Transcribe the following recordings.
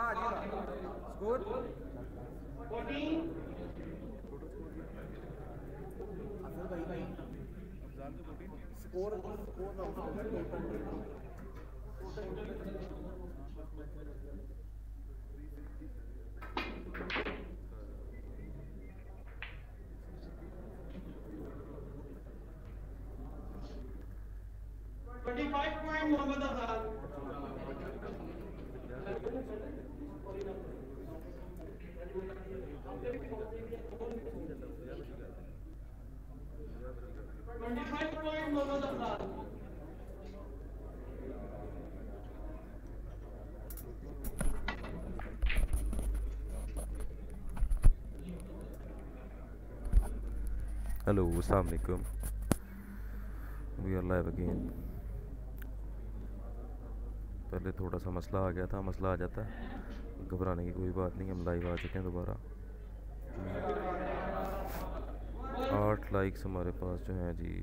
वाह जी वाह score score score Twenty-five point Mohammad Afzal. Twenty-five point Mohammad Afzal. Hello अस्सलाम वालेकुम वी आर लाइव अगेन पहले थोड़ा सा मसला आ गया था, मसला आ जाता है। घबराने की कोई बात नहीं, हम लाइव आ चुके हैं दोबारा। आठ लाइक्स हमारे पास जो हैं जी,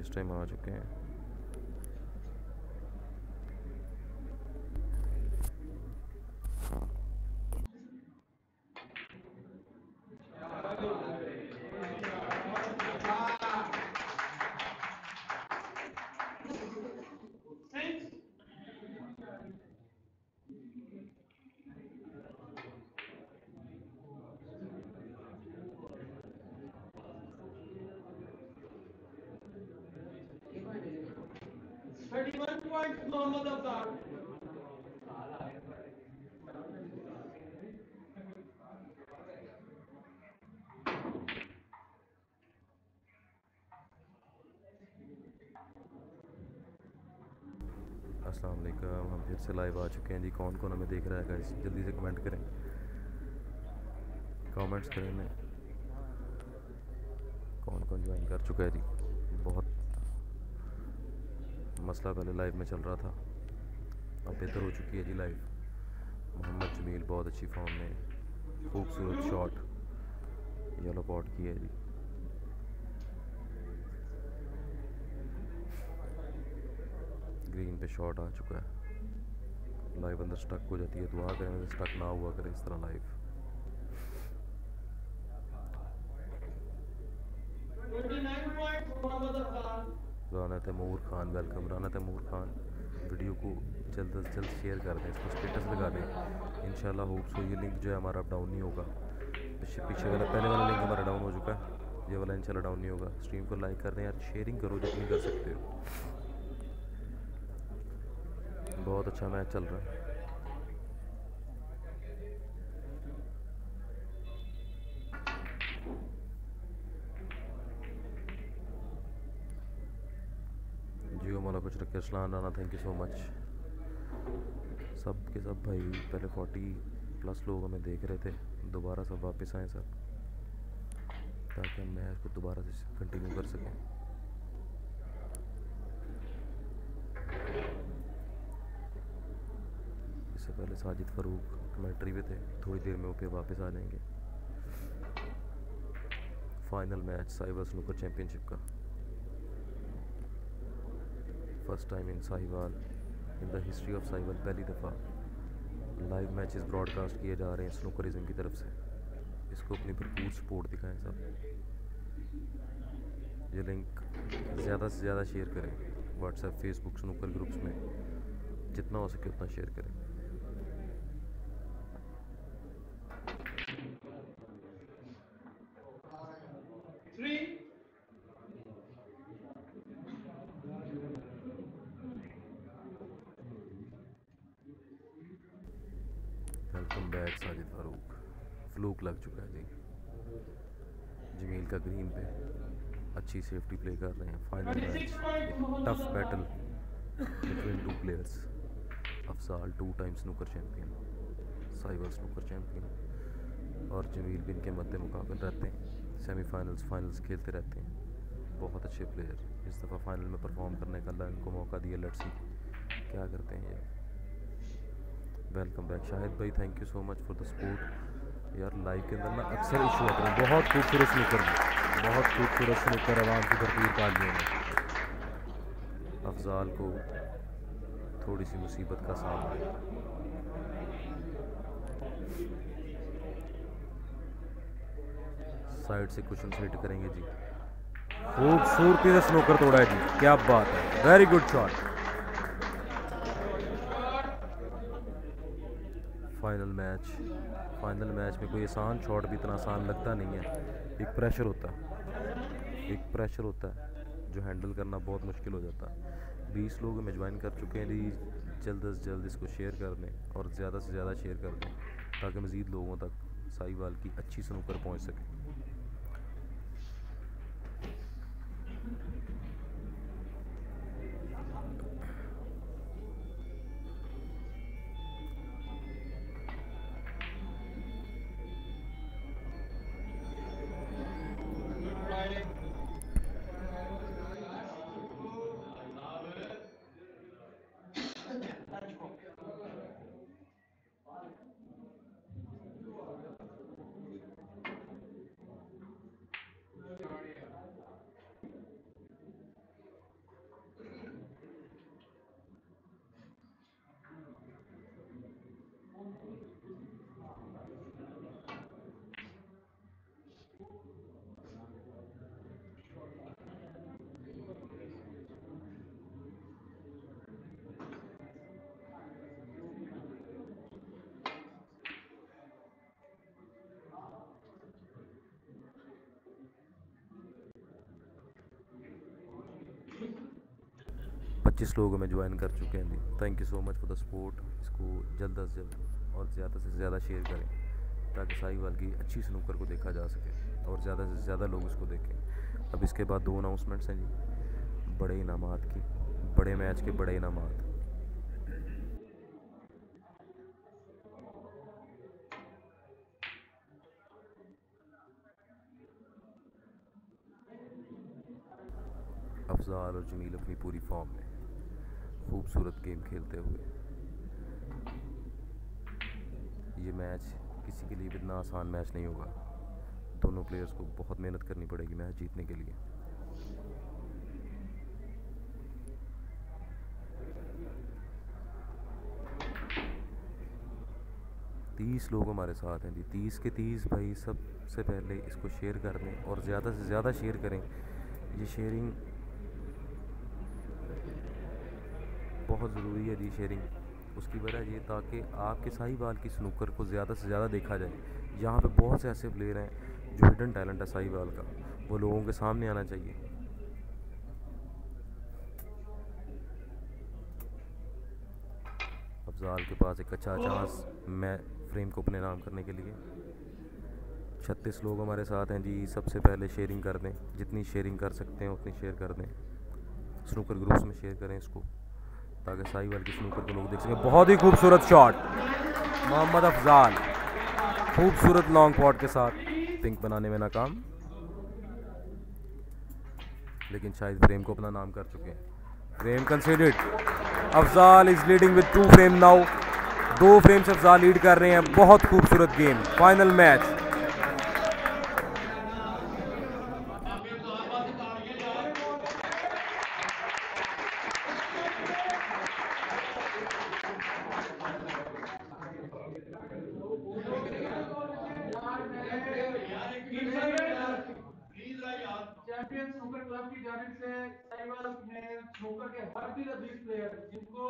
इस टाइम आ चुके हैं Six. Thirty-one points Mohammad Afzal. अस्सलाम वालेकुम हम फिर से लाइव आ चुके हैं जी। कौन कौन हमें देख रहा है गाइस जल्दी से कमेंट करें। कमेंट्स करें ना कौन कौन ज्वाइन कर चुका है जी? बहुत मसला पहले लाइव में चल रहा था। अब बेहतर हो चुकी है जी लाइव मोहम्मद जमील बहुत अच्छी फॉर्म में खूबसूरत शॉट येलो पॉट की है जी। ग्रीन पे शॉट आ चुका है। लाइव अंदर स्टक हो जाती है, दुआ करें स्टक ना हुआ करे, इस तरह Afzal. Rana Taimur Khan welcome Rana Taimur Khan. Video को जल्द अज जल्द शेयर कर दें, इसको स्टेटस लगा दें। इन होप सो ये लिंक जो है हमारा डाउन नहीं होगा। पीछे पीछे वाला, पहले वाला लिंक हमारा डाउन हो चुका है। ये वाला इंशाल्लाह डाउन नहीं होगा। स्ट्रीम को लाइक कर दें यार शेयरिंग करो, जितनी कर सकते हो बहुत अच्छा मैच चल रहा है। जियो मौला कुछ रखे Aslan Rana thank you so much सब के सब भाई, पहले फोर्टी प्लस लोग हमें देख रहे थे, दोबारा सब वापस आए सर ताकि हम मैच को दोबारा से कंटिन्यू कर सकें। पहले साजिद फरूक कमेंट्री पे थे, थोड़ी देर में वो फिर वापस आ जाएँगे। Final match cyber snooker championship का। First time in Sahiwal in the history of Sahiwal पहली दफ़ा लाइव मैचेस ब्रॉडकास्ट किए जा रहे हैं स्नूकरिज्म की तरफ़ से। इसको अपनी भरपूर सपोर्ट दिखाएँ सब। ये लिंक ज़्यादा से ज़्यादा शेयर करें। व्हाट्सएप फेसबुक स्नूकर ग्रुप्स में जितना हो सके उतना शेयर करें Three. Welcome back Sajid Farooq fluke लग चुका है जी जमील का ग्रीन पे अच्छी सेफ्टी प्ले कर रहे हैं। Final tough battle between two players Afzal two time snooker champion cyber snooker champion और जमील भी इनके मद्दे मुकाबल रहते हैं। सेमीफाइनल्स फाइनल्स खेलते रहते हैं। बहुत अच्छे प्लेयर इस दफ़ा फाइनल में परफॉर्म करने का अल्लाह इनको मौका दिया लेट्स क्या करते हैं ये। वेलकम बैक शाहिद भाई thank you so much for the support यार लाइव के अंदर ना अक्सर इशू आते हैं। बहुत खूबसूरत स्नूकर बहुत खूबसूरत स्नूकर आवाम की भरपूर तालियों में अफजाल को थोड़ी सी मुसीबत का सामना। साइड से क्वेश्चन हिट करेंगे जी। खूबसूरती से स्नोकर तोड़ा है जी। क्या बात है। Very good shot final match final match में कोई आसान शॉट भी इतना आसान लगता नहीं है। एक प्रेशर होता है। एक प्रेशर होता है जो हैंडल करना बहुत मुश्किल हो जाता है। बीस लोग हमें ज्वाइन कर चुके हैं जी, जल्द अज जल्द इसको शेयर कर दें और ज़्यादा से ज़्यादा शेयर कर दें ताकि मज़ीद लोगों तक साहिवाल की अच्छी सनूकर पहुँच सके। पच्चीस लोग हमें ज्वाइन कर चुके हैं thank you so much for the support इसको जल्द अज जल्द और ज़्यादा से ज़्यादा शेयर करें, ताकि साहिवाल की अच्छी स्नूकर को देखा जा सके और ज़्यादा से ज़्यादा लोग इसको देखें। अब इसके बाद दो अनाउंसमेंट्स हैं जी। बड़े इनाम की। बड़े मैच के बड़े इनाम अफजाल और जमील अपनी पूरी फॉर्म में। खूबसूरत गेम खेलते हुए। ये मैच किसी के लिए भी इतना आसान मैच नहीं होगा। दोनों प्लेयर्स को बहुत मेहनत करनी पड़ेगी मैच जीतने के लिए। तीस लोग हमारे साथ हैं जी। तीस के तीस भाई, सबसे पहले इसको शेयर कर दें और ज़्यादा से ज़्यादा शेयर करें। ये शेयरिंग बहुत ज़रूरी है जी शेयरिंग उसकी वजह ये ताकि आपके साहिवाल की स्नूकर को ज़्यादा से ज़्यादा देखा जाए। यहाँ पे बहुत से ऐसे प्लेयर हैं जो हिडन टैलेंट है साहिवाल का। वो लोगों के सामने आना चाहिए। अफजाल के पास एक अच्छा चांस मैं फ्रेम को अपने नाम करने के लिए। छत्तीस लोग हमारे साथ हैं जी। सबसे पहले शेयरिंग कर दें। जितनी शेयरिंग कर सकते हैं, उतनी शेयर कर दें। स्नूकर ग्रुप्स में शेयर करें इसको। ताकि साहिवाल की स्नूकर को लोग देख सकें। बहुत ही खूबसूरत शॉट मोहम्मद अफजाल, खूबसूरत लॉन्ग पॉट के साथ पिंक बनाने में नाकाम। लेकिन शायद फ्रेम को अपना नाम कर चुके हैं। Frame considered Afzal is leading with two frame now दो फ्रेम से अफजाल लीड कर रहे हैं। बहुत खूबसूरत game final match champion snooker club की जानिब से साहिवाल में स्नूकर के हर दिन लजीज प्लेयर जिनको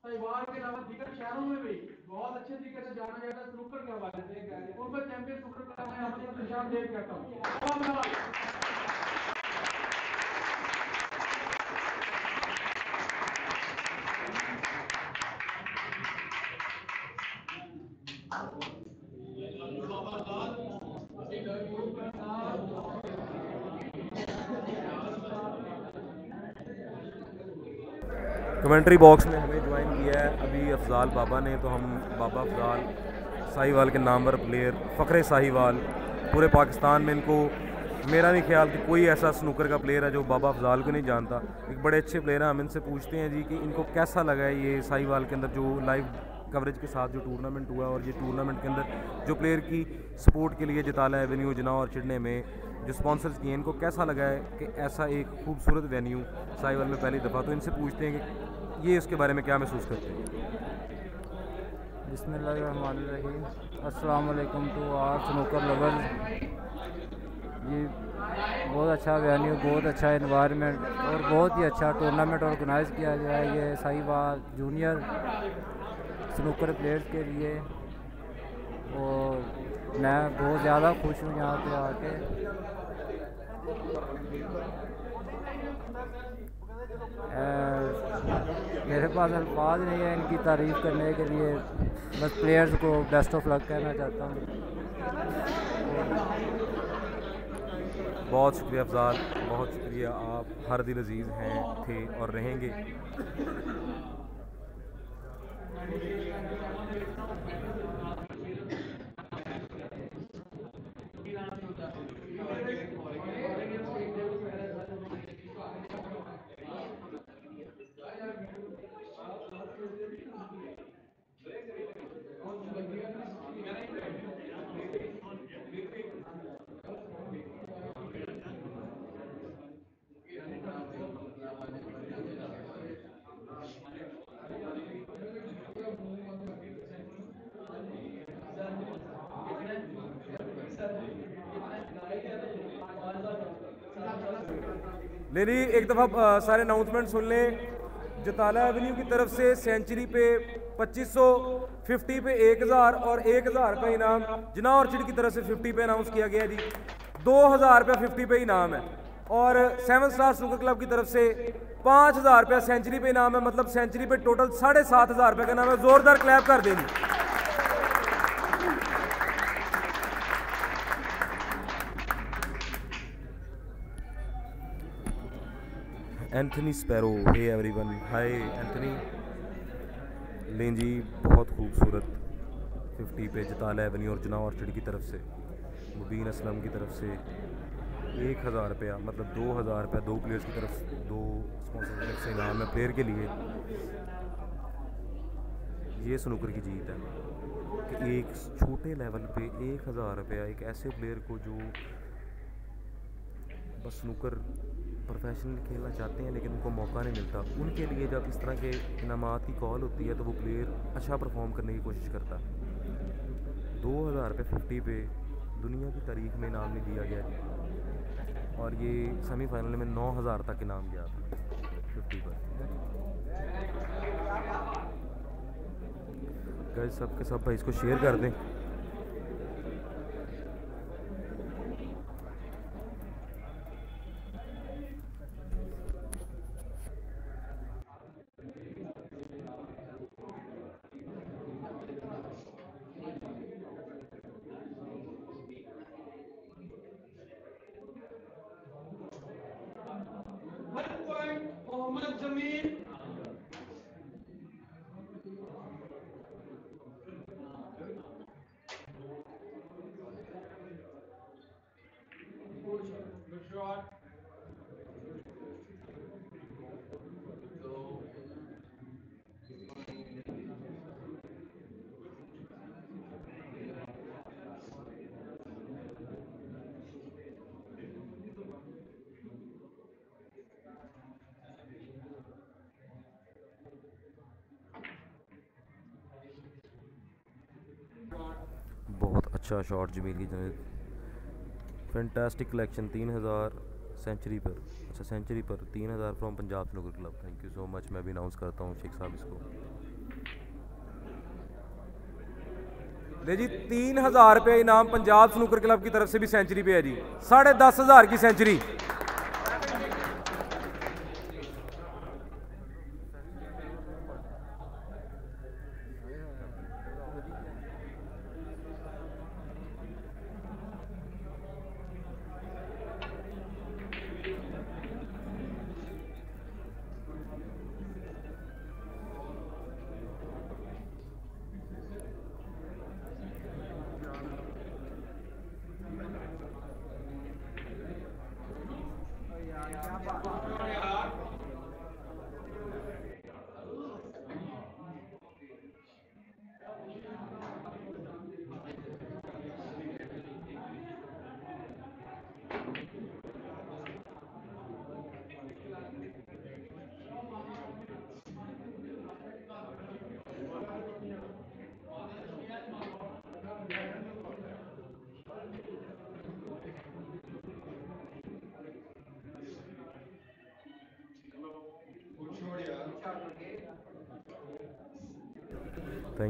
साहिवाल के अलावा दीगर शहरों में भी बहुत अच्छे तरीके से जाना जाता है स्नूकर के हवाले से। उनको चैंपियन स्नूकर क्लब में अपना निशान देख करता हूँ। कमेंट्री बॉक्स में हमें ज्वाइन किया है। अभी अफजाल बाबा ने तो हम बाबा अफजाल साहिवाल के नामवर प्लेयर फ़ख्र साहिवाल, पूरे पाकिस्तान में इनको, मेरा नहीं ख्याल कि कोई ऐसा स्नूकर का प्लेयर है जो बाबा अफजाल को नहीं जानता। एक बड़े अच्छे प्लेयर हैं, हम इनसे पूछते हैं जी कि इनको कैसा लगा है ये साहिवाल के अंदर जो लाइव कवरेज के साथ जो टूर्नामेंट हुआ और ये टूर्नामेंट के अंदर जो प्लेयर की सपोर्ट के लिए जिताला है वेन्यू जना और चिड़ने में, जो स्पॉन्सर्स किए इनको कैसा लगा है कि ऐसा एक खूबसूरत वेन्यू साहिवाल में पहली दफ़ा? तो इनसे पूछते हैं कि ये इसके बारे में क्या महसूस करते हैं? अस्सलाम वालेकुम टू आर स्नूकर लवर्स। ये बहुत अच्छा वेन्यू, बहुत अच्छा इन्वायरमेंट और बहुत ही अच्छा टूर्नामेंट ऑर्गेनाइज़ किया गया है। ये साहिवाल जूनियर स्नूकर प्लेयर्स के लिए। और मैं बहुत ज़्यादा खुश हूँ यहाँ पे आके। मेरे पास अल्फाज नहीं है इनकी तारीफ़ करने के लिए। बस प्लेयर्स को बेस्ट ऑफ़ लक कहना चाहता हूँ। बहुत शुक्रिया अफजाल, बहुत शुक्रिया। आप हर दिल अज़ीज़ हैं, थे और रहेंगे। ले एक दफ़ा सारे अनाउंसमेंट सुन लें। जताला एवेन्यू की तरफ़ से सेंचुरी पे 2500 50 पे 1000 और 1000 का इनाम। जना ऑर्चिड की तरफ़ से 50 पे अनाउंस किया गया जी। 2000 रुपया 50 पे इनाम है। और सेवन स्टार स्नूकर क्लब की तरफ़ से पाँच हज़ार रुपया सेंचुरी पे इनाम है। मतलब सेंचुरी पे टोटल साढ़े सात हज़ार रुपये का इनाम है। ज़ोरदार क्लैप कर देंगे Anthony Sparrow hey everyone hi Anthony लें जी बहुत खूबसूरत 50 पे जताला एवेन्यू और जना ऑर्चिड की तरफ़ से, मुबीन असलम की तरफ़ से एक हज़ार रुपया मतलब दो हज़ार रुपया दो प्लेयर्स की तरफ़, दो स्पॉन्सर की तरफ़ से इनाम है प्लेयर के लिए। ये स्नूकर की जीत है कि एक छोटे लेवल पे एक हज़ार रुपया एक ऐसे प्लेयर को जो बस स्नूकर प्रोफेशनल खेलना चाहते हैं, लेकिन उनको मौका नहीं मिलता। उनके लिए जब इस तरह के इनामात की कॉल होती है तो वो प्लेयर अच्छा परफॉर्म करने की कोशिश करता। दो हज़ार रुपये फिफ्टी पे दुनिया की तारीख में इनाम नहीं दिया गया। और ये सेमीफाइनल में नौ हज़ार तक इनाम गया था फिफ्टी पर। गए सब के सब भाई, इसको शेयर कर दें। हुकूमत जमीन अच्छा शॉट जमील की जमील फैंटास्टिक कलेक्शन तीन हज़ार सेंचुरी पर। अच्छा सेंचुरी पर। तीन हज़ार from Punjab snooker club thank you so much मैं भी अनाउंस करता हूँ शेख साहब इसको। जी, तीन हज़ार रुपये इनाम पंजाब स्नूकर क्लब की तरफ़ से भी सेंचुरी पे है जी। साढ़े दस हज़ार की century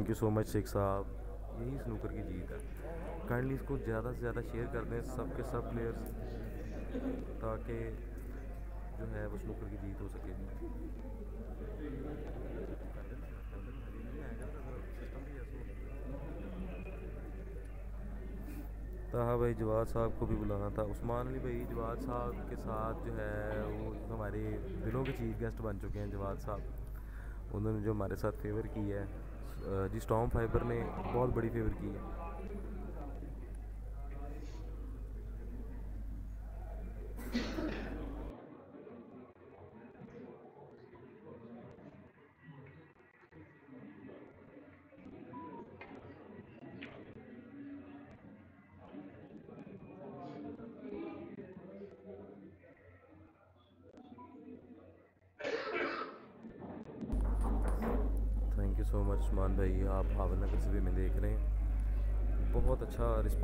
thank you so much Sheikh साहब। यही स्नूकर की जीत है। काइंडली इसको ज़्यादा से ज़्यादा शेयर कर दें सब के सब प्लेयर्स ताकि जो है वो स्नूकर की जीत हो सके। ताहा भाई जवाद साहब को भी बुलाना था। उस्मान अली भाई जवाद साहब के साथ जो है वो हमारे दिलों के चीफ गेस्ट बन चुके हैं जवाद साहब। उन्होंने जो हमारे साथ फेवर की है। जी स्टॉम फाइबर ने बहुत बड़ी फेवर की है।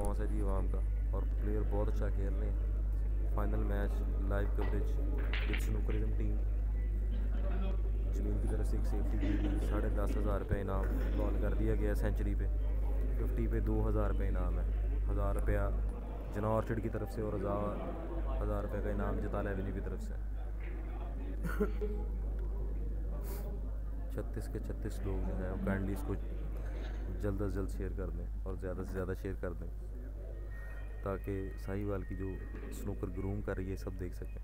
रिस्पांस है जी आवाम का और प्लेयर बहुत अच्छा खेल रहे हैं। Final match live coverage snookerism team ज़मीन की तरफ़ से एक सेफ्टी दी गई साढ़े दस हज़ार रुपये इनाम कॉल कर दिया गया सेंचुरी पे। फिफ्टी पे दो हज़ार रुपये इनाम है। हज़ार रुपया जना ऑर्चिड की तरफ़ से और हज़ार हज़ार रुपये का इनाम जताल एवेन्यू की तरफ़ से। छत्तीस के छत्तीस लोग जो हैं काइंडली इसको जल्द अज जल्द शेयर कर दें और ज़्यादा से ज़्यादा शेयर कर दें, ताकि साहिवाल की जो स्नूकर ग्रूम कर रही है, सब देख सकें।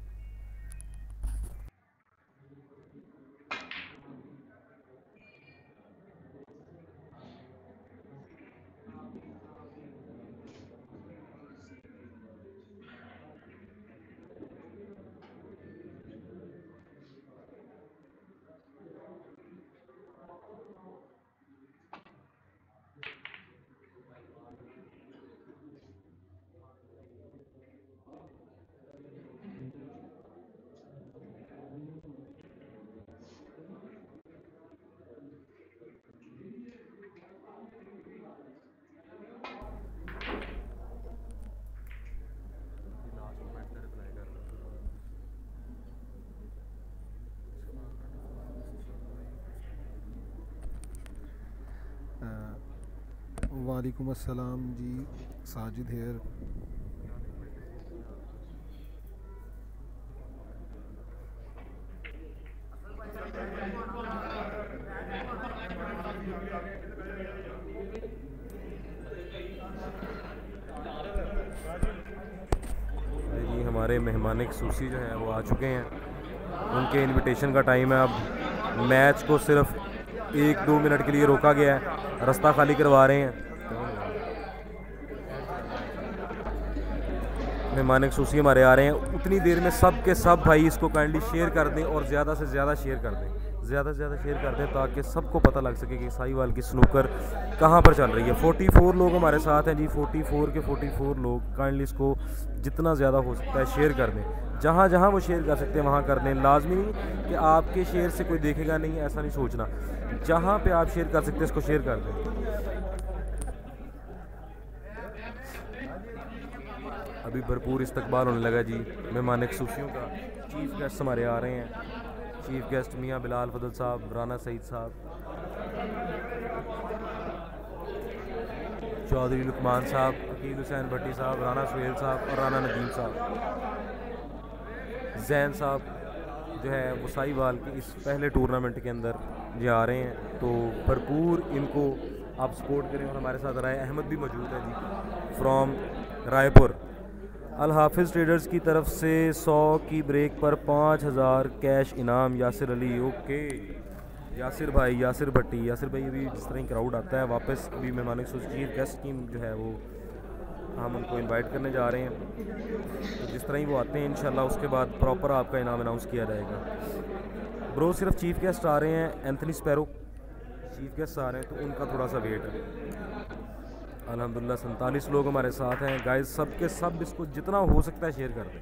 वालेकुम अस्सलाम जी, साजिद हेयर। जी, हमारे मेहमान खसूसी जो हैं, वो आ चुके हैं। उनके इनविटेशन का टाइम है अब। मैच को सिर्फ़ एक दो मिनट के लिए रोका गया है। रास्ता खाली करवा रहे हैं। मेहमान खसूसी हमारे आ रहे हैं। उतनी देर में सब के सब भाई इसको काइंडली शेयर कर दें और ज़्यादा से ज़्यादा शेयर कर दें। ज़्यादा से ज़्यादा शेयर कर दें ताकि सबको पता लग सके कि साहिवाल की स्नूकर कहाँ पर चल रही है। 44 लोग हमारे साथ हैं जी। 44 के 44 लोग काइंडली इसको जितना ज़्यादा हो सकता है शेयर कर दें। जहाँ जहाँ वो शेयर कर सकते हैं, वहाँ कर दें। लाजमी कि आपके शेयर से कोई देखेगा नहीं, ऐसा नहीं सोचना। जहाँ पे आप शेयर कर सकते हैं, इसको शेयर कर दें। अभी भरपूर इस्तकबाल होने लगा जी। मेहमान खसूसियों का चीफ गेस्ट हमारे आ रहे हैं। चीफ गेस्ट मियाँ बिलाल फजल साहब, राना सईद साहब। चौधरी लुकमान साहब, अकील हुसैन भट्टी साहब, राना सुहेल साहब और राना नदीम साहब। जैन साहब जो है, वो साहिवाल के इस पहले टूर्नामेंट के अंदर ये आ रहे हैं। तो भरपूर इनको आप सपोर्ट करें और हमारे साथ राय अहमद भी मौजूद है जी। फ्रॉम रायपुर। अल हाफिज़ ट्रेडर्स की तरफ़ से 100 की ब्रेक पर 5000 कैश इनाम, यासिर अली, ओके। यासिर भाई, यासिर भट्टी। यासिर भाई, अभी जिस तरह क्राउड आता है, वापस अभी मेहमान चीफ गेस्ट टीम जो है वो हम उनको इनवाइट करने जा रहे हैं। तो जिस तरह ही वो आते हैं, इंशाल्लाह उसके बाद प्रॉपर आपका इनाम अनाउंस किया जाएगा। ब्रो सिर्फ़ चीफ गेस्ट आ रहे हैं एंथनी स्पैरो चीफ गेस्ट आ रहे हैं तो उनका थोड़ा सा वेट है। अल्हम्दुलिल्लाह, सैंतालीस लोग हमारे साथ हैं। गाइस सब के सब इसको जितना हो सकता है शेयर कर दें।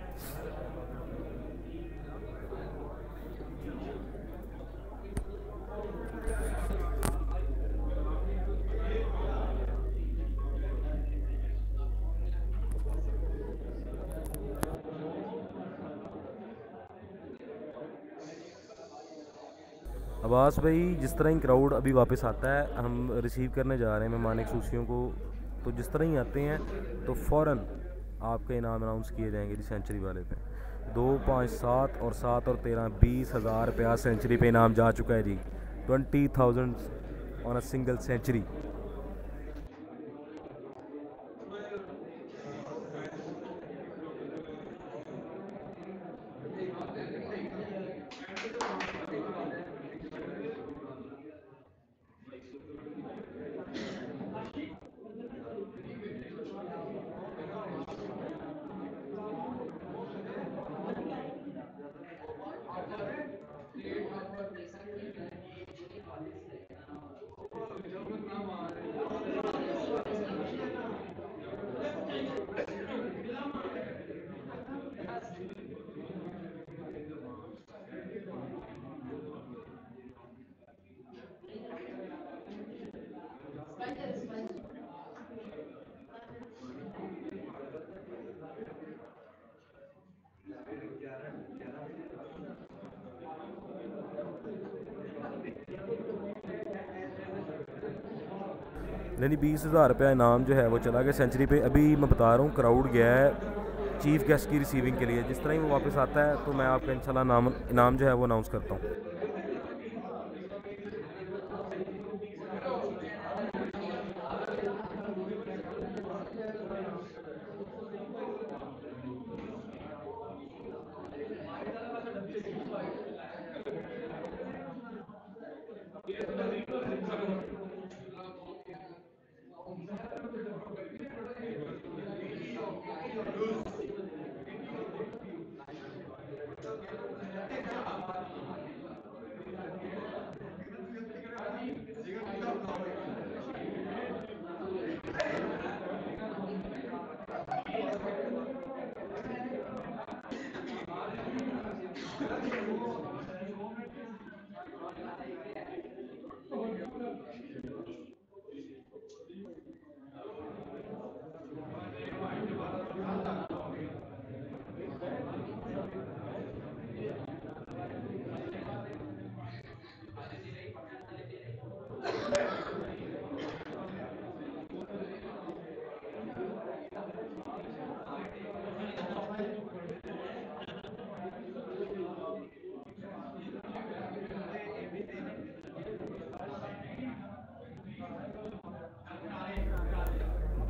अब्बास भाई, जिस तरह ही क्राउड अभी वापस आता है, हम रिसीव करने जा रहे हैं मेहमान एक सूसियों को। तो जिस तरह ही आते हैं तो फ़ौर आपके इनाम अनाउंस किए जाएँगे जी सेंचुरी वाले पे। दो, पाँच, सात और सात और तेरह, बीस हज़ार रुपया सेंचुरी पे इनाम जा चुका है जी। Twenty thousand on a single century यानी बीस हज़ार रुपया इनाम जो है वो चला गया सेंचुरी पे। अभी मैं बता रहा हूँ क्राउड गया है चीफ गेस्ट की रिसीविंग के लिए। जिस तरह ही वो वापस आता है तो मैं आपका इंशाल्लाह नाम, इनाम जो है वो अनाउंस करता हूँ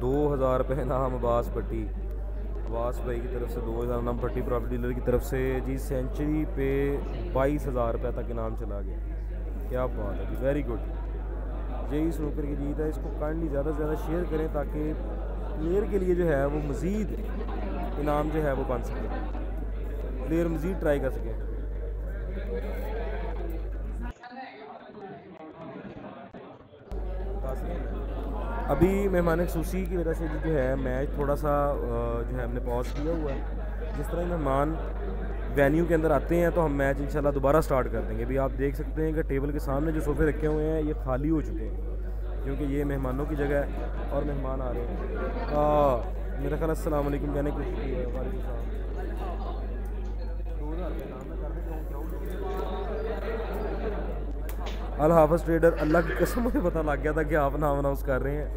दो हज़ार रुपये इनाम अब्बास पट्टी अब्बास भाई की तरफ़ से दो हज़ार, नाम पट्टी प्रॉपर्टी डीलर की तरफ़ से जी सेंचुरी पे बाईस हज़ार रुपये तक इनाम चला गया। क्या बात है जी वेरी गुड यही स्नूकर की जीत है, इसको काइंडली ज़्यादा से ज़्यादा शेयर करें ताकि प्लेयर के लिए जो है वो मज़ीद इनाम जो है वो बन सके। प्लेयर मज़ीद ट्राई कर सके। अभी मेहमान खसूसी की वजह से जो है मैच थोड़ा सा जो है, हमने पॉज किया हुआ है। जिस तरह मेहमान वेन्यू के अंदर आते हैं तो हम मैच इंशाल्लाह दोबारा स्टार्ट कर देंगे। अभी आप देख सकते हैं कि टेबल के सामने जो सोफ़े रखे हुए हैं, ये खाली हो चुके हैं, क्योंकि ये मेहमानों की जगह है और मेहमान आ रहे हैं। मेरा ख्याल असल कहने की कोशिश की है वालेकुम सलाम। दो हज़ार रुपये नाम मैं कर देता अल हाफज ट्रेडर अल्लाह की कसम मुझे पता लग गया था कि आप नाम अनाउंस कर रहे हैं।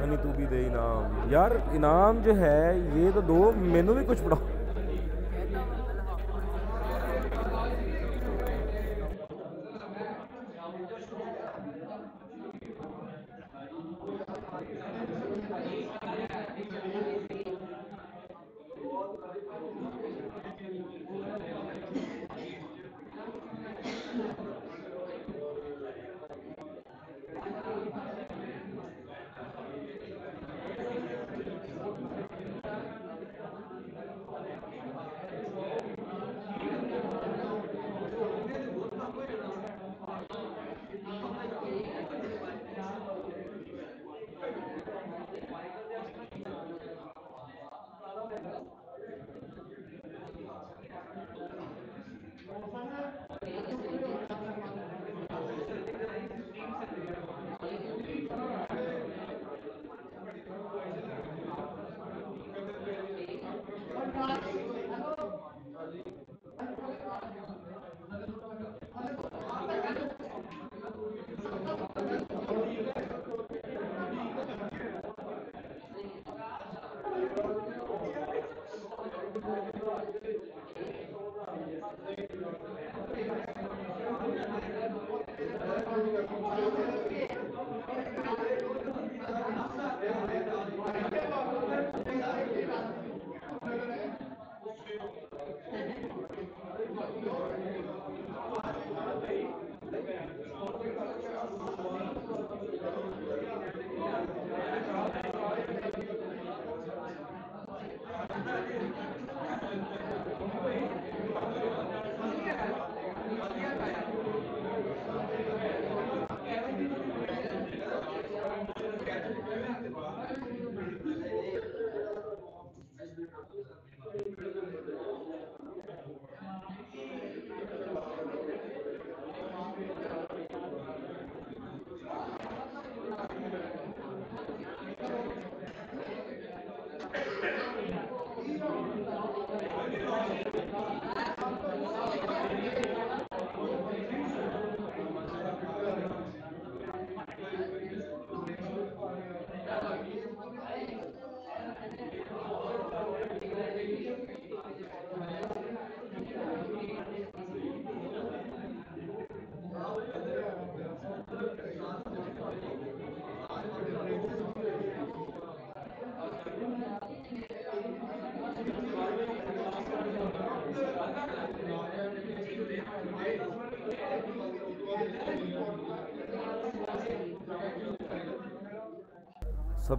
यानी तू भी दे इनाम। यार, इनाम जो है, ये तो दो, मैनू भी कुछ पढ़ाओ।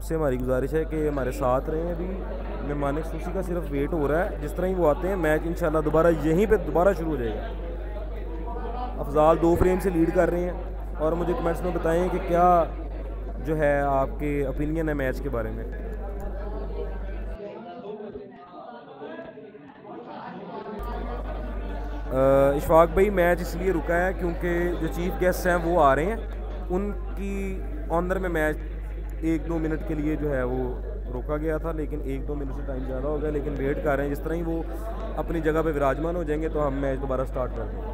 सबसे हमारी गुजारिश है कि हमारे साथ रहें। अभी मेहमान खसूसी का सिर्फ़ वेट हो रहा है। जिस तरह ही वो आते हैं मैच इंशाल्लाह दोबारा यहीं पे दोबारा शुरू हो जाएगा। अफजाल दो फ्रेम से लीड कर रहे हैं और मुझे कमेंट्स में बताएँ कि क्या जो है आपके ओपिनियन है मैच के बारे में। इशफाक भाई मैच इसलिए रुका है क्योंकि जो चीफ गेस्ट हैं वो आ रहे हैं। उनकी ऑनर में मैच एक दो मिनट के लिए जो है वो रोका गया था, लेकिन एक दो मिनट से टाइम ज़्यादा हो गया, लेकिन वेट कर रहे हैं। जिस तरह ही वो अपनी जगह पे विराजमान हो जाएँगे तो हम मैच दोबारा स्टार्ट कर देंगे।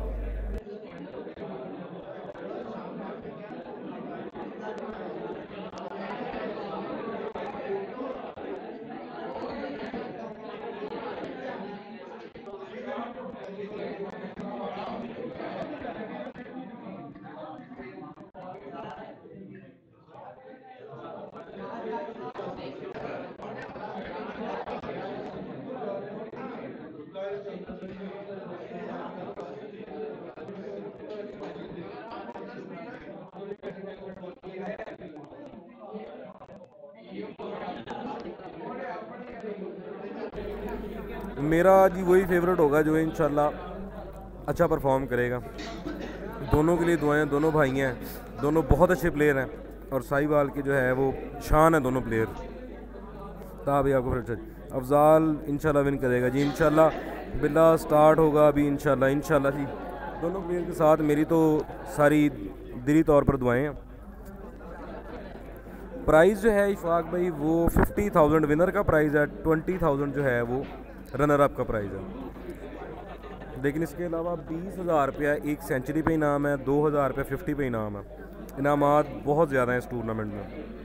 मेरा जी वही फेवरेट होगा जो इंशाल्लाह अच्छा परफॉर्म करेगा। दोनों के लिए दुआएँ, दोनों भाई हैं, दोनों बहुत अच्छे प्लेयर हैं और साहिवाल की जो है वो शान है दोनों प्लेयर था अभी आपको फिर अफजाल इंशाल्लाह विन करेगा जी, इंशाल्लाह बिल्ला स्टार्ट होगा अभी इंशाल्लाह इंशाल्लाह जी। दोनों प्लेयर के साथ मेरी तो सारी दिली तौर पर दुआएँ हैं। प्राइस जो है इशफाक भाई, वो फिफ्टी थाउज़ेंड विनर का प्राइस है ट्वेंटी थाउज़ेंड जो है वो। रनर अप का प्राइज़ है। लेकिन इसके अलावा बीस हज़ार रुपया एक सेंचुरी पे इनाम है, दो हज़ार रुपया फिफ्टी पे इनाम है। इनाम बहुत ज़्यादा हैं इस टूर्नामेंट में।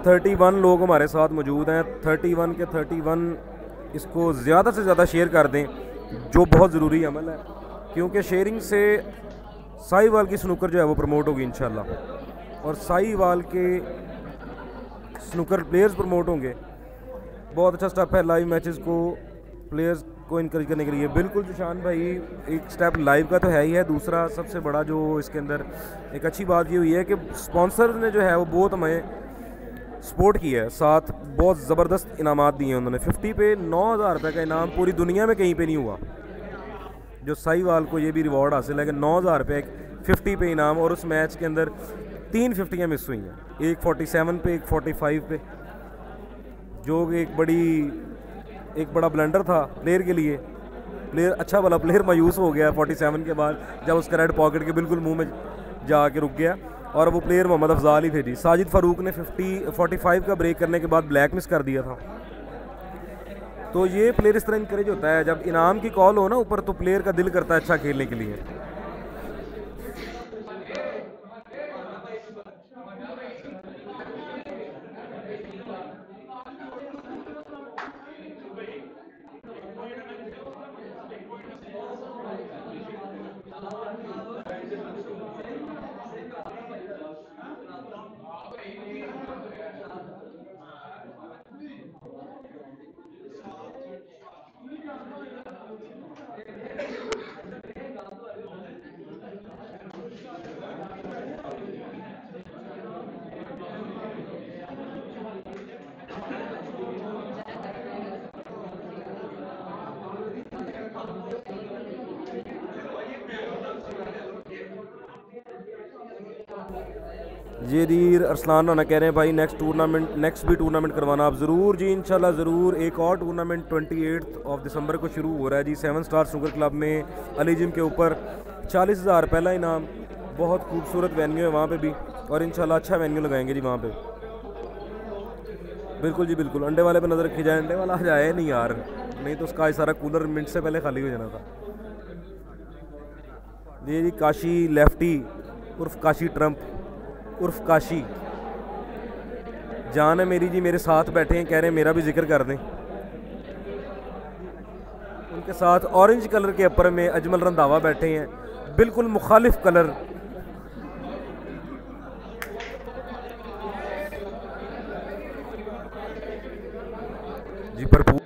थर्टी वन लोग हमारे साथ मौजूद हैं। थर्टी वन के थर्टी वन इसको ज़्यादा से ज़्यादा शेयर कर दें, जो बहुत ज़रूरी अमल है, क्योंकि शेयरिंग से साहिवाल की स्नूकर जो है वो प्रमोट होगी इंशाल्लाह। और साहिवाल के स्नूकर प्लेयर्स प्रमोट होंगे। बहुत अच्छा स्टेप है लाइव मैचेस को प्लेयर्स को इनकरेज करने के लिए। बिल्कुल जुशान भाई, एक स्टेप लाइव का तो है ही है। दूसरा सबसे बड़ा जो इसके अंदर एक अच्छी बात ये हुई है कि स्पॉन्सर ने जो है वो बहुत हमें सपोर्ट किया है। साथ बहुत ज़बरदस्त इनामात दिए हैं उन्होंने। 50 पे नौ हज़ार रुपये का इनाम पूरी दुनिया में कहीं पे नहीं हुआ। जो साहीवाल को ये भी रिवॉर्ड हासिल है कि नौ हज़ार रुपये फिफ्टी पे इनाम और उस मैच के अंदर तीन फिफ्टियाँ मिस हुई हैं। एक फोर्टी सेवन पे, एक फोर्टी फाइव पे। जो एक बड़ी, एक बड़ा ब्लेंडर था प्लेयर के लिए। प्लेयर अच्छा वाला प्लेयर मायूस हो गया फोर्टी सेवन के बाद, जब उसका रेड पॉकेट के बिल्कुल मुँह में जाके रुक गया। और वो प्लेयर मोहम्मद अफजाल ही थे जी। साजिद फारूक ने 50 45 का ब्रेक करने के बाद ब्लैक मिस कर दिया था। तो ये प्लेयर इस तरह इंकरेज होता है, जब इनाम की कॉल हो ना ऊपर तो प्लेयर का दिल करता है अच्छा खेलने के लिए। ये रीर अरसलान राना कह रहे हैं, भाई नेक्स्ट टूर्नामेंट नेक्स्ट भी टूर्नामेंट करवाना आप ज़रूर जी, इंशाल्लाह ज़रूर। एक और tournament twenty eighth of December को शुरू हो रहा है जी सेवन स्टार शुगर क्लब में, अली जिम के ऊपर। चालीस हज़ार पहला इनाम, बहुत खूबसूरत वेन्यू है वहाँ पे भी, और इंशाल्लाह अच्छा वेन्यू लगाएँगे जी वहाँ पर बिल्कुल जी बिल्कुल, अंडे वाले पे नज़र रखी जाए, अंडे वाला आज नहीं यार। नहीं तो उसका सारा कूलर मिनट से पहले खाली हो जाना था। ये जी काशी लेफ्टी उर्फ़ काशी ट्रंप। उर्फ़ काशी। जान है मेरी जी, मेरे साथ बैठे हैं, कह रहे हैं, मेरा भी ज़िक्र कर दें। उनके साथ ऑरेंज कलर के अपर में अजमल रंधावा बैठे हैं। बिल्कुल मुखालिफ कलर जी, भरपूर।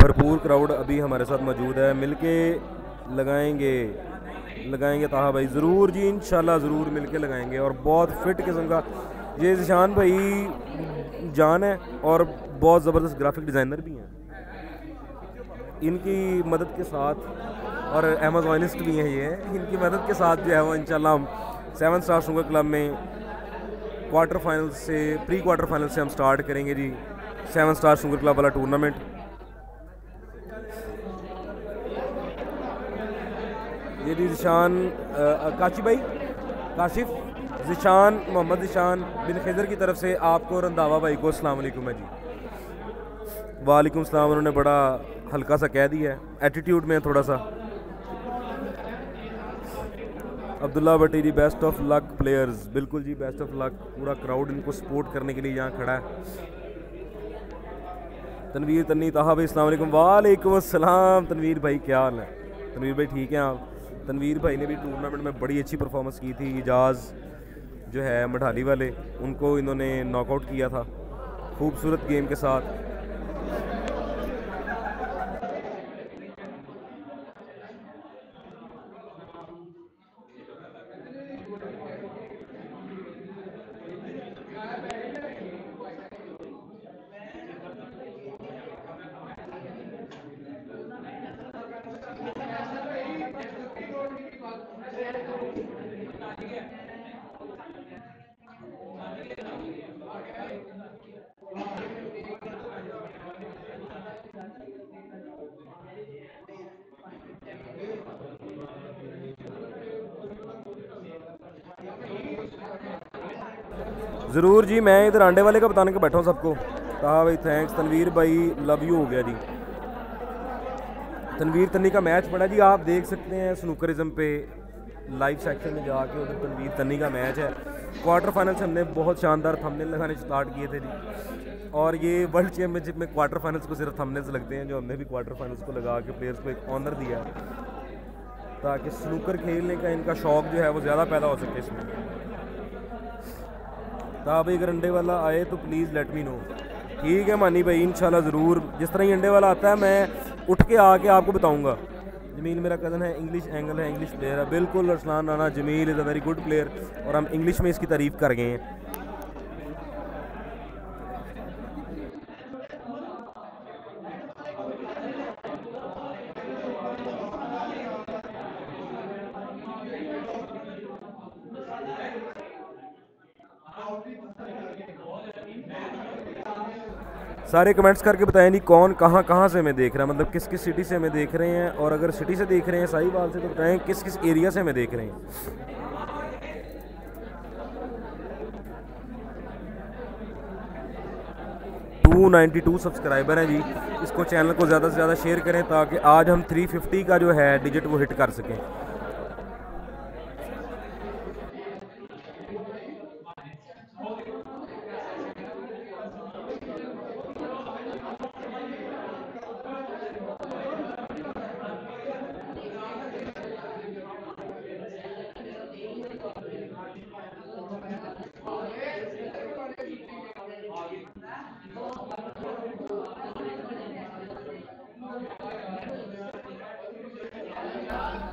भरपूर क्राउड अभी हमारे साथ मौजूद है। मिलके लगाएँगे। लगाएँगे ताहा भाई, ज़रूर जी, इंशाल्लाह ज़रूर मिलके लगाएँगे। और बहुत फिट किस्म का, ये जिशान भाई, जान है और बहुत ज़बरदस्त ग्राफिक डिज़ाइनर भी हैं। इनकी मदद के साथ, और अमेजोनिस्ट भी हैं ये, इनकी मदद के साथ जो है वो इंशाल्लाह हम सेवन स्टार शुगर क्लब में क्वार्टर फाइनल से प्री क्वार्टर फाइनल से हम स्टार्ट करेंगे जी। सेवन स्टार शुगर क्लब वाला टूर्नामेंट ये जिशान काशी भाई काशिफ जिशान मोहम्मद जिशान बिन खिजर की तरफ़ से आपको रंधावा भाई को अस्सलाम वालेकुम है जी। वालेकुम सलाम उन्होंने बड़ा हल्का सा कह दिया है। एटीट्यूड में थोड़ा सा। Abdullah ji best of luck players बिल्कुल जी बेस्ट ऑफ़ लक पूरा क्राउड इनको सपोर्ट करने के लिए यहाँ खड़ा है। तनवीर तन्नी ताहा भाई, अस्सलाम वालेकुम अस्सलाम। तनवीर भाई, क्या हाल है? तनवीर भाई, ठीक हैं आप? तनवीर भाई ने भी टूर्नामेंट में बड़ी अच्छी परफॉर्मेंस की थी। इजाज़ जो है मठाली वाले, उनको इन्होंने नॉकआउट किया था। खूबसूरत गेम के साथ। ज़रूर जी मैं इधर आंडे वाले का बताने के बैठा हूँ सबको कहा भाई थैंक्स तनवीर भाई लव यू हो गया जी तनवीर तन्नी का मैच पड़ा जी आप देख सकते हैं स्नूकरिज्म पे लाइव सेक्शन में जाके उधर तनवीर तन्नी का मैच है क्वार्टर फाइनल से हमने बहुत शानदार थंबनेल लगाने स्टार्ट किए थे जी और ये वर्ल्ड चैम्पियनशिप में क्वार्टर फाइनल्स को सिर्फ़ थंबनेल्स लगते हैं जो हमने भी क्वार्टर फाइनल्स को लगा के प्लेयर्स को एक ऑनर दिया ताकि स्नूकर खेलने का इनका शौक जो है वो ज़्यादा पैदा हो सके इसमें तो भाई अगर अंडे वाला आए तो प्लीज़ लेट मी नो ठीक है मानी भाई इंशाल्लाह ज़रूर जिस तरह ही अंडे वाला आता है मैं उठ के आके आपको बताऊँगा जमील मेरा कज़न है इंग्लिश एंगल है इंग्लिश प्लेयर है बिल्कुल Arsalan Rana Jamil is a very good player और हम इंग्लिश में इसकी तारीफ़ कर गए हैं सारे कमेंट्स करके बताएँ जी कौन कहाँ कहाँ से हमें देख रहा है? मतलब किस किस सिटी से हमें देख रहे हैं? और अगर सिटी से देख रहे हैं सही बात से तो बताएँ किस किस एरिया से हमें देख रहे हैं? टू नाइन्टी टू सब्सक्राइबर हैं जी। इसको चैनल को ज़्यादा से ज़्यादा शेयर करें ताकि आज हम थ्री फिफ्टी का जो है डिजिट वो हिट कर सकें।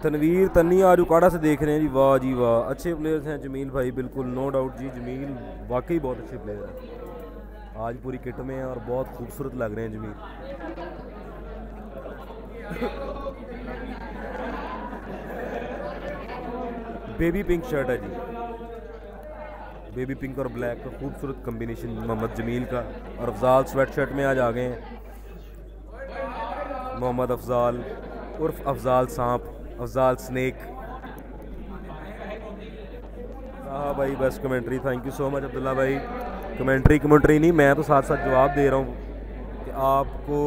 तनवीर तन्नी आज उकाड़ा से देख रहे हैं जी, वाह जी वाह। अच्छे प्लेयर्स हैं जमील भाई, बिल्कुल नो डाउट जी, जमील वाकई बहुत अच्छे प्लेयर हैं। आज पूरी किट में और बहुत खूबसूरत लग रहे हैं जमील। बेबी पिंक शर्ट है जी। बेबी पिंक और ब्लैक का खूबसूरत कम्बिनेशन मोहम्मद जमील का और अफजाल स्वेट शर्ट में आज आ गए हैं। मोहम्मद अफजाल, उर्फ़ अफजाल सांप। अफजाल स्नेक। हाँ भाई, बस commentary thank you so much Abdullah भाई। कमेंट्री कमेंट्री नहीं, मैं तो साथ साथ जवाब दे रहा हूँ कि आपको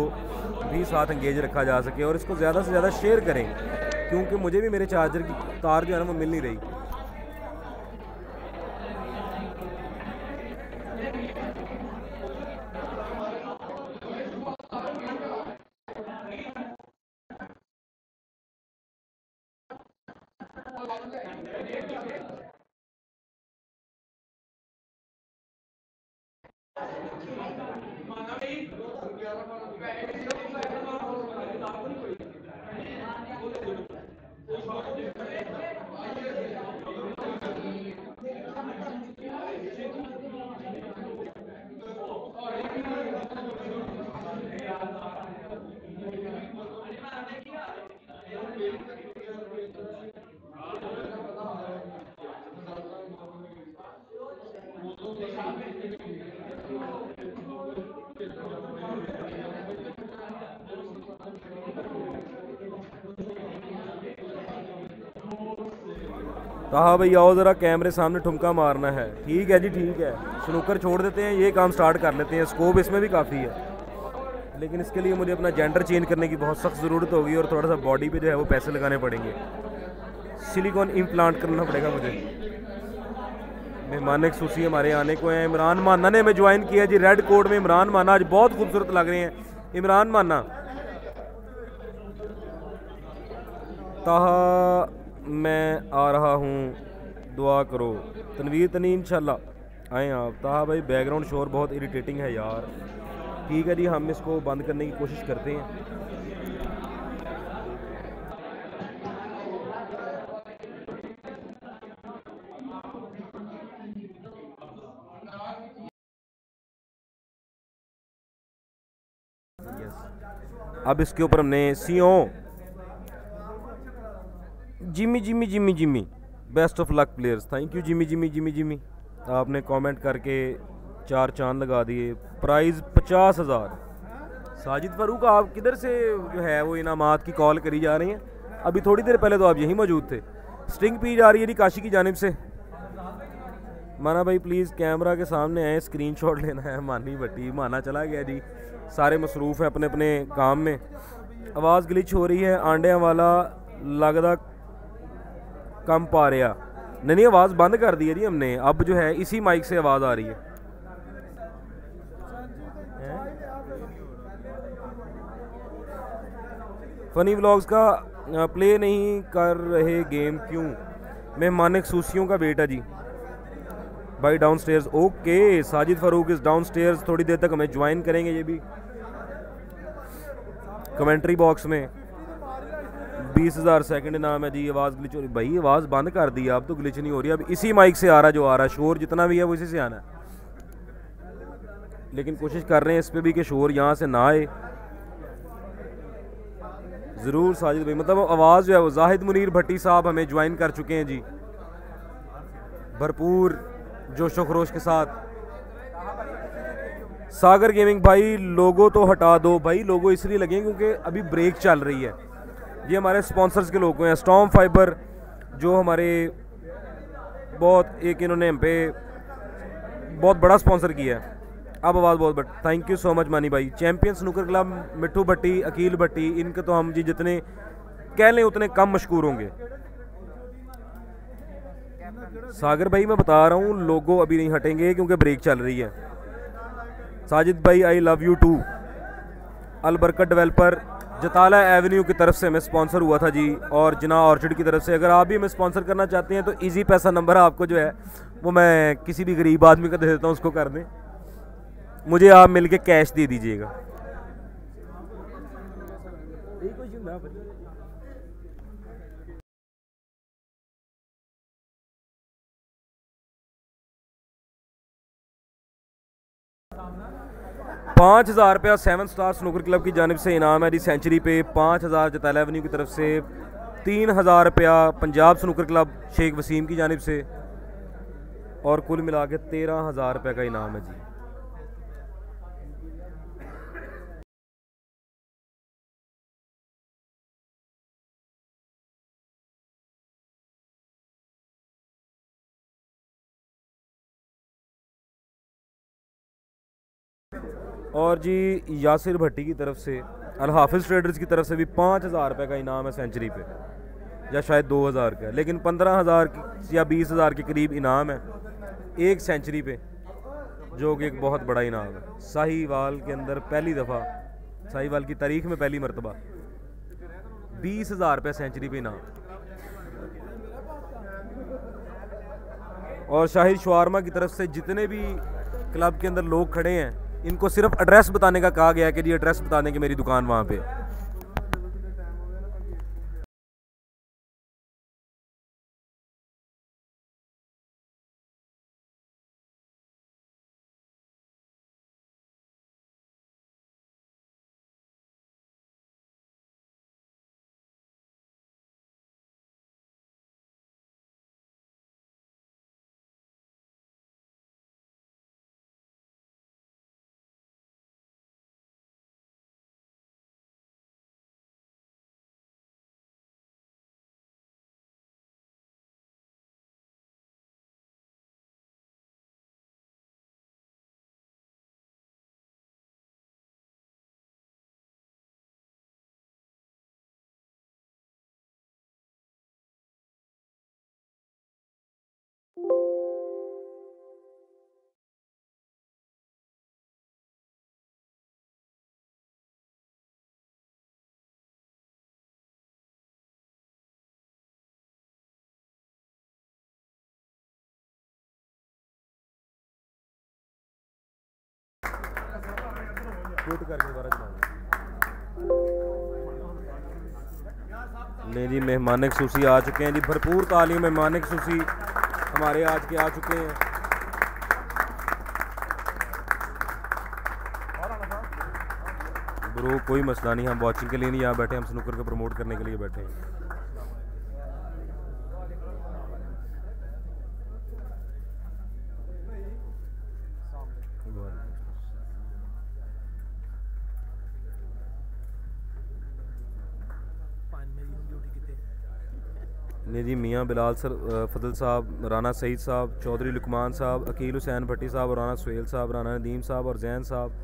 भी साथ इंगेज रखा जा सके और इसको ज़्यादा से ज़्यादा शेयर करें, क्योंकि मुझे भी मेरे चार्जर की तार जो है ना, वो मिल नहीं रही। कहा भाई, आओ ज़रा कैमरे सामने ठुमका मारना है। ठीक है जी, ठीक है। स्नूकर छोड़ देते हैं, ये काम स्टार्ट कर लेते हैं। स्कोप इसमें भी काफ़ी है। लेकिन इसके लिए मुझे अपना जेंडर चेंज करने की बहुत सख्त ज़रूरत होगी और थोड़ा सा बॉडी पे जो है वो पैसे लगाने पड़ेंगे। सिलिकॉन इम्प्लांट करना पड़ेगा मुझे। मेहमान खूसी हमारे आने को हैं। इमरान माना ने हमें ज्वाइन किया जी रेड कोट में इमरान माना आज बहुत खूबसूरत लग रहे हैं। इमरान माना ताहा, मैं आ रहा हूँ। दुआ करो। तनवीर तनी, इंशाल्लाह। आए आप। ताहा भाई बैकग्राउंड शोर बहुत इरीटेटिंग है यार। ठीक है जी हम इसको बंद करने की कोशिश करते हैं। अब इसके ऊपर हमने CO Jimmy Jimmy Jimmy Jimmy best of luck players thank you Jimmy Jimmy Jimmy Jimmy आपने कमेंट करके चार चाँद लगा दिए। प्राइस पचास हज़ार। साजिद फारूक, आप किधर से जो है वो इनामात की कॉल करी जा रही हैं? अभी थोड़ी देर पहले तो आप यहीं मौजूद थे। स्ट्रिंग पी जा रही है जी काशी की जानब से। माना भाई प्लीज़ कैमरा के सामने आए स्क्रीन शॉट लेना है। मानी बट्टी माना चला गया जी। सारे मसरूफ़ हैं अपने अपने काम में। आवाज़ ग्लिच हो रही है आंडिया वाला लगदा कम पा रहा नहीं आवाज़ बंद कर दी है जी हमने। अब जो है इसी माइक से आवाज़ आ रही है। फनी व्लॉग्स का प्ले नहीं कर रहे गेम क्यों? मेहमान खूसियों का बेटा जी। भाई downstairs okay Sajid Farooq इस डाउन स्टेयर्स थोड़ी देर तक हमें ज्वाइन करेंगे ये भी। कमेंट्री बॉक्स में, बीस हज़ार सेकेंड नाम है जी, आवाज़ ग्लिच हो रही। भाई, आवाज़ बंद कर दी, अब तो ग्लिच नहीं हो रही। अब इसी माइक से आ रहा जो आ रहा शोर जितना भी है, वो इसी से आना है। लेकिन कोशिश कर रहे हैं, इस पर भी कि शोर यहाँ से ना आए। ज़रूर साजिद भाई मतलब आवाज़ जो है वो जाहिद मुनीर भट्टी साहब हमें ज्वाइन कर चुके हैं जी। भरपूर जोशो खरोश के साथ। सागर गेमिंग भाई, लोगो तो हटा दो भाई, लोगो इसलिए लगे क्योंकि अभी ब्रेक चल रही है। ये हमारे स्पॉन्सर्स के लोगों हैं स्टॉम फाइबर जो हमारे बहुत, एक इन्होंने हम पे बहुत बड़ा स्पॉन्सर किया है। अब आवाज़ बहुत but thank you so much Mani भाई champion snooker club Mithu Bhatti Aqeel Bhatti इनके तो हम जी जितने कह लें उतने कम मशहूर होंगे सागर भाई मैं बता रहा हूँ लोगो अभी नहीं हटेंगे क्योंकि ब्रेक चल रही है साजिद भाई I love you too Albarkat developer Jatala avenue की तरफ़ से हमें स्पॉन्सर हुआ था जी और जना ऑर्चिड की तरफ़ से अगर आप भी हमें स्पॉन्सर करना चाहते हैं तो इजी पैसा नंबर आपको जो है वो मैं किसी भी गरीब आदमी का दे देता हूँ उसको कर दें मुझे आप मिलके कैश दे दीजिएगा। पाँच हज़ार रुपया सेवन स्टार स्नूकर क्लब की जानब से इनाम है जी सेंचुरी पे। पाँच हज़ार जताला एवेन्यू की तरफ़ से। तीन हज़ार रुपया पंजाब स्नूकर क्लब शेख वसीम की जानब से। और कुल मिला के तेरह हज़ार रुपये का इनाम है जी। और जी यासिर भट्टी की तरफ़ से, अल हाफिज़ ट्रेडर्स की तरफ़ से भी पाँच हज़ार रुपये का इनाम है सेंचुरी पे। या शायद दो हज़ार का लेकिन पंद्रह हज़ार या बीस हज़ार के करीब इनाम है एक सेंचुरी पे, जो कि एक बहुत बड़ा इनाम है। साहीवाल के अंदर पहली दफ़ा, साहीवाल की तारीख में पहली मरतबा, बीस हज़ार रुपये सेंचुरी पे इनाम। और शाहिद शवारमा की तरफ़ से जितने भी क्लब के अंदर लोग खड़े हैं इनको सिर्फ़ एड्रेस बताने का कहा गया है कि जी एड्रेस बताने की मेरी दुकान वहाँ पे ट्वीट करके दोबारा चलाना नहीं जी मेहमान खसूसी आ चुके हैं जी। भरपूर तालियों मेहमान खसूसी हमारे आज के आ चुके हैं। ब्रो, कोई मसला नहीं, हम वॉचिंग के लिए नहीं यहाँ बैठे, हम स्नूकर को प्रमोट करने के लिए बैठे हैं। ने जी मियाँ बिलाल सर फजल साहब राना सईद साहब, चौधरी लुकमान साहब, अकील हुसैन भट्टी साहब और राना सुहेल साहब राना नदीम साहब और जैन साहब,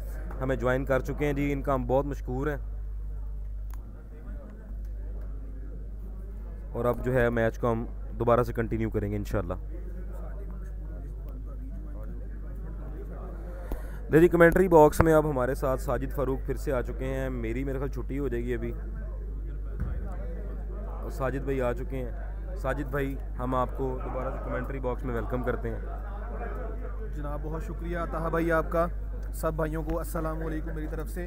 हमें ज्वाइन कर चुके हैं जी। इनका हम बहुत मशहूर हैं। और अब जो है, मैच को हम दोबारा से कंटिन्यू करेंगे इन जी कमेंट्री बॉक्स में अब हमारे साथ साजिद फ़ारूक फिर से आ चुके हैं। मेरी मेरे ख्याल छुट्टी हो जाएगी अभी। और साजिद भाई आ चुके हैं। साजिद भाई हम आपको दोबारा से कमेंट्री बॉक्स में वेलकम करते हैं। जनाब बहुत शुक्रिया ताहा भाई आपका। सब भाइयों को अस्सलाम वालेकुम मेरी तरफ़ से।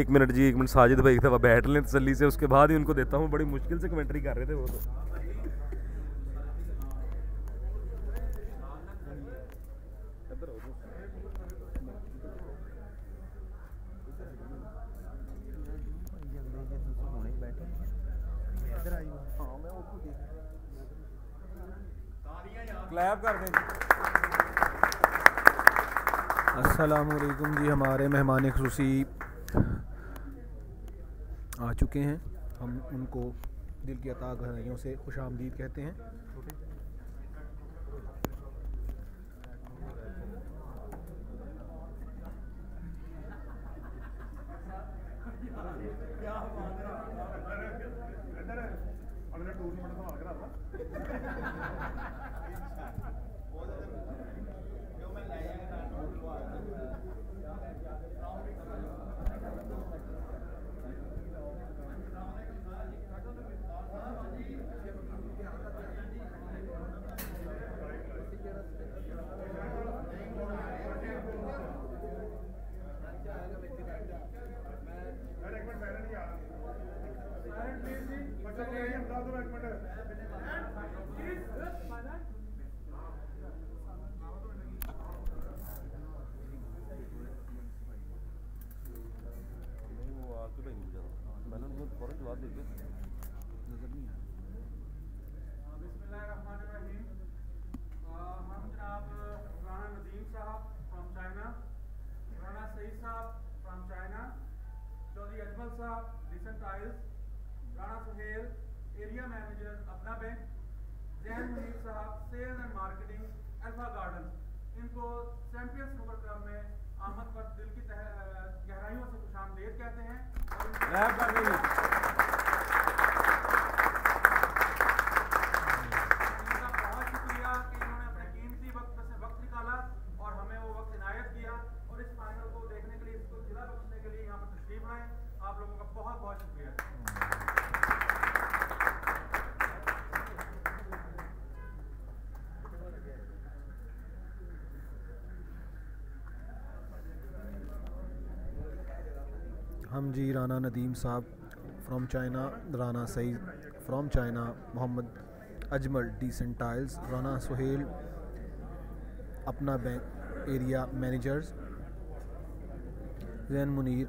एक मिनट जी एक मिनट साजिद भाई एक दफ़ा बैठ लें तसली से उसके बाद ही उनको देता हूँ। बड़ी मुश्किल से कमेंट्री कर रहे थे वो तो। क्लैप कर दें। अस्सलाम वालेकुम जी हमारे मेहमान खसूसी आ चुके हैं। हम उनको दिल की अता गहराइयों से खुश आमदीद कहते हैं। ısmarlar अल्फ़ा गार्डन इनको चैंपियंस सुपर क्रम में आमद पर दिल की गहराइयों से खुश आमदेद कहते हैं और इनके- इनका बहुत शुक्रिया कि इन्होंने अपने कीमती वक्त में से वक्त निकाला और हमें वो वक्त इनायत किया और इस फाइनल को देखने के लिए इसको जिला बख्शने के लिए यहाँ पर तशरीफ़ लाए आप लोगों का बहुत बहुत शुक्रिया हम जी राना नदीम साहब from China Rana Saeed from China Mohammad Ajmal decent tiles Rana Suhail अपना bank area managers Zain Munir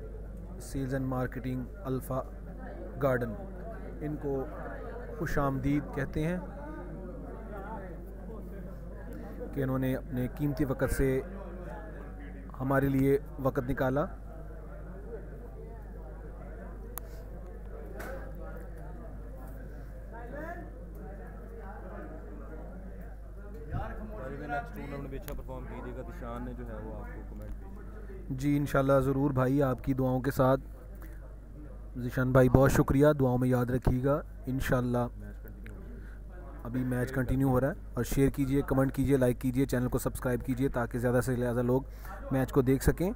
sales and marketing alpha garden. इनको खुश आमदीद कहते हैं कि इन्होंने अपने कीमती वक़्त से हमारे लिए वक़्त निकाला नेक्स्ट टूर्नामेंट में अच्छा ने जो है वो आपको कमेंट जी, इंशाल्लाह ज़रूर भाई आपकी दुआओं के साथ। जिशान भाई, बहुत शुक्रिया। दुआओं में याद रखिएगा मैच अभी मैच कंटिन्यू हो रहा है। और शेयर कीजिए कमेंट कीजिए लाइक कीजिए चैनल को सब्सक्राइब कीजिए, ताकि ज़्यादा से ज़्यादा लोग मैच को देख सकें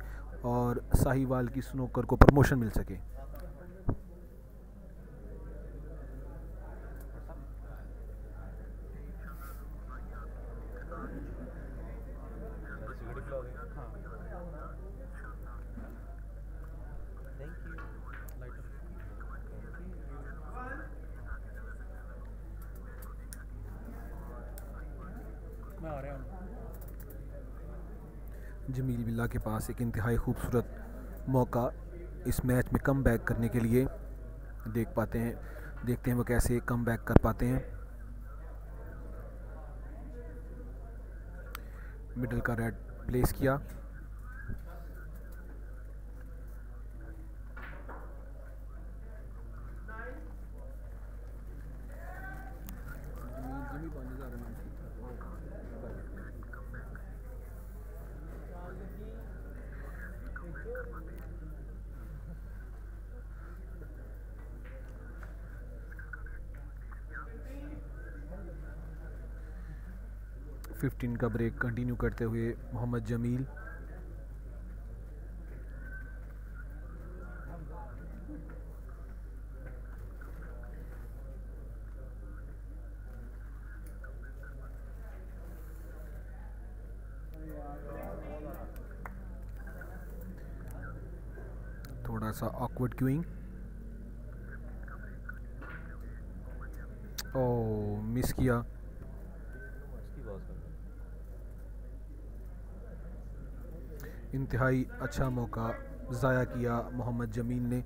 और साहिवाल की स्नोकर को प्रमोशन मिल सके सिगरेट पिला दें थैंक यू मैं आ रहा हूँ बिल्ला के पास एक इंतहाई खूबसूरत मौका इस मैच में कम बैक करने के लिए देख पाते हैं, देखते हैं वो कैसे कम बैक कर पाते हैं। मिडल का रेड प्लेस किया। फिफ्टीन का ब्रेक कंटिन्यू करते हुए मोहम्मद जमील। थोड़ा सा ऑकवर्ड क्यूइंग ओ मिस किया इसकी बात कर इंतहाई अच्छा मौका ज़ाया किया मोहम्मद जमील ने।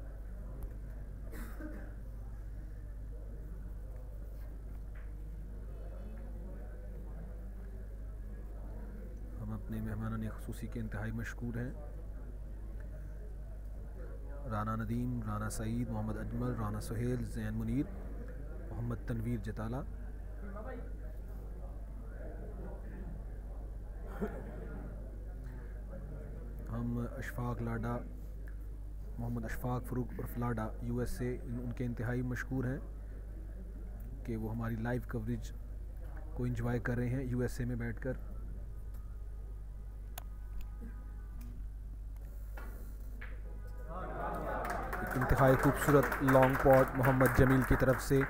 हम अपने मेहमान खसूसी के इंतहाई मशहूर हैं। राना नदीम, राना सईद, मोहम्मद अजमल, राना सुहेल, जैन मुनीर, मोहम्मद तनवीर जताला। हम अशफाक लाडा, मोहम्मद अशफाक फ़रूक उर्फ़ लाडा यूएस से इन- उनके इंतहाई मशहूर हैं कि वो हमारी लाइव कवरेज को इंजॉय कर रहे हैं यू एस ए में बैठ कर इंतहाई खूबसूरत लॉन्ग पॉट मोहम्मद जमील की तरफ़ से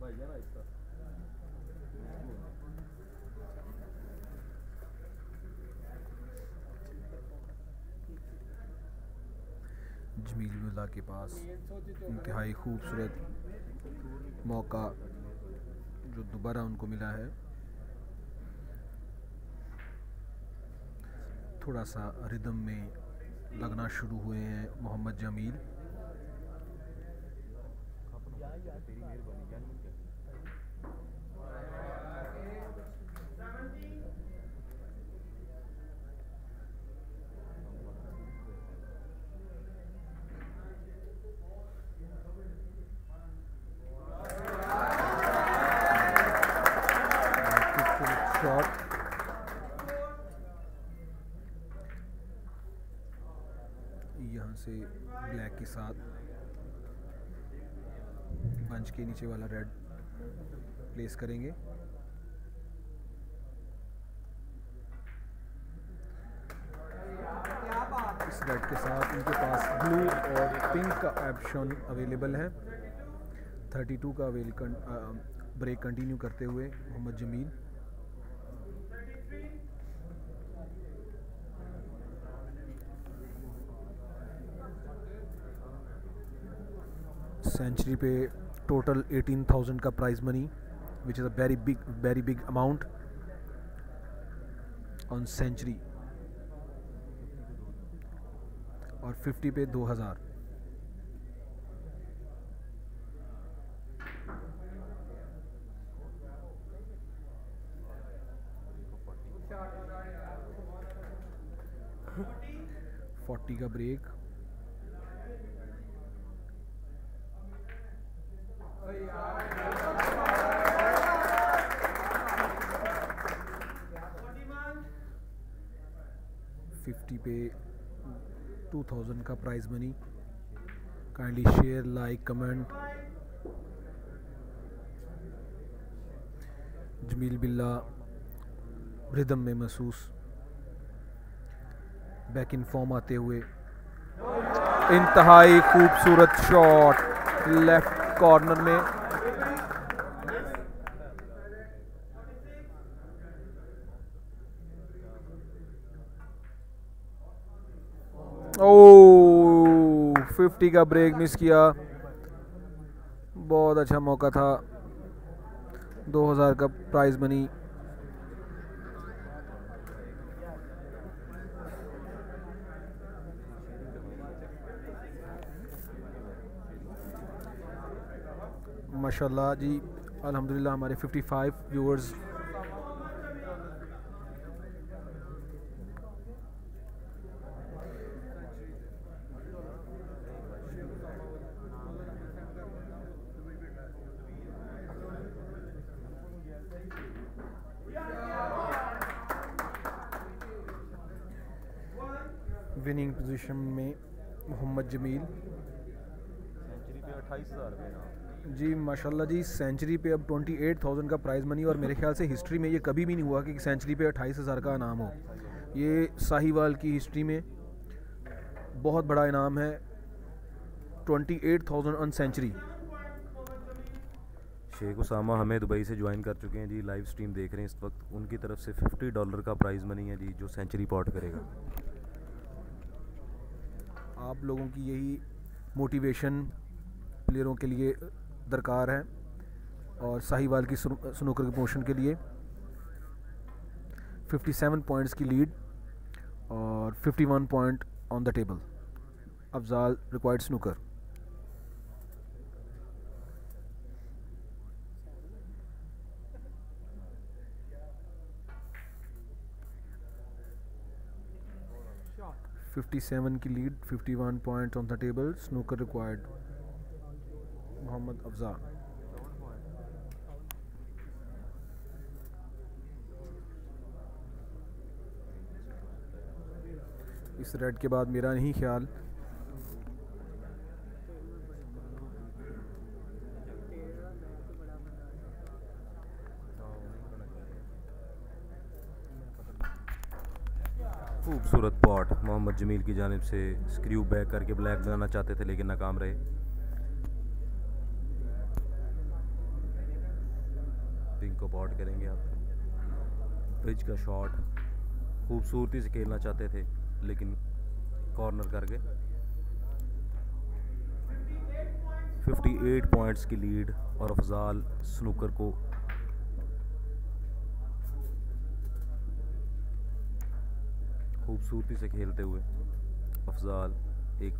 भाई जाना इसका जमील मुल्ला के पास इंतहाई खूबसूरत मौका जो दोबारा उनको मिला है। थोड़ा सा रिदम में लगना शुरू हुए हैं मोहम्मद जमील। ब्लैक के साथ बंच के नीचे वाला रेड प्लेस करेंगे। इस रेड के साथ इनके पास ब्लू और पिंक का ऑप्शन अवेलेबल है। 32 का अवेल कं, आ, ब्रेक कंटिन्यू करते हुए मोहम्मद जमील। सेंचुरी पे टोटल 18,000 का prize money which is a very big very big amount on century और 50 पे 2000 फोर्टी का ब्रेक फिफ्टी पे टू थाउज़ेंड का prize money kindly share like comment Jamil Billa rhythm में महसूस। बैक इन फॉर्म आते हुए। इंतहाई खूबसूरत शॉट लेफ़्ट कॉर्नर में। ओ फिफ्टी का ब्रेक मिस किया। बहुत अच्छा मौका था। 2000 का प्राइज मनी। माशाल्लाह जी, अल्हम्दुलिल्लाह हमारे 55 व्यूअर्स विनिंग पोजीशन में मोहम्मद जमील। सेंचुरी पे अट्ठाईस हज़ार रुपये जी माशाल्लाह जी सेंचुरी पे अब 28,000 का प्राइज़ मनी और मेरे ख्याल से हिस्ट्री में ये कभी भी नहीं हुआ कि सेंचुरी पे अट्ठाईस हज़ार का इनाम हो। ये साहिवाल की हिस्ट्री में बहुत बड़ा इनाम है 28,000 ऑन सेंचुरी शेख उसामा हमें दुबई से ज्वाइन कर चुके हैं जी लाइव स्ट्रीम देख रहे हैं इस वक्त। उनकी तरफ़ से 50 डॉलर का प्राइज़ मनी है जी जो सेंचुरी पॉट करेगा। आप लोगों की यही मोटिवेशन प्लेयरों के लिए दरकार है और साहिवाल की स्नूकर के प्रमोशन के लिए। 57 पॉइंट्स की लीड और 51 point on the table Afzal required snooker fifty seven की lead fifty one point on the table snooker required Mohammad Afzal इस रेड के बाद मेरा नहीं ख्याल। खूबसूरत पॉट मोहम्मद जमील की जानब से स्क्रू बैक करके ब्लैक बनाना चाहते थे, लेकिन नाकाम रहे। पिंक को पॉट करेंगे आप। ब्रिज का शॉट खूबसूरती से खेलना चाहते थे, लेकिन कॉर्नर करके 58 पॉइंट्स की लीड और अफजाल स्नूकर को खूबसूरती से खेलते हुए। अफजाल, एक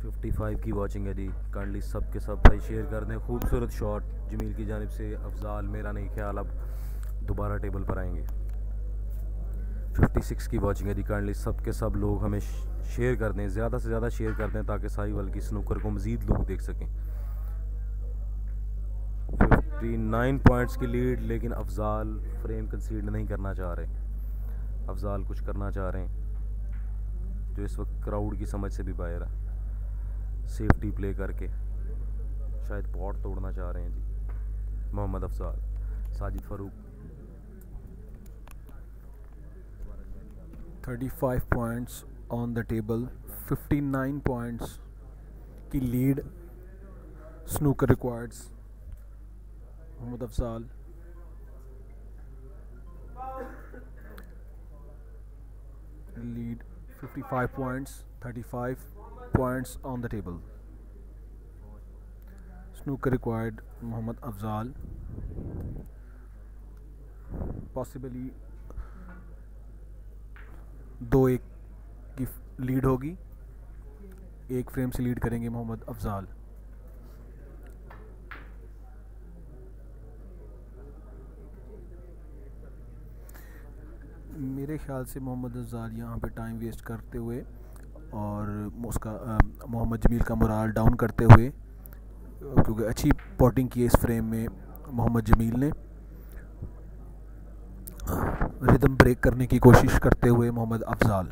फिफ्टी फाइव की वॉचिंग है जी। काइंडली सब के सब भाई शेयर कर दें खूबसूरत शॉट जमील की जानब से। अफजाल, मेरा नहीं ख्याल। अब दोबारा टेबल पर आएँगे। 56 की वॉचिंग है जी। काइंडली सब के सब लोग हमें शेयर कर दें ज़्यादा से ज़्यादा शेयर कर दें ताकि साहिवाल की स्नूकर को मज़ीद लोग देख सकें। 59 पॉइंट्स की लीड, लेकिन अफजाल फ्रेम कंसीड नहीं करना चाह रहे। अफजाल कुछ करना चाह रहे हैं, जो इस वक्त क्राउड की समझ से भी बाहर है। सेफ्टी प्ले करके, शायद पॉट तोड़ना चाह रहे हैं जी। Mohammad Afzal, Sajid Farooq. 35 points on the table 59 points की lead snooker required Mohammad Afzal. Lead 55 points 35 points on the table snooker required Mohammad Afzal. Possibly दो एक की लीड होगी। एक फ्रेम से लीड करेंगे मोहम्मद अफजाल। मेरे ख्याल से मोहम्मद अफजाल यहाँ पे टाइम वेस्ट करते हुए और उसका मोहम्मद जमील का मुराल डाउन करते हुए, क्योंकि अच्छी पॉटिंग की है इस फ्रेम में मोहम्मद जमील ने। रिदम ब्रेक करने की कोशिश करते हुए Mohammad Afzal.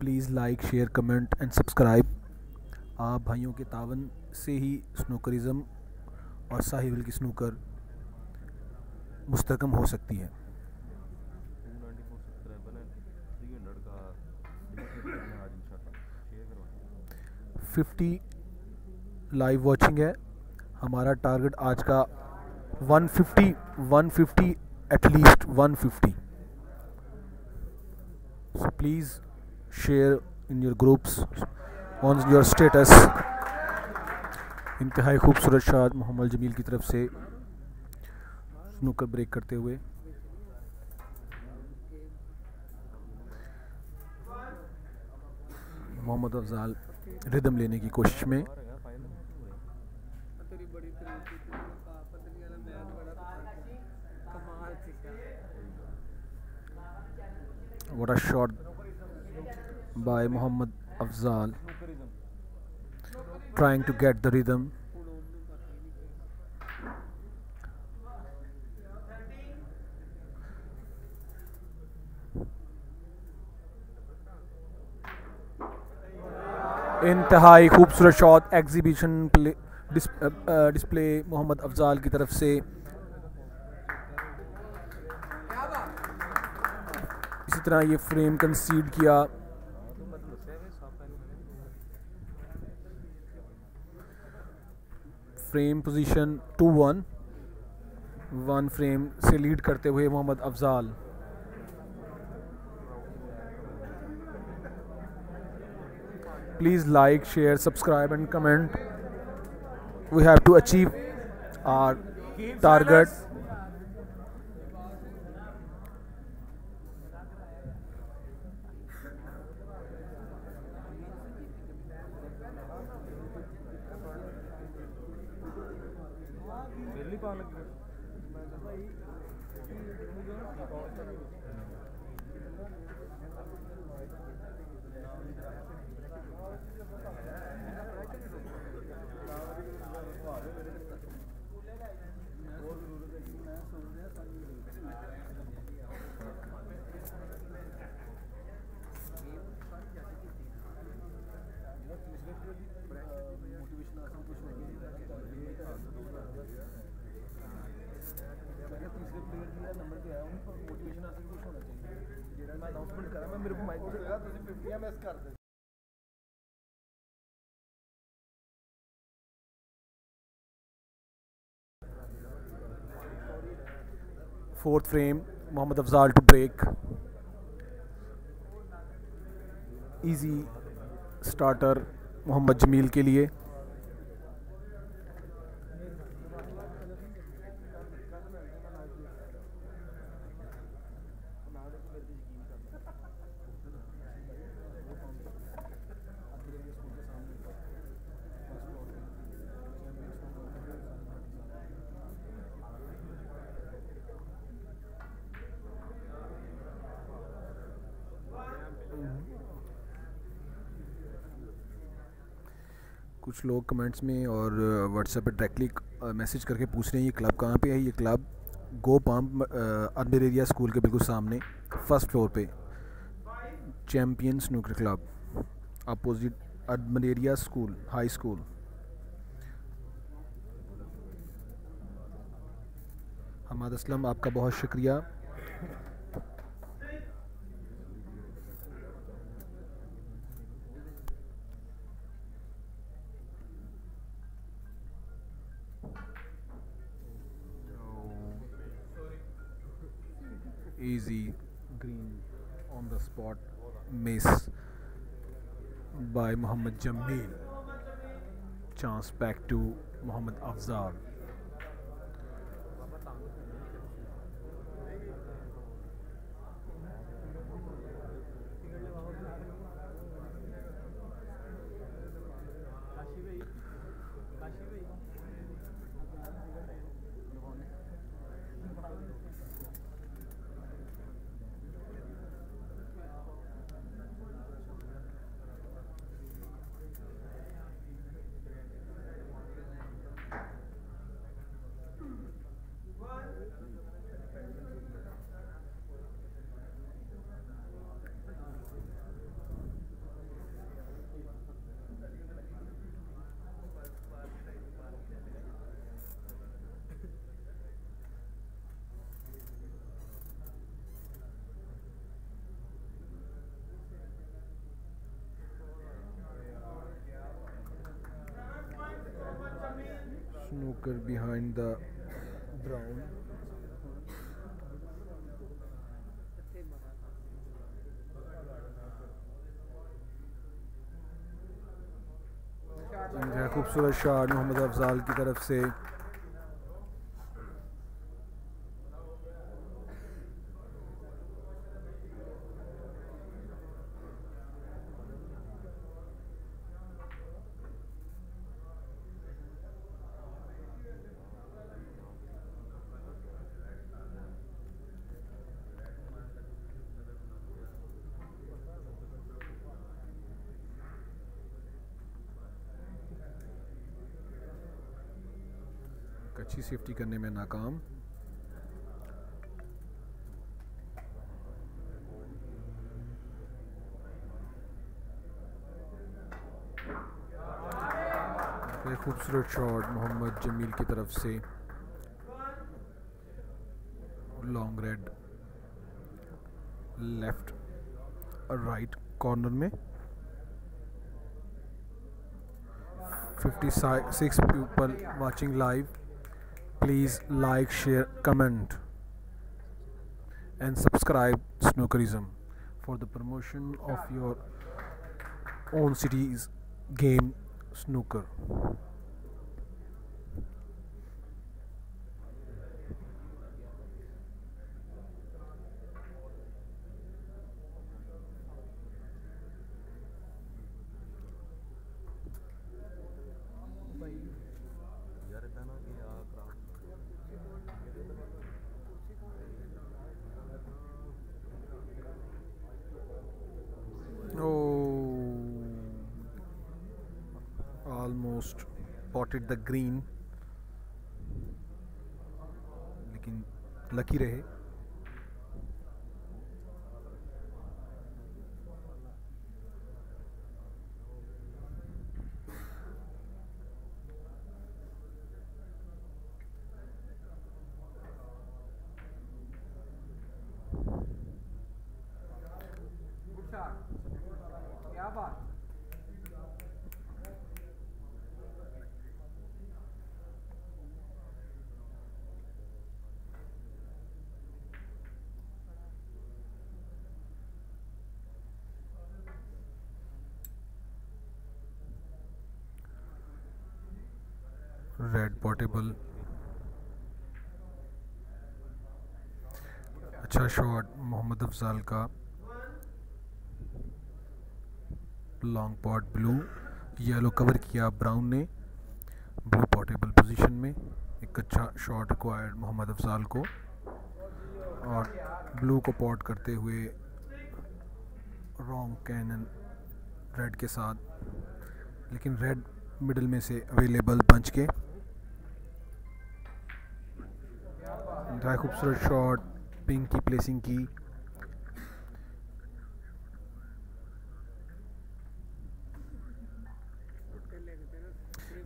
Please like share comment and subscribe आप भाइयों के तावन से ही स्नूकरिज़म और साहिबल की स्नूकर मुस्तकम हो सकती है। फिफ्टी लाइव वॉचिंग है। हमारा टारगेट आज का 150 150 at least 150 so please share in your groups on your status इंतहाई खूबसूरत शाद मोहम्मद जमील की तरफ़ से स्नूकर ब्रेक करते हुए। मोहम्मद अफजाल रिदम लेने की कोशिश में। What a shot by Muhammad Afzal trying to get the rhythm. इंतहाई खूबसूरत shot exhibition play display Mohammad Afzal की तरफ़ से। इसी तरह ये फ्रेम कंसीड किया। Frame position two one one frame से लीड करते हुए Mohammad Afzal. Please like share subscribe and comment we have to achieve our target fourth frame Mohammad Afzal to break easy starter Mohammad Jamil के लिए. कुछ लोग comments में और WhatsApp पे डायरेक्टली मैसेज करके पूछ रहे हैं, ये क्लब कहाँ पे है? ये club go palm urban area school के बिल्कुल सामने फ़र्स्ट फ्लोर पे champion snooker club opposite area school high school Hammad Aslam, आपका बहुत शुक्रिया। Miss by Muhammad Jamil chance back to Muhammad Afzal behind the brown. खूबसूरत शार मोहम्मद अफजाल की तरफ़ से एक अच्छी सेफ्टी करने में नाकाम। खूबसूरत शॉट मोहम्मद जमील की तरफ़ से। Long red. लेफ़्ट और राइट कॉर्नर में। 56 people watching live please like share comment and subscribe snookerism for the promotion of your own city's game snooker the green. लेकिन लकी रहे रेड पोर्टेबल अच्छा शॉट मोहम्मद अफजाल का long pot blue yellow cover किया brown ने blue portable position में, एक अच्छा shot required Mohammad Afzal को, और ब्लू को पॉट करते हुए रॉन्ग कैनन रेड के साथ, लेकिन रेड मिडल में से अवेलेबल पंच के इंतहा खूबसूरत शॉट पिंक की प्लेसिंग की।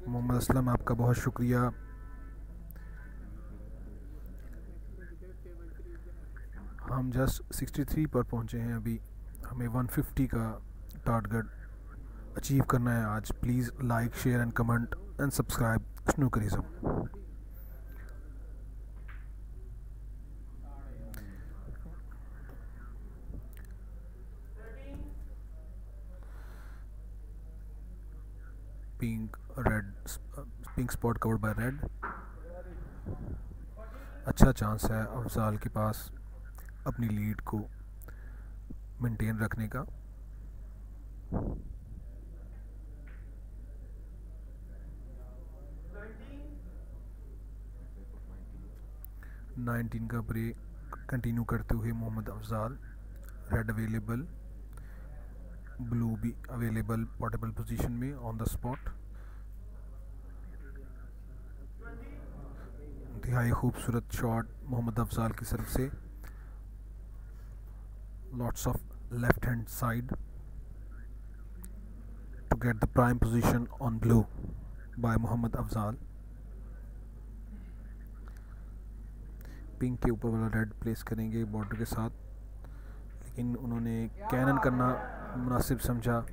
मोहम्मद असलम, आपका बहुत शुक्रिया। हम जस्ट 63 पर पहुँचे हैं अभी। हमें 150 का टारगेट अचीव करना है आज। Please like share and comment and subscribe snookerism pink red uh, pink spot covered by red अच्छा चांस है अफजाल के पास अपनी लीड को मेंटेन रखने का। नाइनटीन का ब्रेक कंटिन्यू करते हुए Mohammad Afzal red available blue भी अवेलेबल पोर्टेबल पोजीशन में ऑन द स्पॉट इंतहाई खूबसूरत शॉट मोहम्मद अफजाल की तरफ़ से। Lots of left hand side to get the prime position on blue by Mohammad Afzal. Pink के ऊपर वाला रेड प्लेस करेंगे बॉर्डर के साथ। लेकिन उन्होंने कैनन करना मुनासिब समझा।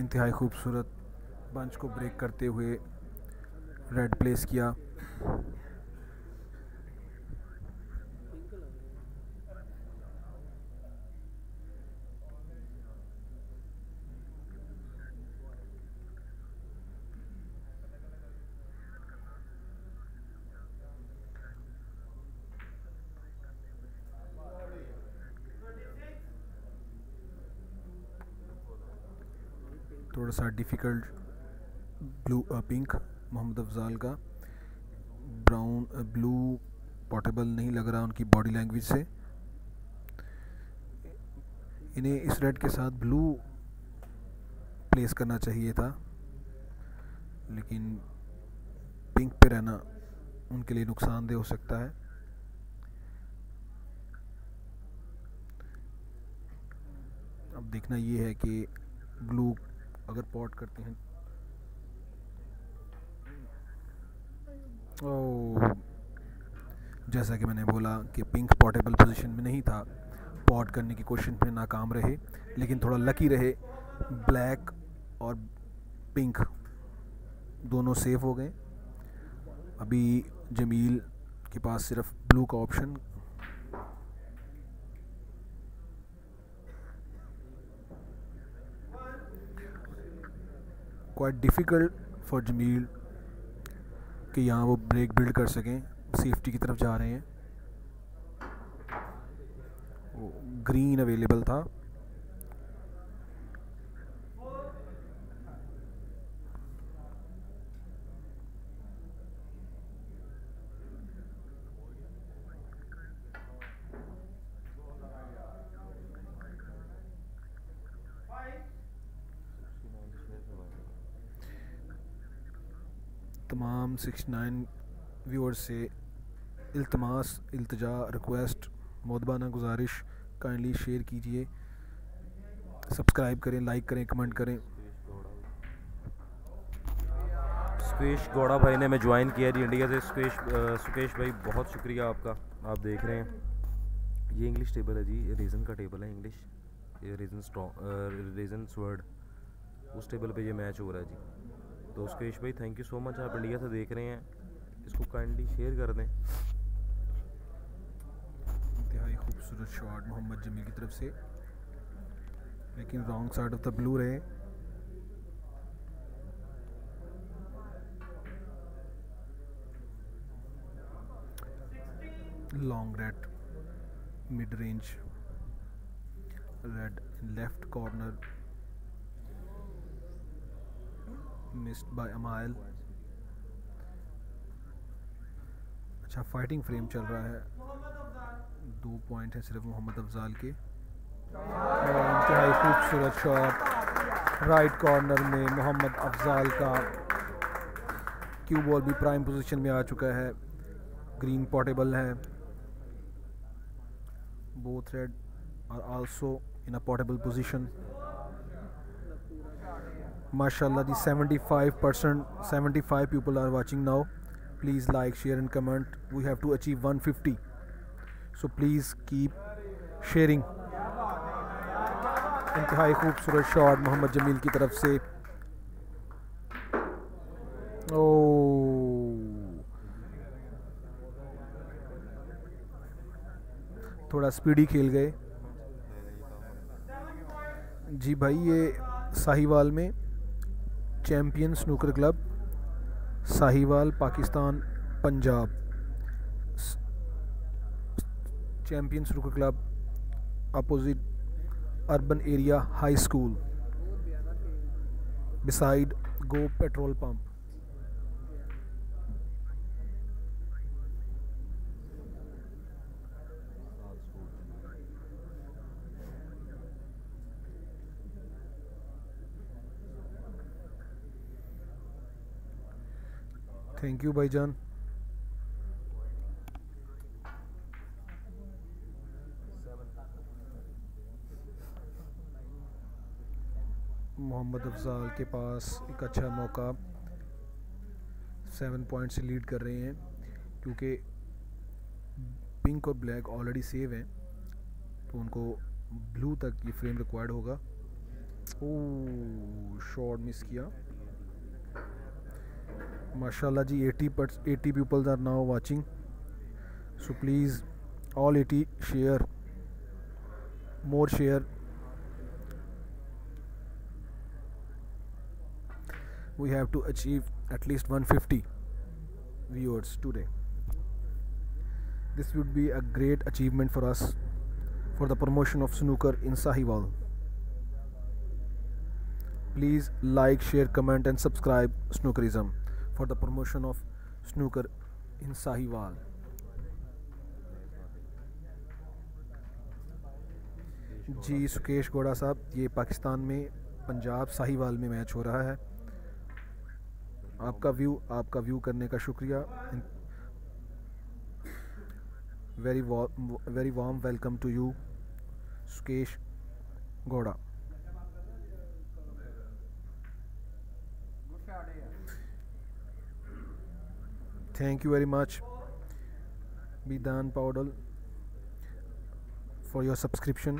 इंतहाई खूबसूरत बंच को ब्रेक करते हुए रेड प्लेस किया। थोड़ा सा difficult blue pink Mohammad Afzal का। ब्राउन ब्लू पोर्टेबल नहीं लग रहा उनकी बॉडी लैंग्वेज से। इन्हें इस रेड के साथ ब्लू प्लेस करना चाहिए था। लेकिन पिंक पे रहना उनके लिए नुकसानदेह हो सकता है। अब देखना ये है कि ब्लू अगर पॉट करते हैं। ओ, जैसा कि मैंने बोला कि पिंक पॉटेबल पोजीशन में नहीं था, पॉट करने की कोशिश में नाकाम रहे, लेकिन थोड़ा लकी रहे ब्लैक और पिंक दोनों सेफ़ हो गए। अभी जमील के पास सिर्फ़ ब्लू का option quite difficult for Jamil कि यहाँ वो ब्रेक बिल्ड कर सकें सेफ्टी की तरफ़ जा रहे हैं। ग्रीन अवेलेबल था। तमाम 69 व्यूअर्स से इल्तमास, इल्तजा रिक्वेस्ट मोदबाना गुजारिश काइंडली शेयर कीजिए। सब्सक्राइब करें लाइक करें कमेंट करें। सुकेश गौड़ा भाई ने मैं ज्वाइन किया जी इंडिया से। सुकेश सुकेश भाई, बहुत शुक्रिया आपका। आप देख रहे हैं। ये इंग्लिश टेबल है जी। ये रीज़न का टेबल है इंग्लिश ये रीज़न स्ट्रॉन्ग रीज़न स्वर्ड उस टेबल पे ये मैच हो रहा है जी। तो सुकेश भाई थैंक यू सो मच आप इंडिया से देख रहे हैं। इसको काइंडली शेयर कर दें। इंतहाई खूबसूरत शॉट मोहम्मद जमील की तरफ़ से। लेकिन wrong side of the blue रहे। Long red mid range red left corner missed by a mile अच्छा फाइटिंग फ्रेम चल रहा है। दो पॉइंट है सिर्फ़ मोहम्मद अफजाल के। इंतहाई खूबसूरत शॉट राइट कॉर्नर में मोहम्मद अफजाल का क्यू बॉल भी प्राइम पोजीशन में आ चुका है। ग्रीन पोर्टेबल है। Both red are also in a portable position माशाल्लाह the 75 percent seventy five people are watching now please like share and comment we have to achieve 150 so please keep sharing इंतहाई खूबसूरत shot Mohammad Jameel की तरफ़ से। ओ थोड़ा speedy खेल गए। जी भाई, ये साहिवाल में champion snooker club Sahiwal, Pakistan, Punjab. Champion snooker club opposite urban area high school beside go petrol pump thank you भाईजान मोहम्मद अफजाल के पास एक अच्छा मौका सेवन पॉइंट से लीड कर रहे हैं, क्योंकि पिंक और ब्लैक ऑलरेडी सेव हैं तो उनको ब्लू तक ये फ्रेम रिक्वायर्ड होगा। ओ शॉट मिस किया। Mashallah ji 80 per 80 people are now watching. So please all 80 share. More share. We have to achieve at least 150 viewers today. This would be a great achievement for us for the promotion of snooker in sahiwal. Please like share comment and subscribe snookerism for the promotion of snooker in Sahiwal. जी, सुकेश गोड़ा साहब, ये पाकिस्तान में, पंजाब, साहिवाल में match हो रहा है। आपका view आपका व्यू करने का शुक्रिया। Very very warm welcome to you Sukesh Gowda. Thank you very much, bidan powdal, for your subscription.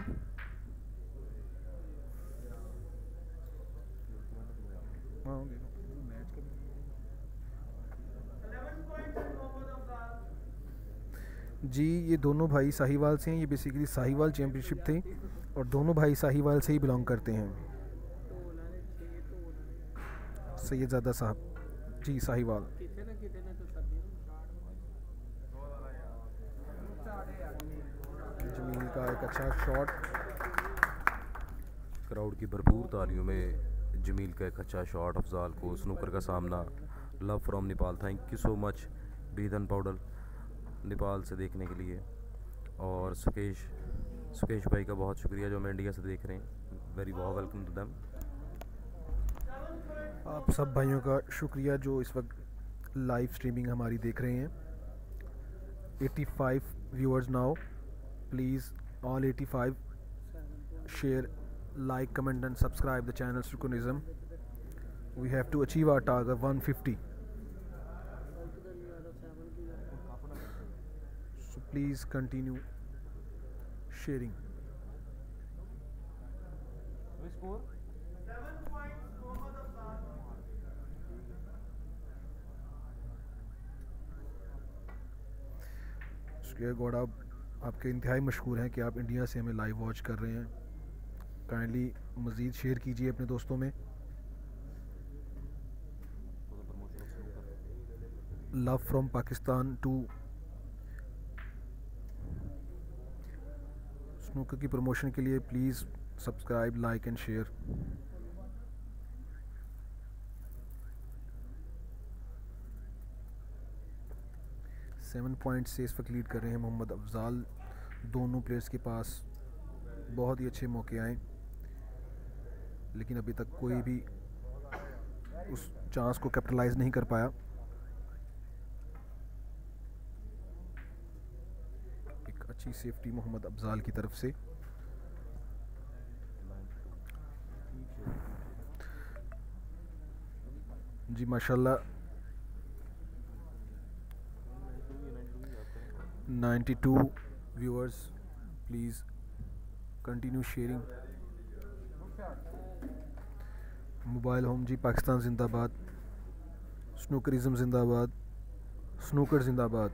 जी, ये दोनों भाई साहिवाल से हैं। ये बेसिकली साहिवाल चैम्पियनशिप थे और दोनों भाई साहिवाल से ही बिलोंग करते हैं। सैयदजादा साहब। जी, साहिवाल। जमील का एक अच्छा शॉट क्राउड की भरपूर तालियों में जमील का एक अच्छा शॉट अफजाल को स्नूकर का सामना. Love from Nepal thank you so much Bidan Poudel Nepal से देखने के लिए. और सुकेश सुकेश भाई का बहुत शुक्रिया जो हमें इंडिया से देख रहे हैं. वेरी वाह वेलकम टू दैम आप सब भाइयों का शुक्रिया जो इस वक्त लाइव स्ट्रीमिंग हमारी देख रहे हैं. 85 viewers now. please all 85 share like comment and subscribe the channel Sukunism we have to achieve our target 150 so please continue sharing. Square got up. आपके इंतहाई मशहूर हैं कि आप इंडिया से हमें लाइव वॉच कर रहे हैं। काइंडली मज़ीद शेयर कीजिए अपने दोस्तों में। Love from Pakistan to snooker की प्रमोशन के लिए please subscribe like and share seven point से इस वक्त लीड कर रहे हैं मोहम्मद अफजाल। दोनों प्लेयर्स के पास बहुत ही अच्छे मौके आए, लेकिन अभी तक कोई भी उस चांस को कैपिटलाइज नहीं कर पाया। एक अच्छी सेफ्टी मोहम्मद अफजाल की तरफ़ से। जी, माशाल्लाह 92 viewers please continue sharing. Mobile home जी पाकिस्तान जिंदाबाद स्नूकरिज्म जिंदाबाद स्नूकर जिंदाबाद।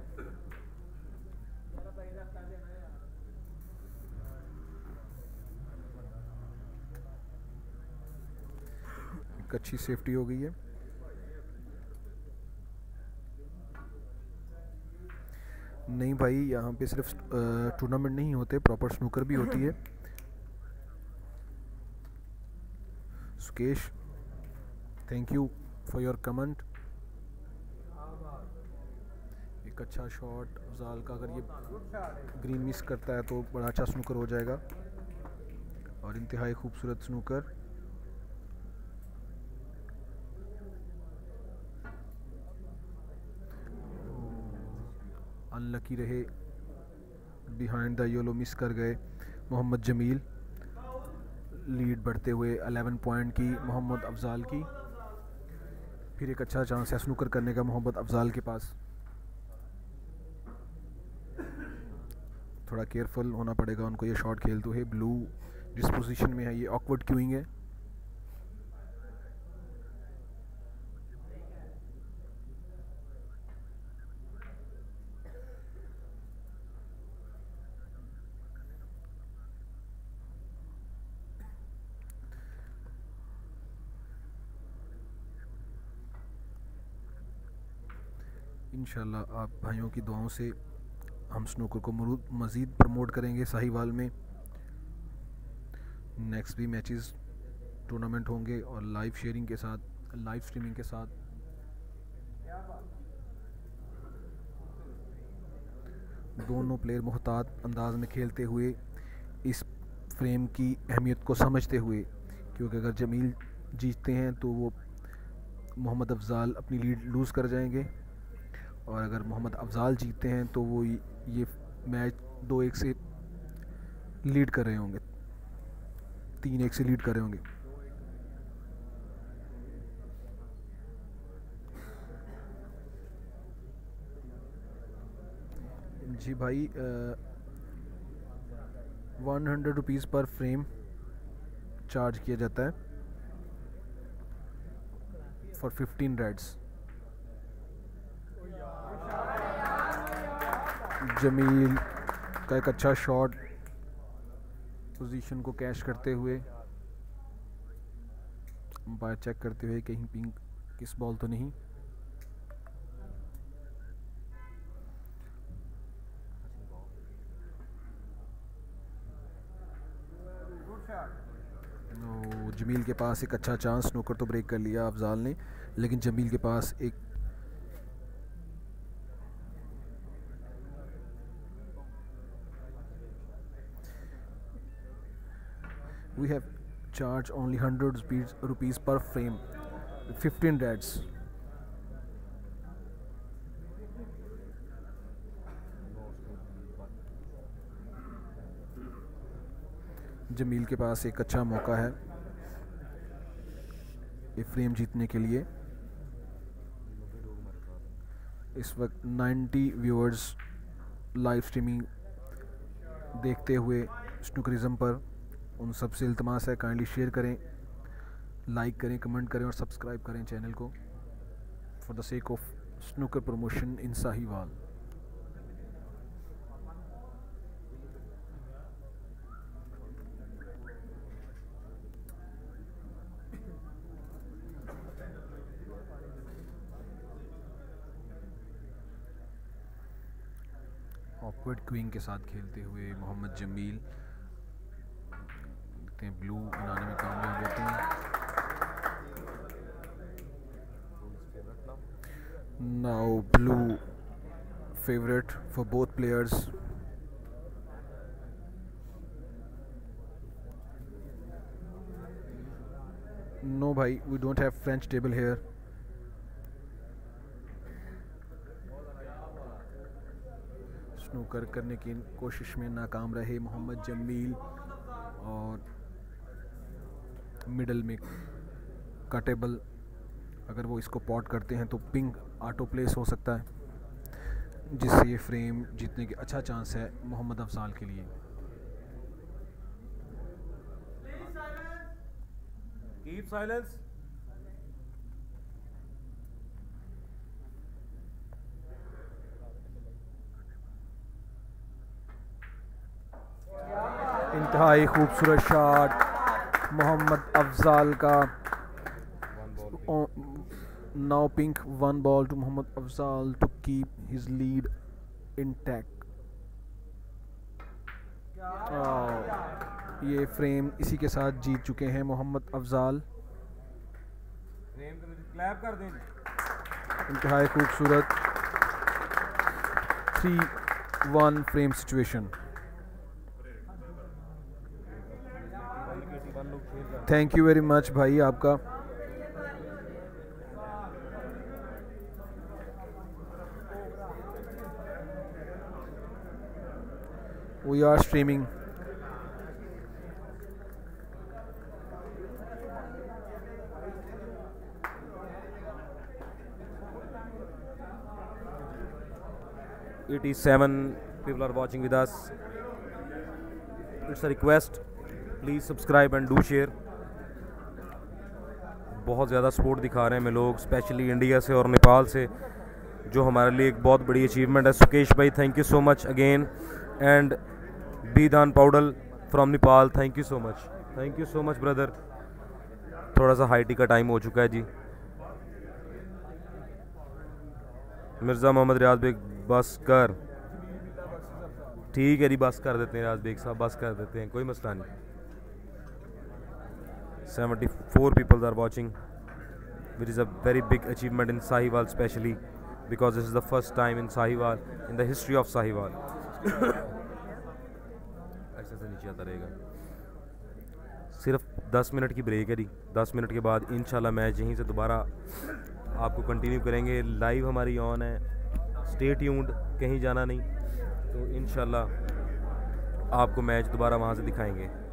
एक अच्छी सेफ्टी हो गई है। नहीं भाई, यहाँ पे सिर्फ़ टूर्नामेंट नहीं होते प्रॉपर स्नूकर भी होती है। Sukesh thank you for your comment एक अच्छा शॉट जाल का अगर ये ग्रीन मिस करता है तो बड़ा अच्छा स्नूकर हो जाएगा। और इंतहाई खूबसूरत स्नूकर अनलकी रहे। बिहाइंड द योलो मिस कर गए मोहम्मद जमील। लीड बढ़ते हुए 11 पॉइंट की मोहम्मद अफजाल की। फिर एक अच्छा चांस है स्नूकर करने का मोहम्मद अफजाल के पास। थोड़ा केयरफुल होना पड़ेगा उनको, ये शॉट खेलते हुए ब्लू जिस पोजीशन में है, ये ऑकवर्ड क्यूइंग है? इन आप भाइयों की दुआओं से हम स्नूकर को मज़ीद प्रमोट करेंगे साहिवाल में। नेक्स्ट भी मैचेस टूर्नामेंट होंगे और लाइव शेयरिंग के साथ लाइव स्ट्रीमिंग के साथ। दोनों प्लेयर मोहतात अंदाज में खेलते हुए, इस फ्रेम की अहमियत को समझते हुए, क्योंकि अगर जमील जीतते हैं तो वो मोहम्मद अफजाल अपनी लीड लूज़ कर जाएँगे। और अगर मोहम्मद अफजाल जीतते हैं तो वो ये मैच दो एक से लीड कर रहे होंगे। तीन एक से लीड कर रहे होंगे। जी भाई वन हंड्रेड रुपीज़ पर फ्रेम चार्ज किया जाता है। फॉर फिफ्टीन रेड्स जमील का एक अच्छा शॉट पोजीशन को कैश करते हुए अंपायर चेक करते हुए कहीं पिंक किस बॉल तो नहीं। जमील के पास एक अच्छा चांस स्नोकर तो ब्रेक कर लिया अफजाल ने, लेकिन जमील के पास एक we have charged only 100 rupees, rupees per frame 15 reds. Jameel के पास एक अच्छा मौका है ये फ्रेम जीतने के लिए। इस वक्त 90 व्यूअर्स लाइव स्ट्रीमिंग देखते हुए स्नूकरिज्म पर उन सबसे इल्तमास है काइंडली शेयर करें लाइक करें कमेंट करें और सब्सक्राइब करें चैनल को for the sake of snooker promotion in Sahiwal awkward Qing के साथ खेलते हुए मोहम्मद जमील सकते हैं। ब्लू बनाने में कामयाब होते हैं। Now blue favourite for both players no भाई we don't have French table here snooker करने की कोशिश में नाकाम रहे मोहम्मद जमील और मिडल में कटेबल अगर वो इसको पॉट करते हैं तो पिंक ऑटो प्लेस हो सकता है जिससे ये फ्रेम जीतने के अच्छा चांस है मोहम्मद अफजाल के लिए। इंतहाई खूबसूरत शॉट मोहम्मद अफजाल का now pink one ball to Mohammad Afzal to keep his lead intact. Oh, ये फ्रेम इसी के साथ जीत चुके हैं मोहम्मद अफजाल। इंतहाई खूबसूरत three one frame situation thank you very much भाई आपका we are streaming Eighty-seven people are watching with us. It's a request. Please subscribe and do share. बहुत ज़्यादा सपोर्ट दिखा रहे हैं हमें लोग स्पेशली इंडिया से और नेपाल से, जो हमारे लिए एक बहुत बड़ी अचीवमेंट है। सुकेश भाई thank you so much again and Bidhan Paudel from Nepal thank you so much thank you so much brother थोड़ा सा हाई टी का टाइम हो चुका है जी। मिर्ज़ा मोहम्मद रियाज बेग, बस कर। ठीक है जी, बस कर देते हैं, रियाज बेग साहब, बस कर देते हैं, कोई मसला नहीं। Seventy four peoples are watching which is a very big achievement in Sahiwal specially because this is the first time in Sahiwal, in the history of Sahiwal. ऐसे से नीचे आता रहेगा। सिर्फ़ 10 मिनट की ब्रेक है जी। 10 मिनट के बाद इंशाल्लाह मैच यहीं से दोबारा आपको कंटिन्यू करेंगे। लाइव हमारी ऑन है। स्टे ट्यून्ड कहीं जाना नहीं। तो इंशाल्लाह आपको मैच दोबारा वहाँ से दिखाएँगे।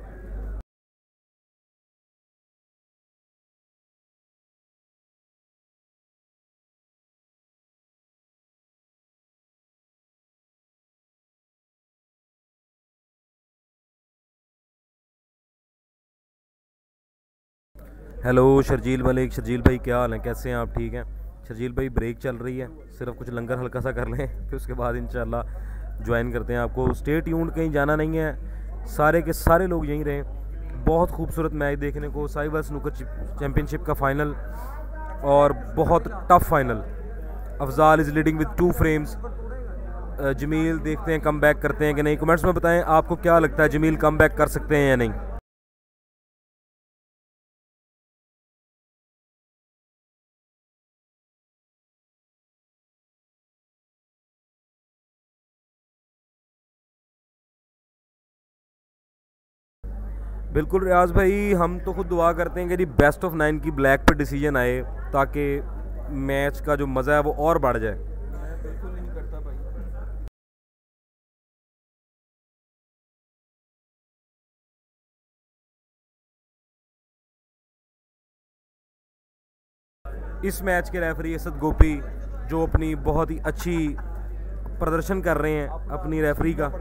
हेलो, शर्जील मलिक। शर्जील भाई, क्या हाल है? कैसे हैं आप? ठीक हैं? शर्जील भाई ब्रेक चल रही है। सिर्फ़ कुछ लंगर हल्का सा कर लें, फिर उसके बाद इंशाल्लाह ज्वाइन करते हैं आपको। स्टेट यून कहीं जाना नहीं है। सारे के सारे लोग यहीं रहें। बहुत खूबसूरत मैच देखने को, साइबर स्नूकर चैम्पियनशिप का फाइनल और बहुत tough final Afzal is leading with two frames Jamil देखते हैं कम बैक करते हैं कि नहीं। कमेंट्स में बताएँ, आपको क्या लगता है, जमील कम बैक कर सकते हैं या नहीं? बिल्कुल रियाज भाई, हम तो खुद दुआ करते हैं कि जी बेस्ट ऑफ़ नाइन की ब्लैक पे डिसीज़न आए, ताकि मैच का जो मज़ा है वो और बढ़ जाए। इस मैच के रेफरी असद गोपी, जो अपनी बहुत ही अच्छी प्रदर्शन कर रहे हैं अपनी रेफरी का।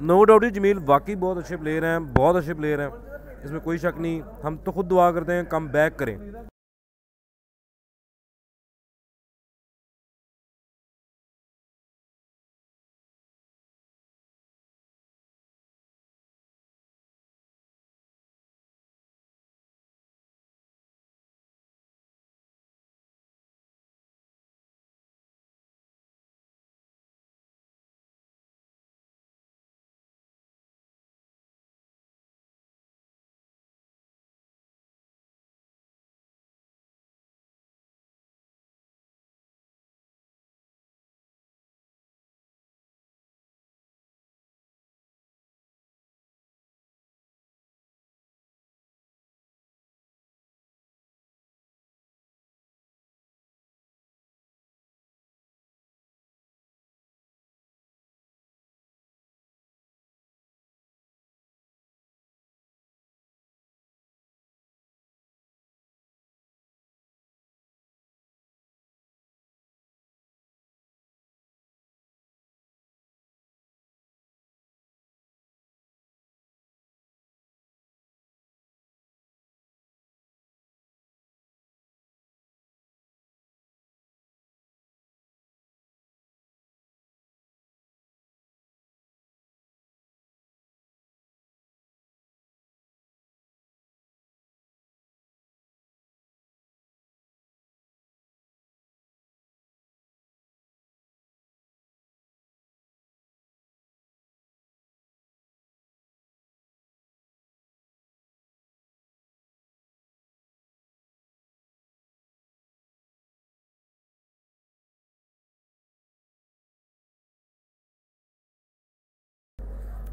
नो डाउट ही जमील वाकई बहुत अच्छे प्लेयर हैं, बहुत अच्छे प्लेयर हैं। इसमें कोई शक नहीं, हम तो खुद दुआ करते हैं कम बैक करें।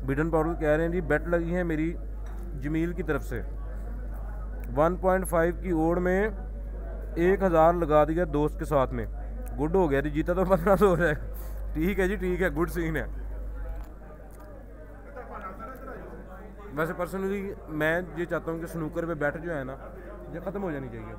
बिडन पाउडर कह रहे हैं जी, बेट लगी है मेरी जमील की तरफ़ से। 1.5 की ओर में एक हज़ार लगा दिया दोस्त के साथ में। गुड हो गया जी, जीता तो पंद्रह सौ हो जाएगा ठीक है जी, ठीक है गुड सीन है। वैसे पर्सनली मैं ये चाहता हूँ कि स्नूकर पे बैठ जो है ना, ये ख़त्म हो जानी चाहिए।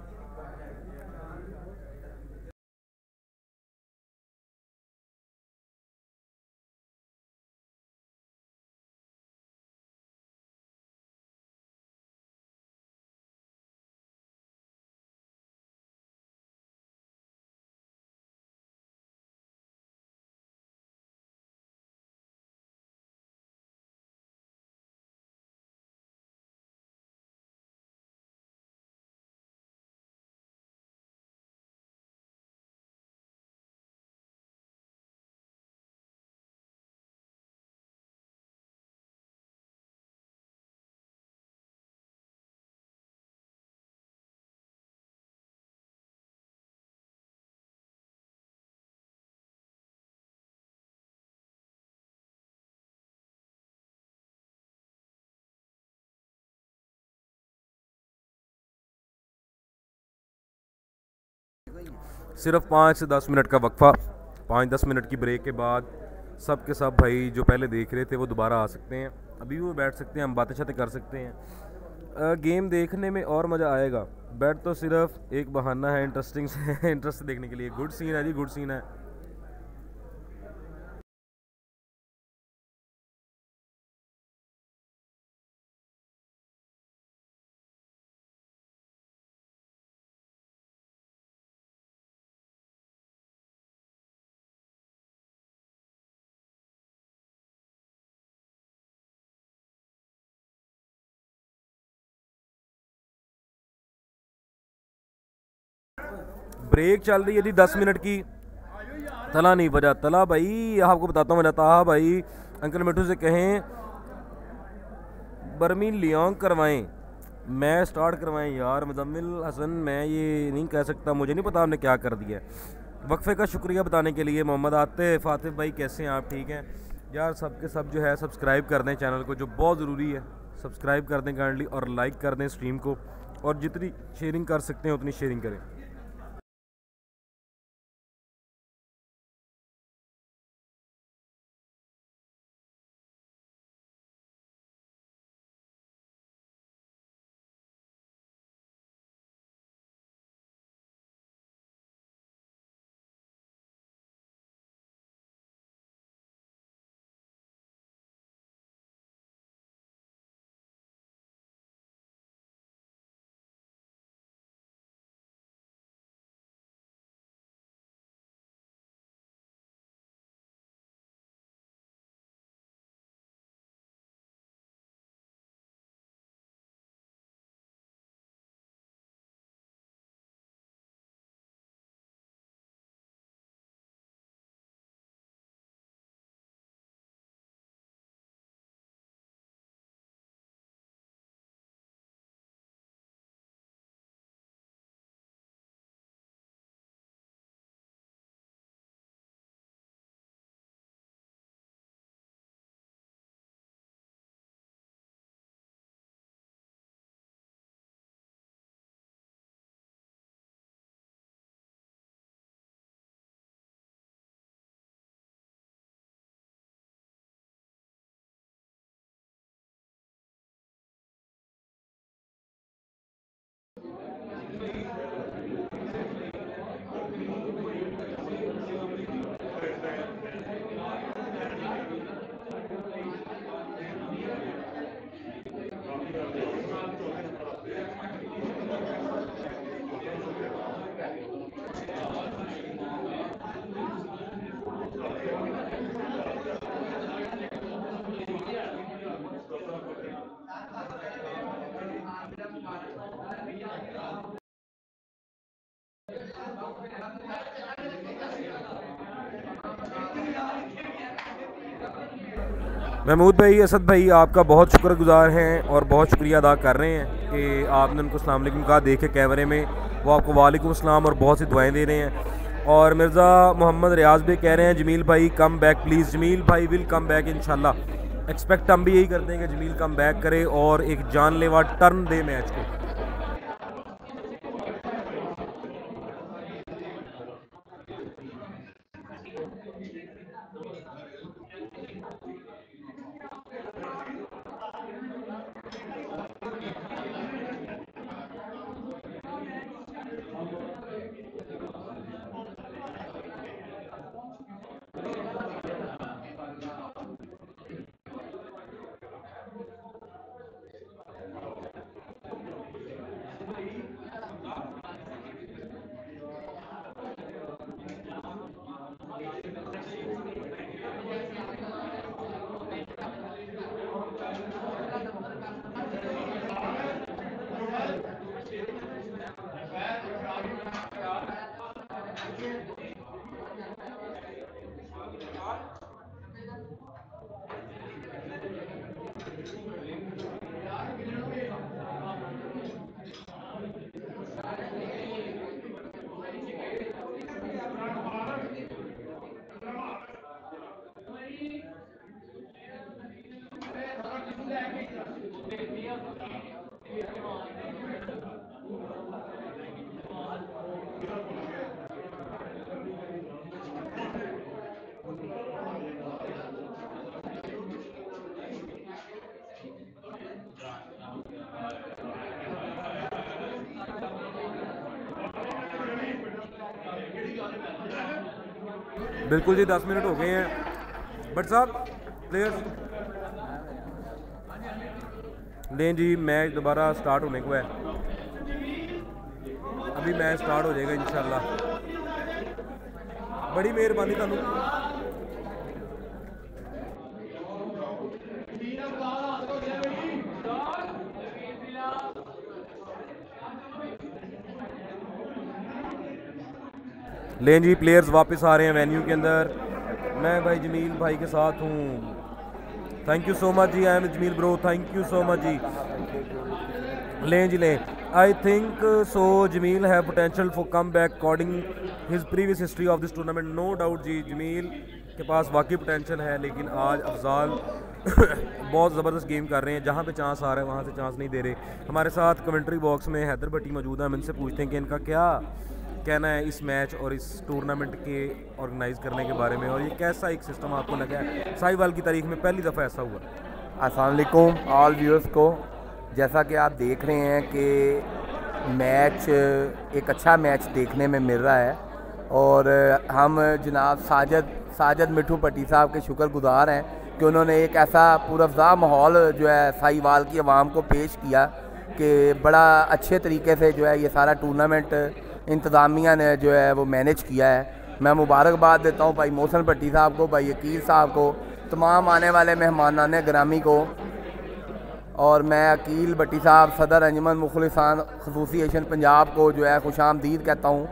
सिर्फ़ पाँच से दस मिनट का वक्फा, पाँच दस मिनट की ब्रेक के बाद सब के सब भाई जो पहले देख रहे थे वो दोबारा आ सकते हैं। अभी भी वो बैठ सकते हैं, हम बातें शातें कर सकते हैं। गेम देखने में और मज़ा आएगा। बैट तो सिर्फ़ एक बहाना है, इंटरेस्टिंग से इंटरेस्ट देखने के लिए। गुड सीन है जी गुड सीन है। ब्रेक चल रही है जी, दस मिनट की। तला नहीं बजा, तला भाई, आपको बताता हूँ बजाता हाँ भाई, अंकल मिठू से कहें बर्मी लियोंग करवाएँ। मैं स्टार्ट करवाएँ, यार, मुजम्मिल हसन, मैं ये नहीं कह सकता, मुझे नहीं पता आपने क्या कर दिया। वक्फे का शुक्रिया बताने के लिए, मोहम्मद आते फातिफ भाई कैसे हैं आप, ठीक हैं? यार, सबके सब जो है सब्सक्राइब कर दें चैनल को, जो बहुत ज़रूरी है। सब्सक्राइब कर दें काइंडली और लाइक कर दें स्ट्रीम को, और जितनी शेयरिंग कर सकते हैं, उतनी शेयरिंग करें। महमूद भाई, असद भाई, आपका बहुत शुक्रगुजार हैं और बहुत शुक्रिया अदा कर रहे हैं कि आपने उनको अस्सलाम कहा। देखे कैमरे में वो आपको वालेकुम अस्सलाम और बहुत सी दुआएँ दे रहे हैं। और मिर्ज़ा मोहम्मद रियाज भी कह रहे हैं, जमील भाई कम बैक प्लीज़ जमील भाई will come back in expect हम भी यही करते हैं कि जमील कम बैक करे और एक जानलेवा टर्न दे मैच को। बिल्कुल जी, दस मिनट हो गए हैं। बट साहब प्लेयर्स नहीं जी मैच दोबारा स्टार्ट होने को है। अभी मैच स्टार्ट हो जाएगा, इंशाल्लाह। बड़ी मेहरबानी थानू। लें जी प्लेयर्स वापस आ रहे हैं वेन्यू के अंदर। मैं भाई जमील भाई के साथ हूँ। Thank you so much ji I am Jamil bro thank you so much जी। लें जी लें। आई थिंक सो जमील है potential for come back according his previous history of this tournament no doubt जी। जमील के पास वाकई पोटेंशियल है, लेकिन आज अफजाल बहुत ज़बरदस्त गेम कर रहे हैं। जहाँ पे चांस आ रहा है, वहाँ से चांस नहीं दे रहे। हमारे साथ कमेंट्री बॉक्स में हैदर भट्टी मौजूद है। हम इनसे पूछते हैं कि इनका क्या कहना है इस मैच और इस टूर्नामेंट के ऑर्गेनाइज करने के बारे में, और ये कैसा एक सिस्टम आपको लगा है? साहिवाल की तारीख में पहली दफ़ा ऐसा हुआ। असलकुम ऑल व्यूअर्स को। जैसा कि आप देख रहे हैं कि मैच, एक अच्छा मैच देखने में मिल रहा है, और हम जनाब साजद साजद मिठू पट्टी साहब के शुक्रगुजार हैं कि उन्होंने एक ऐसा पुरफजा माहौल जो है साहिवाल की आवाम को पेश किया कि बड़ा अच्छे तरीके से जो है ये सारा टूर्नामेंट इंतज़ामिया ने जो है वो मैनेज किया है। मैं मुबारकबाद देता हूँ भाई मोहसन भट्टी साहब को, भाई यकीर साहब को, तमाम आने वाले मेहमानान, ग्रामी को। और मैं अकील भट्टी साहब, सदर अंजमन मुखलिसान, खसूसी एशन पंजाब को जो है खुश आमदीद कहता हूँ।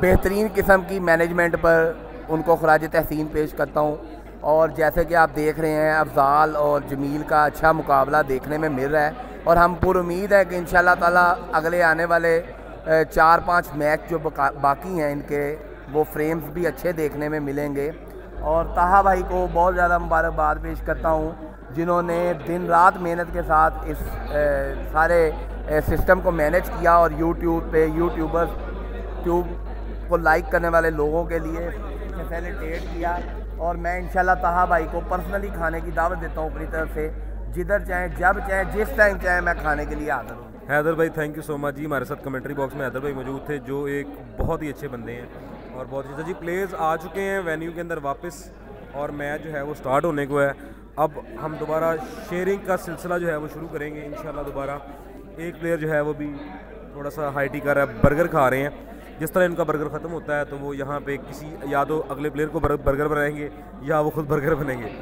बेहतरीन किस्म की मैनेजमेंट पर उनको खराज तहसीन पेश करता हूँ। और जैसे कि आप देख रहे हैं, अफजाल और जमील का अच्छा मुकाबला देखने में मिल रहा है। और हम पुर उम्मीद है कि इन ताला अगले आने वाले चार पाँच मैच जो बाकी हैं इनके वो फ्रेम्स भी अच्छे देखने में मिलेंगे। और ताहा भाई को बहुत ज़्यादा मुबारकबाद पेश करता हूँ जिन्होंने दिन रात मेहनत के साथ इस ए, सारे ए, सिस्टम को मैनेज किया और यूट्यूब पे यूट्यूबर्स ट्यूब को लाइक करने वाले लोगों के लिए फैसिलिटेट किया। और मैं इंशाल्लाह ताहा भाई को पर्सनली खाने की दावत देता हूँ अपनी तरफ़ से। जिधर चाहे जब चाहे जिस टाइम चाहे मैं खाने के लिए हाजिर हूँ। हैदर भाई थैंक यू सो मच जी। हमारे साथ कमेंट्री बॉक्स में हैदर भाई मौजूद थे, जो एक बहुत ही अच्छे बंदे हैं और बहुत अच्छा। जी प्लेयर्स आ चुके हैं वेन्यू के अंदर वापस और मैच जो है वो स्टार्ट होने को है। अब हम दोबारा शेयरिंग का सिलसिला जो है वो शुरू करेंगे इन दोबारा। एक प्लेयर जो है वो भी थोड़ा सा हाइटी कर रहा है बर्गर खा रहे हैं। जिस तरह इनका बर्गर ख़त्म होता है तो वो यहाँ पे किसी, या तो अगले प्लेयर को बर्गर बनाएँगे, या वो खुद बर्गर बनेंगे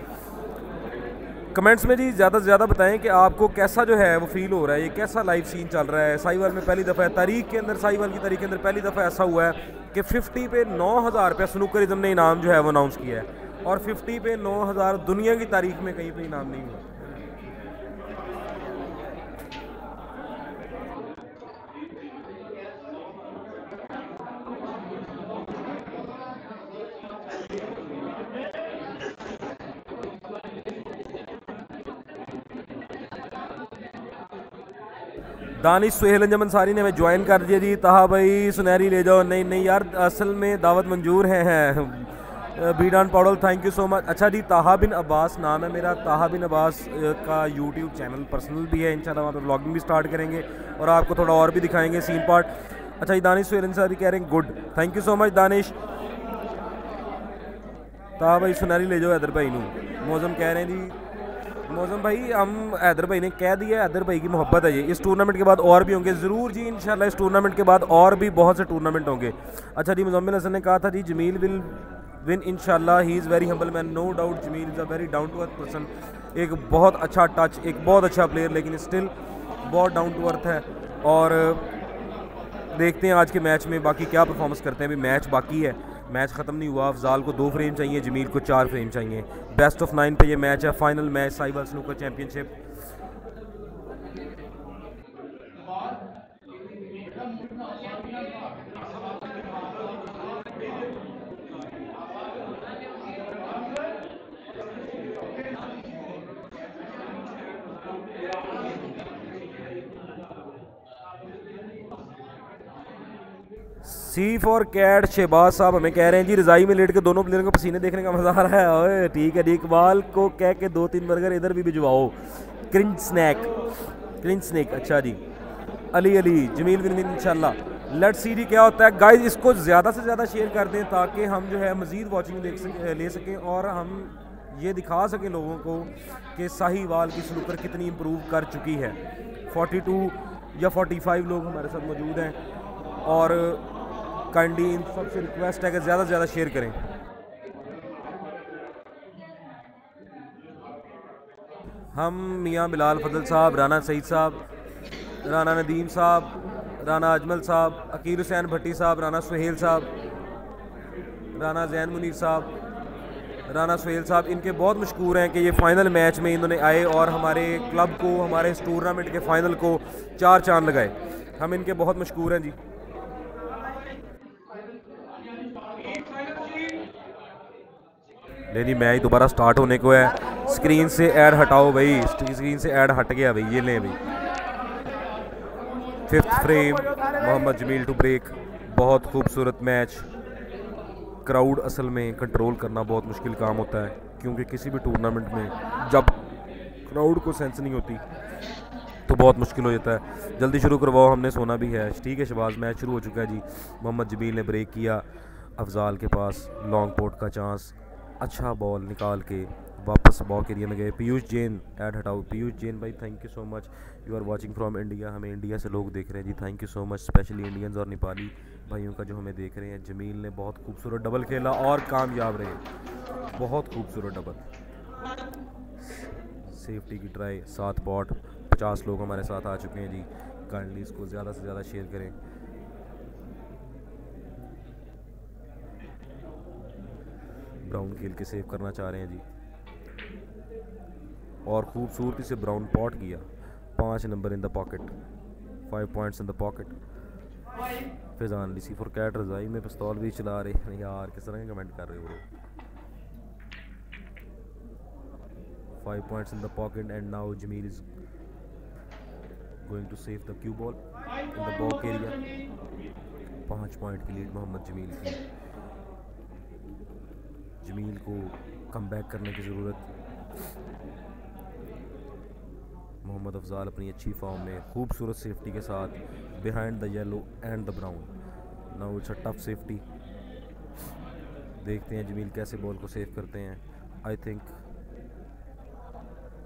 कमेंट्स में जी ज़्यादा से ज़्यादा बताएँ कि आपको कैसा जो है वो फील हो रहा है, ये कैसा लाइव सीन चल रहा है। साईवाल में पहली दफ़ा है, तारीख के अंदर साईवाल की तारीख के अंदर पहली दफ़ा ऐसा हुआ है कि 50 पे नौ हज़ार रुपया स्नूकरिज्म ने इनाम जो है वो अनाउंस किया है। और 50 पे नौ हज़ार दुनिया की तारीख में कहीं पर इनाम नहीं हुआ। दानिश सुहेल अंजम अंसारी ने हमें ज्वाइन कर दिया जी। ताहा भाई, सुनहरी ले जाओ। नहीं नहीं यार, असल में दावत मंजूर है, हैं। Bidan Poudel thank you so much अच्छा जी, ताहा बिन अब्बास नाम है मेरा। ताहा बिन अब्बास का यूट्यूब चैनल पर्सनल भी है। इंशाल्लाह वहाँ पे ब्लॉगिंग भी स्टार्ट करेंगे और आपको थोड़ा और भी दिखाएँगे सीन पार्ट अच्छा जी, दानिश सुहेल अंसारी कह रहे हैं good thank you so much Danish. Taha भाई, सुनहरी ले जाओ, हैदर भाई नू। मौजम कह रहे हैं जी मौजम भाई, हम हैदर भाई ने कह दिया हैदर भाई की मोहब्बत है ये। इस टूर्नामेंट के बाद और भी होंगे, ज़रूर जी, इंशाल्लाह इस टूर्नामेंट के बाद और भी बहुत से टूर्नामेंट होंगे। अच्छा जी, मुजम्मिल हसन ने कहा था जी जमील विल विन इंशाल्लाह he is very humble man no doubt Jamil is a very down to earth person एक बहुत अच्छा टच एक बहुत अच्छा प्लेयर लेकिन स्टिल बहुत डाउन टू अर्थ है। और देखते हैं आज के मैच में बाकी क्या परफॉर्मेंस करते हैं। अभी मैच बाकी है। मैच ख़त्म नहीं हुआ। अफजाल को दो फ्रेम चाहिए, जमील को चार फ्रेम चाहिए। बेस्ट ऑफ़ नाइन पे ये मैच है final match, cyber snooker championship C for cat Shahbaz साहब, हमें कह रहे हैं जी, रजाई में लेट के दोनों प्लेयर को पसीने देखने का मज़ा आ रहा है। ओए, ठीक है जी, इकबाल को कह के दो तीन बर्गर इधर भी भिजवाओ। क्रिंज स्नैक क्रिंज स्नैक अच्छा जी। अली अली, जमील बिन इंशाल्लाह। लेट्स सी जी, क्या होता है? गाइज़ इसको ज़्यादा से ज़्यादा शेयर कर दें ताकि हम जो है मज़ीद वॉचिंग देख सकें ले सकें और हम ये दिखा सकें लोगों को कि साहीवाल की स्नूकर कितनी इम्प्रूव कर चुकी है। 42 या 45 लोग हमारे साथ मौजूद हैं और काइंडली इन सबसे रिक्वेस्ट है कि ज़्यादा से ज़्यादा शेयर करें। हम मियाँ बिलाल फजल साहब, राना सईद साहब, राना नदीम साहब, राना अजमल साहब अकीर हुसैन भट्टी साहब, राना सुहेल साहब, राना जैन मुनीर साहब, राना सुहेल साहब, इनके बहुत मशहूर हैं कि ये फ़ाइनल मैच में इन्होंने आए और हमारे क्लब को, हमारे इस टूर्नामेंट के फ़ाइनल को चार चाँद लगाए। हम इनके बहुत मशहूर हैं जी। नहीं मैच दोबारा स्टार्ट होने को है। स्क्रीन से ऐड हटाओ भाई। स्क्रीन से ऐड हट गया भाई, ये लें भाई। Fifth frame Mohammad Jamil to break बहुत खूबसूरत मैच क्राउड असल में कंट्रोल करना बहुत मुश्किल काम होता है, क्योंकि किसी भी टूर्नामेंट में जब क्राउड को सेंस नहीं होती तो बहुत मुश्किल हो जाता है। जल्दी शुरू करवाओ, हमने सोना भी है। ठीक है शबाज मैच शुरू हो चुका है जी। मोहम्मद जमील ने ब्रेक किया अफजाल के पास। लॉन्ग पोर्ट का चांस अच्छा बॉल निकाल के वापस बॉल के एरिया में गए। पीयूष जैन ऐड हटाओ। पीयूष जैन भाई thank you so much you are watching from India हमें इंडिया से लोग देख रहे हैं। जी thank you so much specially Indians और नेपाली भाइयों का जो हमें देख रहे हैं। जमील ने बहुत खूबसूरत डबल खेला और कामयाब रहे। बहुत खूबसूरत डबल सेफ्टी की ट्राई सात पॉट पचास लोग हमारे साथ आ चुके हैं। जी काइंडली इसको ज़्यादा से ज़्यादा शेयर करें। ब्राउन खेल के सेव करना चाह रहे हैं जी। और खूबसूरती से ब्राउन पॉट किया। पाँच number in the pocket five points in the pocket Faizan Lisi for cat रजाई में पिस्तौल भी चला रहे हैं। यार, किस तरह के कमेंट कर रहे हो five points in the pocket and now Jamil is going to save the cue ball in the baulk area पाँच पॉइंट की लीड मोहम्मद जमील की। जमील को कम बैक करने की ज़रूरत। मोहम्मद अफजाल अपनी अच्छी फॉर्म में खूबसूरत सेफ्टी के साथ behind the yellow and the brown now it's a tough safety देखते हैं जमील कैसे बॉल को सेव करते हैं। आई थिंक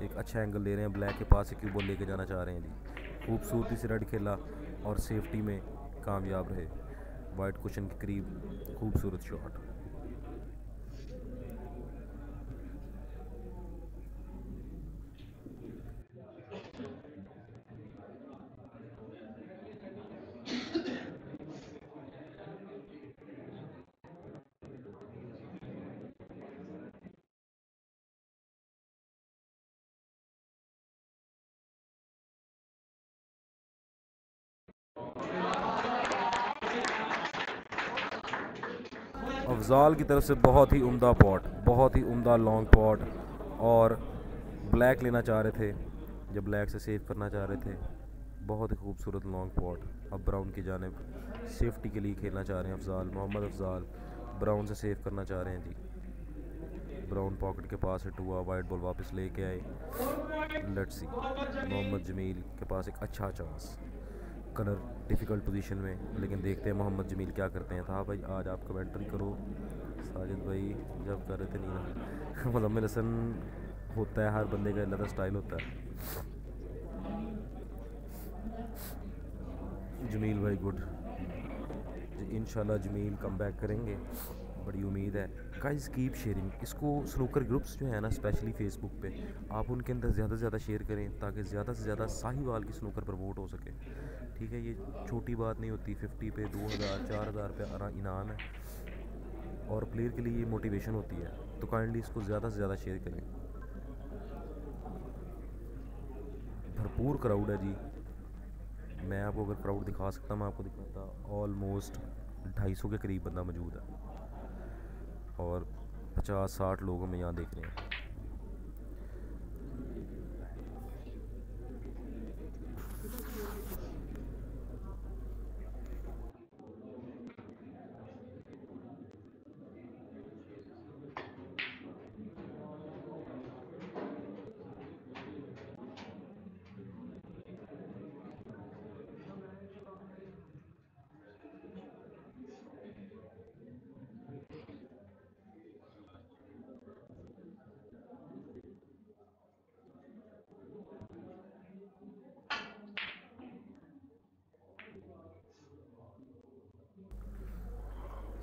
एक अच्छा एंगल ले रहे हैं। ब्लैक के पास एक बॉल लेके जाना चाह रहे हैं जी। खूबसूरती से रेड खेला और सेफ्टी में कामयाब रहे। वाइट कुशन के करीब खूबसूरत शॉट अफजाल की तरफ़ से बहुत ही उम्दा पॉट बहुत ही उम्दा लॉन्ग पॉट और ब्लैक लेना चाह रहे थे, जब ब्लैक से सेव करना चाह रहे थे। बहुत ही खूबसूरत लॉन्ग पॉट अब ब्राउन की जानब सेफ्टी के लिए खेलना चाह रहे हैं अफजाल, मोहम्मद अफजाल। ब्राउन से सेव करना चाह रहे हैं जी। ब्राउन पॉकेट के पास हिट हुआ वाइट बॉल वापस लेके आए। लट्सी मोहम्मद जमील के पास एक अच्छा चांस कलर डिफ़िकल्ट पोजीशन में, लेकिन देखते हैं मोहम्मद जमील क्या करते हैं। था भाई, आज आप कमेंट्री करो। साजिद भाई जब कर रहे थे नहीं मुजम्मिल लसन होता है, हर बंदे का अलग स्टाइल होता है। जमील भाई good in Jamil come back करेंगे। बड़ी उम्मीद है। गाइस कीप शेयरिंग इसको स्नूकर ग्रुप्स जो है ना स्पेशली फेसबुक पे, आप उनके अंदर ज़्यादा से ज़्यादा शेयर करें, ताकि ज़्यादा से ज़्यादा साहिवाल की स्नूकर प्रमोट हो सके। ठीक है, ये छोटी बात नहीं होती। फिफ्टी पे, दो हज़ार, चार हज़ार पे इनाम है। और प्लेयर के लिए ये मोटिवेशन होती है। तो काइंडली इसको ज़्यादा से ज़्यादा शेयर करें। भरपूर क्राउड है जी। मैं आपको अगर क्राउड दिखा सकता, मैं आपको दिखाता। ऑलमोस्ट ढाई सौ के करीब बंदा मौजूद है। और पचास साठ लोग हमें यहाँ देख रहे हैं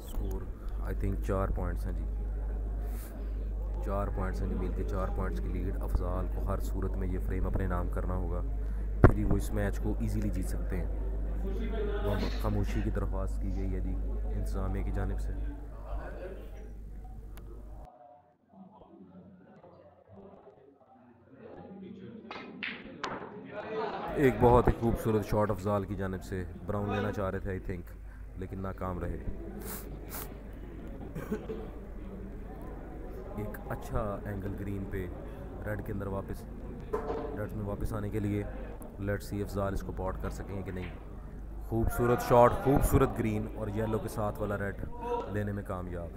स्कोर आई थिंक चार पॉइंट्स हैं जी। चार पॉइंट्स हैं जमील के चार पॉइंट्स की लीड अफजाल को हर सूरत में ये फ्रेम अपने नाम करना होगा। फिर ही वो इस मैच को इजीली जीत सकते हैं। खामोशी की दरख्वास्त की गई है जी, इंतज़ामिया की जानब से। एक बहुत ही खूबसूरत शॉट अफजाल की जानब से। ब्राउन लेना चाह रहे थे आई थिंक लेकिन नाकाम रहे। एक अच्छा एंगल ग्रीन पे रेड के अंदर वापस रेड में वापस आने के लिए लेट सी अफजाल इसको पॉट कर सकेंगे कि नहीं। खूबसूरत शॉट खूबसूरत ग्रीन और येलो के साथ वाला रेड लेने में कामयाब।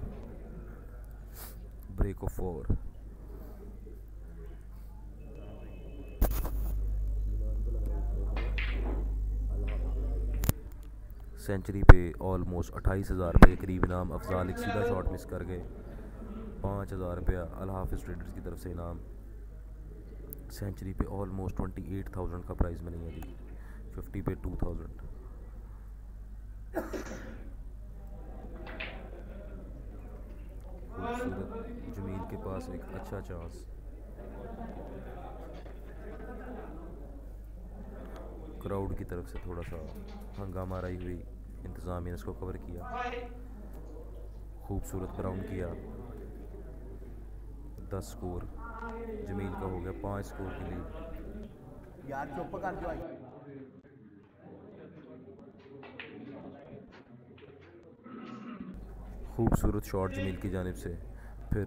ब्रेक ऑफ़ फोर सेंचुरी पे ऑलमोस्ट अट्ठाईस हज़ार रुपये के करीब इनाम अफजाल एक सीधा शॉट मिस कर गए। पाँच हज़ार रुपया अल हाफिज़ ट्रेडर्स की तरफ़ से इनाम। सेंचुरी पे ऑलमोस्ट ट्वेंटी एट थाउज़ेंड का प्राइस मनी है जी। फिफ्टी पे टू थाउज़ेंड खूबसूरत जमील के पास एक अच्छा चांस क्राउड की तरफ़ से थोड़ा सा हंगामा रही हुई। इंतज़ामिया ने इसको कवर किया। खूबसूरत ग्राउंड किया। दस स्कोर। जमील का हो गया पाँच स्कोर के लिए। यार चुप कर जो आई। खूबसूरत शॉट जमील की जानब से। फिर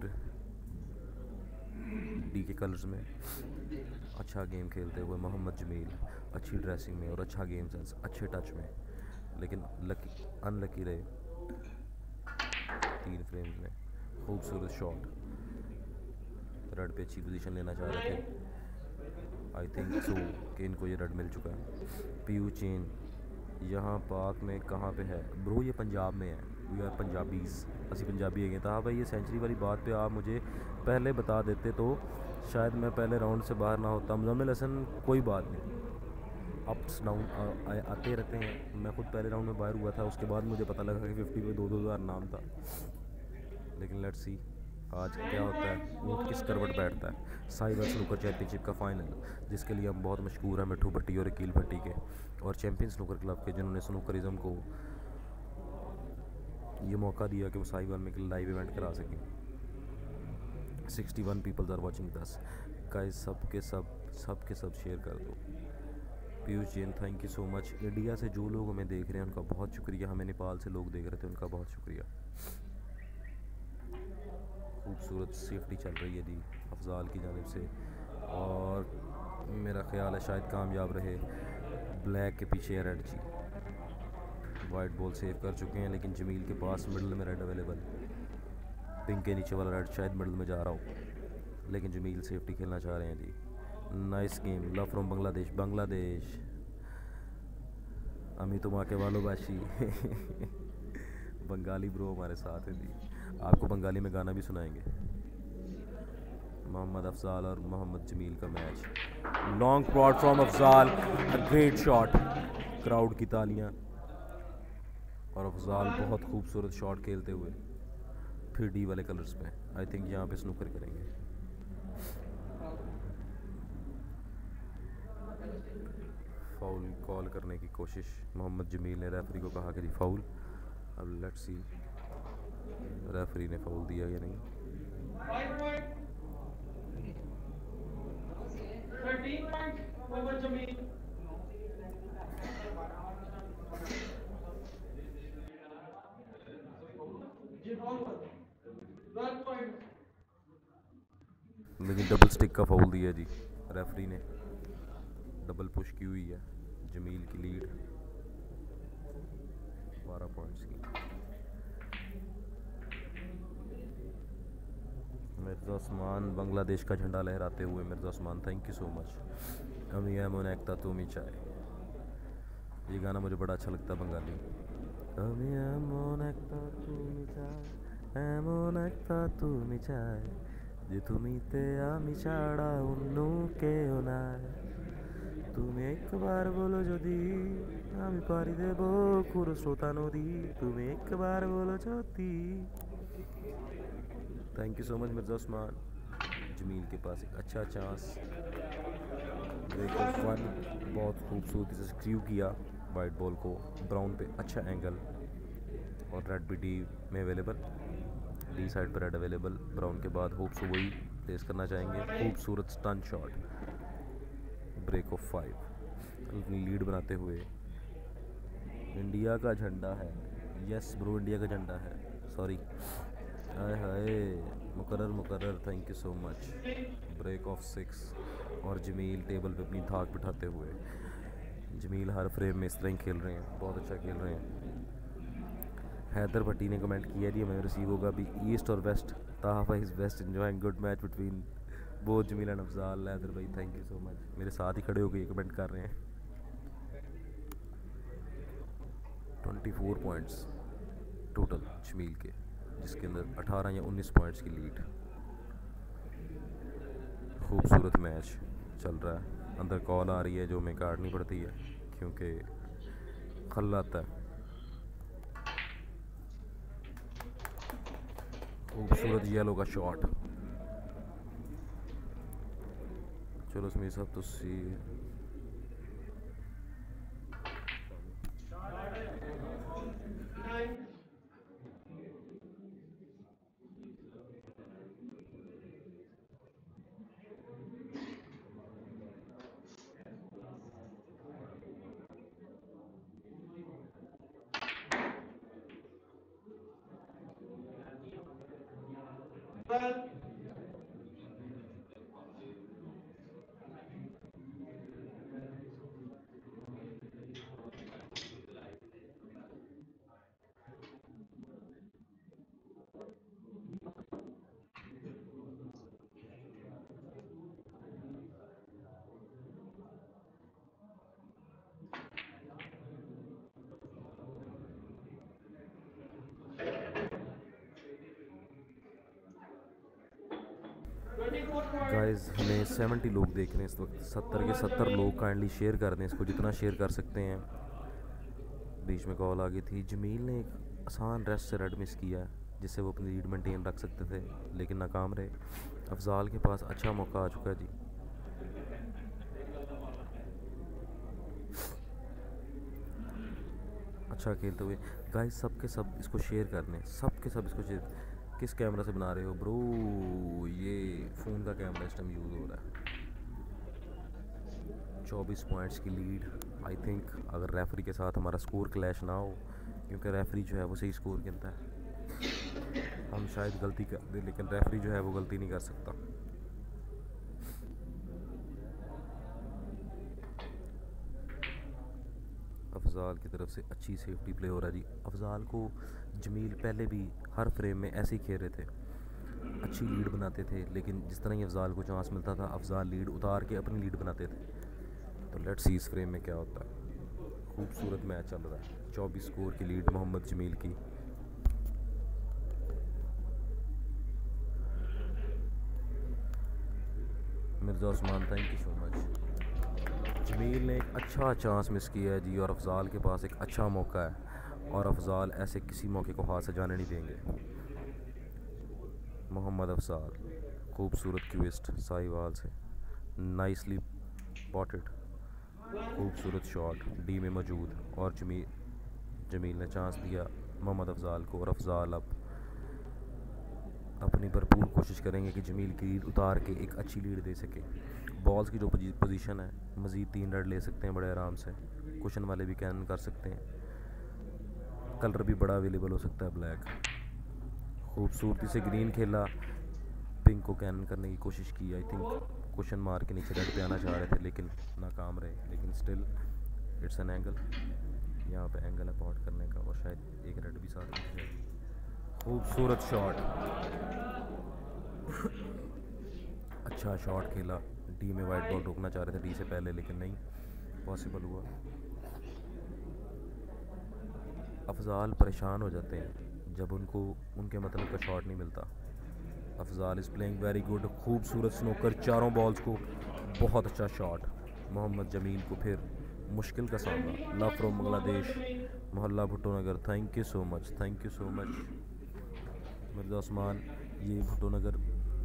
डी के कलर्स में अच्छा गेम खेलते हुए मोहम्मद जमील अच्छी ड्रेसिंग में और अच्छा गेम सेंस अच्छे टच में। लेकिन लकी अनलकी रहे। तीन फ्रेम्स में। खूबसूरत शॉट रड पे अच्छी पोजीशन लेना चाह रहे थे। आई थिंक सो कि इनको ये रड मिल चुका है। पीयू चेन यहाँ पाक में कहाँ पे है? ब्रो ये पंजाब में है। We are Punjabis. असी पंजाबी है तो हाँ भाई ये सेंचुरी वाली बात पे आप मुझे पहले बता देते तो शायद मैं पहले राउंड से बाहर ना होता। मुजम्मिल हसन कोई बात नहीं। अप्स डाउन आते रहते हैं। मैं खुद पहले राउंड में बाहर हुआ था, उसके बाद मुझे पता लगा कि फिफ्टी पे दो दो हज़ार नाम था। लेकिन लेट्स सी आज क्या होता है? ऊँट किस करवट बैठता है? साइबर स्नूकर चैम्पियनशिप का फाइनल जिसके लिए हम बहुत मशहूर हैं मिठू भट्टी और अकील भट्टी के। और चैम्पियन स्नूकर क्लब के जिन्होंने स्नूकरिज्म को ये मौका दिया कि वो साहिवाल में लाइव इवेंट करा सकें। 61 पीपल्स आर वॉचिंग दस का सब के सब सब के सब शेयर कर दो। Piyush Jain thank you so much India से जो लोग हमें देख रहे हैं, उनका बहुत शुक्रिया। हमें नेपाल से लोग देख रहे थे, उनका बहुत शुक्रिया। खूबसूरत सेफ्टी चल रही है जी, अफजाल की जानब से। और मेरा ख्याल है, शायद कामयाब रहे ब्लैक के पीछे रेड जी। वाइट बॉल सेव कर चुके हैं, लेकिन जमील के पास मिडल में रेड अवेलेबल पिंक के नीचे वाला रेड शायद मिडल में जा रहा हो। लेकिन जमील सेफ्टी खेलना चाह रहे हैं जी। Nice game love from Bangladesh Bangladesh अमी तुम आके वालो बाशी बंगाली ब्रो हमारे साथ है जी आपको बंगाली में गाना भी सुनाएँगे मोहम्मद अफजाल और मोहम्मद जमील का match long pot from Afzal great shot crowd की तालियाँ और अफजाल बहुत खूबसूरत शॉट खेलते हुए फिर डी वाले कलर्स में आई थिंक यहाँ पे स्नूकर करेंगे फाउल कॉल करने की कोशिश। मोहम्मद जमील ने रेफरी को कहा कि जी फाउल अब लेट्स सी रेफरी ने फाउल दिया या नहीं. लेकिन डबल स्टिक का फाउल दिया जी रेफरी ने। डबल पुश की हुई है। जमील की लीड बारह पॉइंट्स की मिर्ज़ा उस्मान बांग्लादेश का झंडा लहराते हुए Mirza Usman thank you so much अमी एमोन एकता तुम चाय ये गाना मुझे बड़ा अच्छा लगता है बंगाली अमी एमोन एकता तुम चाय एमोन एकता तुम चाय যে তুমিতে আমি ছাড়া অন্য কেউ নাই তুমি একবার বলো যদি আমি পারি দেব খুঁড়ো শ্রোতা নদী তুমি একবার বলো যদি thank you so much Mirza Usman Jamil के पास एक अच्छा चांस ब्रेक ऑफ वन बहुत खूबसूरती से स्क्रू किया वाइट बॉल को ब्राउन पे अच्छा एंगल और रेड भी डी में अवेलेबल डी साइड पर रेड अवेलेबल ब्राउन के बाद होप्स वही प्लेस करना चाहेंगे खूबसूरत stun shot break of five lead बनाते हुए। इंडिया का झंडा है। यस ब्रो इंडिया का झंडा है। Sorry hi hi. मुकर्रर मुकर्रर thank you so much break of six और जमील टेबल पे अपनी धाक बिठाते हुए। जमील हर फ्रेम में इस तरह ही खेल रहे हैं। बहुत अच्छा खेल रहे हैं। हैदर भट्टी ने कमेंट किया जी हमें रिसीव होगा भी ईस्ट और west ताहफा is best enjoying good match between both Jamil Afzal Haider भाई थैंक यू सो मच मेरे साथ ही खड़े होकर ये कमेंट कर रहे हैं. Twenty four points total Jamil के, जिसके अंदर अठारह या उन्नीस पॉइंट्स की लीड खूबसूरत मैच चल रहा है. अंदर कॉल आ रही है जो हमें काटनी पड़ती है, क्योंकि खल आता है. खूबसूरत येलो का शॉट चलो समीर साहब तुसी गाइस हमें 70 लोग देख रहे हैं इस वक्त। 70 के 70 लोग काइंडली शेयर कर दें इसको, जितना शेयर कर सकते हैं। बीच में कॉल आ गई थी। जमील ने एक आसान रेस्ट से रेड मिस किया, जिससे वो अपनी लीड मेंटेन रख सकते थे, लेकिन नाकाम रहे। अफजाल के पास अच्छा मौका आ चुका है, जी। अच्छा खेलते हुए। गाइस सब के सब इसको शेयर कर लें सब के सब इसको शेयर किस कैमरा से बना रहे हो ब्रो? ये फ़ोन का कैमरा इस टाइम यूज़ हो रहा है। चौबीस पॉइंट्स की लीड आई थिंक अगर रेफरी के साथ हमारा स्कोर क्लैश ना हो, क्योंकि रेफरी जो है वो सही स्कोर गिनता है। हम शायद गलती कर दें, लेकिन रेफरी जो है वो गलती नहीं कर सकता। अफजाल की तरफ़ से अच्छी सेफ्टी प्ले हो रहा है जी। अफजाल को जमील पहले भी हर फ्रेम में ऐसे ही खेल रहे थे। अच्छी लीड बनाते थे, लेकिन जिस तरह ही अफजाल को चांस मिलता था, अफजाल लीड उतार के अपनी लीड बनाते थे। तो लेट्स सी इस फ्रेम में क्या होता है। खूबसूरत मैच चल रहा है। चौबीस स्कोर की लीड मोहम्मद जमील की। Mirza Usman thank you so much Jamil ने एक अच्छा चांस मिस किया है जी और अफजाल के पास एक अच्छा मौका है और अफजाल ऐसे किसी मौके को हाथ से जाने नहीं देंगे। मोहम्मद अफजाल, खूबसूरत क्विस्ट साहिवाल से। नाइसली पॉटेड खूबसूरत शॉट डी में मौजूद और जमील जमील ने चांस दिया मोहम्मद अफजाल को और अफजाल अब अपनी भरपूर कोशिश करेंगे कि जमील की लीड उतार के एक अच्छी लीड दे सके। बॉल्स की जो पोजीशन है, मज़ीद तीन रन ले सकते हैं बड़े आराम से। कुशन वाले भी कैन कर सकते हैं। कलर भी बड़ा अवेलेबल हो सकता है ब्लैक खूबसूरती से ग्रीन खेला। पिंक को कैन करने की कोशिश की। आई थिंक क्वेश्चन मार के नीचे रेड पे आना चाह रहे थे, लेकिन नाकाम रहे। लेकिन स्टिल इट्स एन एंगल यहाँ पे एंगल है करने का और शायद एक रेड भी साथ खूबसूरत शॉट अच्छा शॉट खेला। डी में वाइट बॉल रोकना चाह रहे थे डी से पहले, लेकिन नहीं पॉसिबल हुआ। अफजाल परेशान हो जाते हैं, जब उनको, उनके मतलब का शॉट नहीं मिलता। Afzal is playing very good खूबसूरत स्नोकर चारों बॉल्स को, बहुत अच्छा शॉट मोहम्मद जमील को फिर मुश्किल का सामना। लव फ्रॉम बांग्लादेश, मोहल्ला Bhutto Nagar thank you so much thank you so much Mirza Usman, ये भुट्टो नगर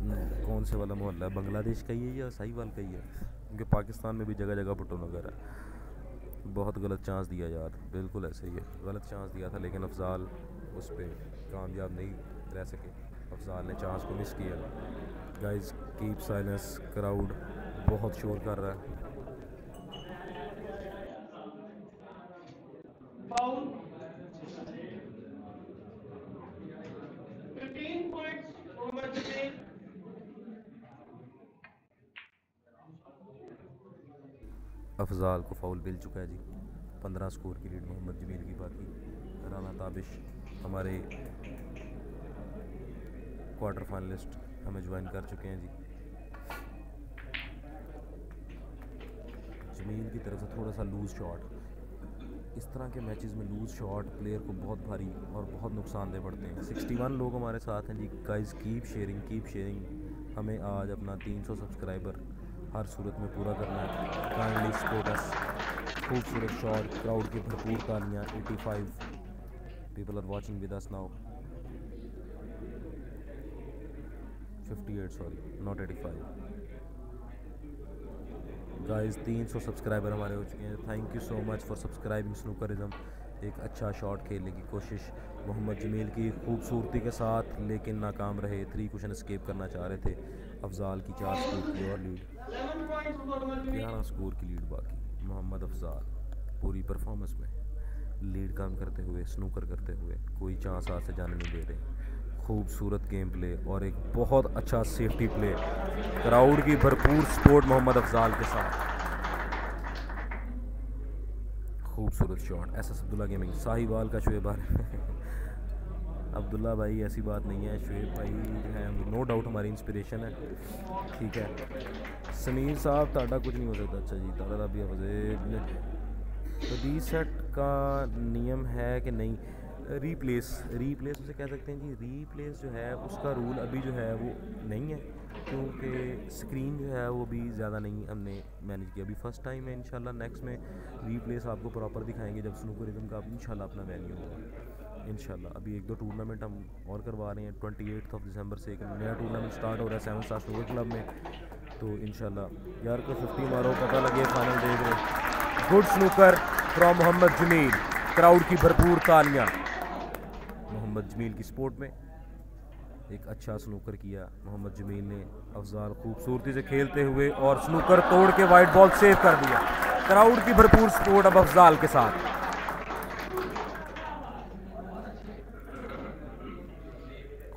कौन से वाला मोहल्ला है? बांग्लादेश का ही है या साहिवाल का ही है? क्योंकि पाकिस्तान में भी जगह जगह भुट्टो नगर है बहुत गलत चांस दिया यार, बिल्कुल ऐसे ही है। गलत चांस दिया था, लेकिन अफजाल उस पर कामयाब नहीं रह सके। अफजाल ने चांस को मिस किया। गाइस कीप साइलेंस क्राउड बहुत शोर कर रहा है. 15 points over Jamil. अफजाल को फाउल मिल चुका है जी। पंद्रह स्कोर की लीड मोहम्मद जमील की बाकी। राना ताबिश, हमारे क्वार्टर फाइनलिस्ट हमें ज्वाइन कर चुके हैं जी। जमील की तरफ़ से थोड़ा सा लूज़ शॉट इस तरह के मैचेस में लूज़ शॉट प्लेयर को बहुत भारी और बहुत नुकसानदेह पड़ते हैं। 61 लोग हमारे साथ हैं जी। Guys keep sharing keep sharing हमें आज अपना 300 सब्सक्राइबर हर सूरत में पूरा करना है। काइंडली सपोर्ट अस खूबसूरत शॉट क्राउड की भरपूर तालियाँ 85 people are watching with us now 58 sorry not 85 guys 300 subscriber हमारे हो चुके हैं। Thank you so much for subscribing snookerism एक अच्छा शॉट खेलने की कोशिश। मोहम्मद जमील की खूबसूरती के साथ लेकिन नाकाम रहे। थ्री क्वेश्चन स्केप करना चाह रहे थे। अफजाल की चार स्कोर की और लीड। 11 points for Mohammed ग्यारह स्कोर की लीड बाकी। मोहम्मद अफजाल, पूरी परफॉर्मेंस में। लीड काम करते हुए स्नूकर करते हुए, कोई चांस हाथ से जाने नहीं दे रहे। खूबसूरत गेम प्ले और एक बहुत अच्छा सेफ्टी प्ले क्राउड की भरपूर सपोर्ट मोहम्मद अफजाल के साथ। खूबसूरत shot S S Abdullah gaming Sahiwal का शुएब अब्दुल्ला भाई, ऐसी बात नहीं है। शुएब भाई जो है नो डाउट हमारी इंस्पिरेशन है। ठीक है। समीर साहब, ताड़ा कुछ नहीं हो सकता। अच्छा जी, ताड़ा भी तो रीसेट का नियम है कि नहीं रीप्लेस रीप्लेस उसे कह सकते हैं जी। रीप्लेस जो है, उसका रूल अभी जो है, वो नहीं है। क्योंकि स्क्रीन जो है, वो भी ज़्यादा नहीं हमने मैनेज किया। अभी फ़र्स्ट टाइम है, इंशाल्लाह। नेक्स्ट में रीप्लेस आपको प्रॉपर दिखाएँगे जब स्नूकरिज्म का, इंशाल्लाह अपना वेन्यू होगा। इंशाल्लाह। अभी एक दो टूर्नामेंट हम और करवा रहे हैं। ट्वेंटी एट्थ ऑफ़ दिसंबर से एक नया टूर्नामेंट स्टार्ट हो रहा है सेवन स्टार स्नूकर क्लब में। तो इंशाल्लाह, यार को फिफ्टी मारो, पता लगे फाइनल देख रहे good snooker from Mohammad Jamil crowd की भरपूर तालियाँ। मोहम्मद जमील की स्पोर्ट में एक अच्छा स्नूकर किया। मोहम्मद जमील ने अफजाल खूबसूरती से खेलते हुए और स्नूकर तोड़ के वाइट बॉल सेव कर दिया। क्राउड की भरपूर सपोर्ट अब अफजाल के साथ।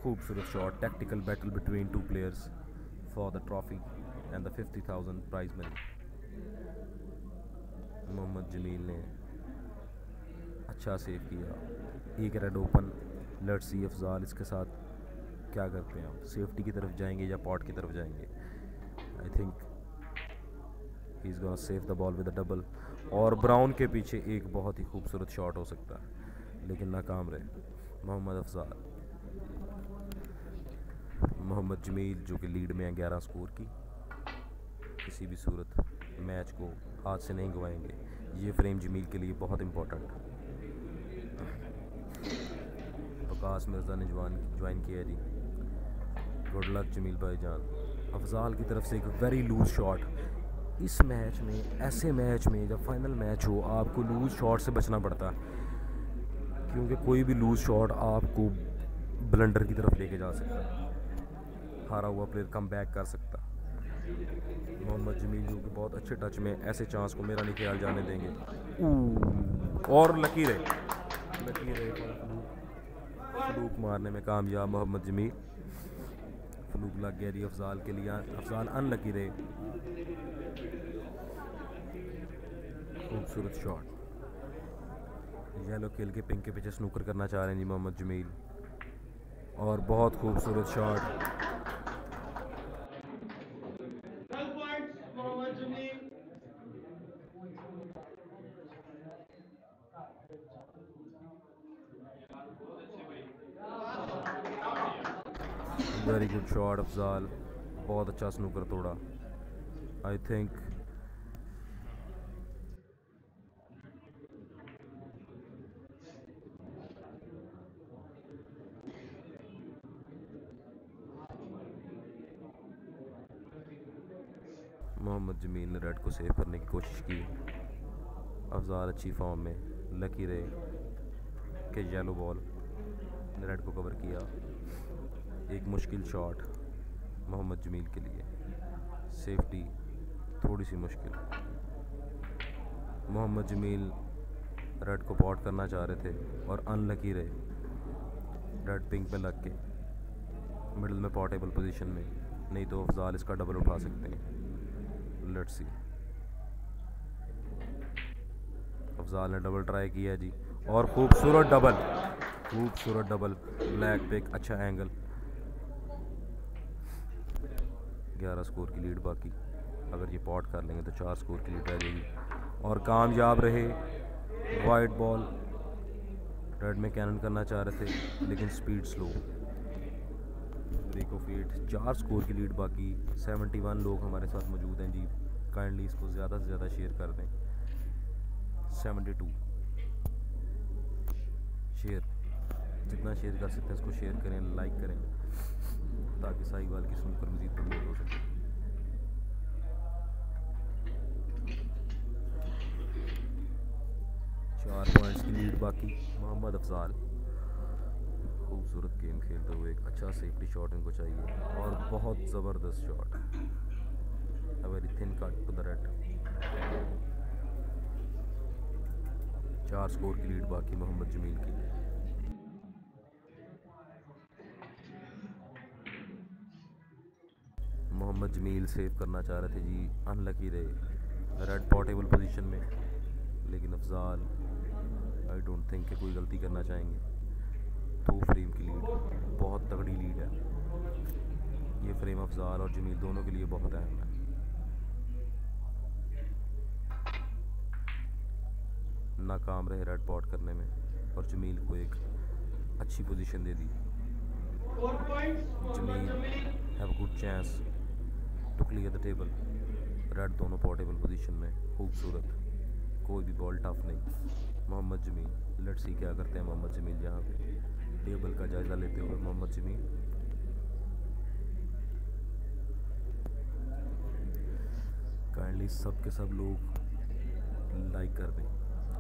खूबसूरत shot tactical battle between two players for the trophy and the fifty thousand prize money Mohammad Jamil ने अच्छा सेव किया। एक red open let's see Afzal इसके साथ क्या करते हैं हम सेफ्टी की तरफ़ जाएँगे या पॉट की तरफ़ जाएँगे? I think he is gonna save the ball with double और ब्राउन के पीछे एक बहुत ही खूबसूरत शॉट हो सकता है, लेकिन नाकाम रहे। मोहम्मद अफजाल। मोहम्मद जमील, जो कि लीड में है, ग्यारह स्कोर की। किसी भी सूरत मैच को हाथ से नहीं गवाएँगे। ये फ्रेम जमील के लिए बहुत इम्पोर्टेंट वकास मिर्ज़ा ने ज्वाइन ज्वाइन किया जी। गुड लक जमील भाई जान अफजाल की तरफ़ से एक वेरी लूज शॉट इस मैच में, ऐसे मैच में, जब फाइनल मैच हो, आपको लूज शॉट से बचना पड़ता है। क्योंकि कोई भी लूज शॉट आपको ब्लंडर की तरफ़ लेके जा सकता है। हारा हुआ प्लेयर कम बैक कर सकता। मोहम्मद जमील जो कि बहुत अच्छे टच में ऐसे चांस को मेरा नहीं ख्याल जाने देंगे। और लकी रहे लकी रहे फ्लूक। मारने में कामयाब मोहम्मद जमील। फ्लूक लग गया जी अफजाल के लिए। अफजाल अनलकी रहे खूबसूरत शॉट येलो खेल के पिंक के पीछे स्नूकर करना चाह रहे हैं जी मोहम्मद जमील। और बहुत खूबसूरत shot 12 points, Mohammad Jamil. Very good Afzal बहुत अच्छा स्नूकर तोड़ा। आई थिंक मोहम्मद ज़मीन ने रेड को सेव करने की कोशिश की। अफजाल अच्छी फॉर्म में लकी रहे। कि येलो बॉल ने रेड को कवर किया। एक मुश्किल शॉट मोहम्मद जमील के लिए। सेफ्टी थोड़ी सी मुश्किल। मोहम्मद जमील रेड को पॉट करना चाह रहे थे और अनलकी रहे। रेड पिंक पे लग के, मिडल में पॉटेबल पोजीशन में, नहीं तो अफजाल इसका डबल उठा सकते हैं। लेट्स सी अफजाल ने डबल ट्राई किया जी, और खूबसूरत डबल खूबसूरत डबल, ब्लैक पे एक अच्छा एंगल ग्यारह स्कोर की लीड बाकी। अगर ये पॉट कर लेंगे तो चार स्कोर की लीड रह जाएगी। और कामयाब रहे वाइट बॉल रेड में कैनन करना चाह रहे थे, लेकिन स्पीड स्लो ब्रेक ऑफ़ चार स्कोर की लीड बाकी। 71 लोग हमारे साथ मौजूद हैं जी। काइंडली इसको ज़्यादा से ज़्यादा शेयर कर दें। 72 शेयर जितना शेयर कर सकते हैं इसको शेयर करें लाइक करें। ताकि साहिवाल की सुनकर मजीद प्रमोट हो सके। चार पॉइंट्स की लीड बाकी, मोहम्मद अफजाल। खूबसूरत गेम खेलते हुए एक अच्छा सेफ्टी शॉट इनको चाहिए, और बहुत ज़बरदस्त shot a very thin cut to the red चार स्कोर की लीड बाकी मोहम्मद जमील की। मोहम्मद जमील सेव करना चाह रहे थे जी अनलकी रहे। रेड पॉटेबल पोजीशन में। लेकिन अफजाल आई डोंट थिंक कि कोई गलती करना चाहेंगे। दो फ्रेम की लीड बहुत तगड़ी लीड है। ये फ्रेम अफजाल और जमील दोनों के लिए बहुत अहम है। नाकाम रहे रेड पॉट करने में। और जमील को एक अच्छी पोजीशन दे दी। Jamil. Have good chance to clear the table red दोनों पोर्टेबल पोजीशन में, खूबसूरत। कोई भी बॉल टफ नहीं। मोहम्मद जमील लेट्स सी क्या करते हैं मोहम्मद जमील यहाँ पे। टेबल का जायज़ा लेते हुए मोहम्मद जमील। काइंडली सब के सब लोग लाइक कर दें।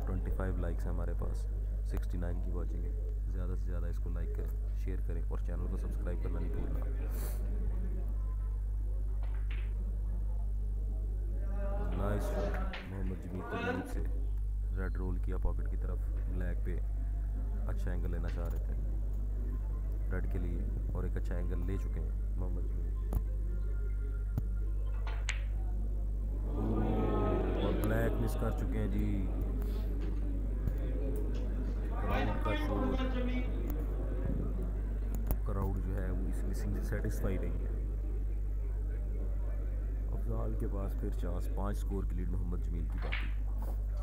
25 लाइक्स हैं हमारे पास। 69 की वॉचिंग है। ज़्यादा से ज़्यादा इसको लाइक करें शेयर करें और चैनल को सब्सक्राइब करना नहीं भूलना। नाइस शॉट मोहम्मद जमील को जमील से रेड रोल किया पॉकेट की तरफ़ ब्लैक पे अच्छा एंगल लेना चाह रहे थे। रेड के लिए और एक अच्छा एंगल ले चुके हैं मोहम्मद जमील और ब्लैक मिस कर चुके हैं, जी. क्राउड जो है, वो इस मिसिंग से सेटिस्फाई नहीं है। अफजाल के पास फिर चांस, पाँच स्कोर की लीड मोहम्मद जमील की बाकी।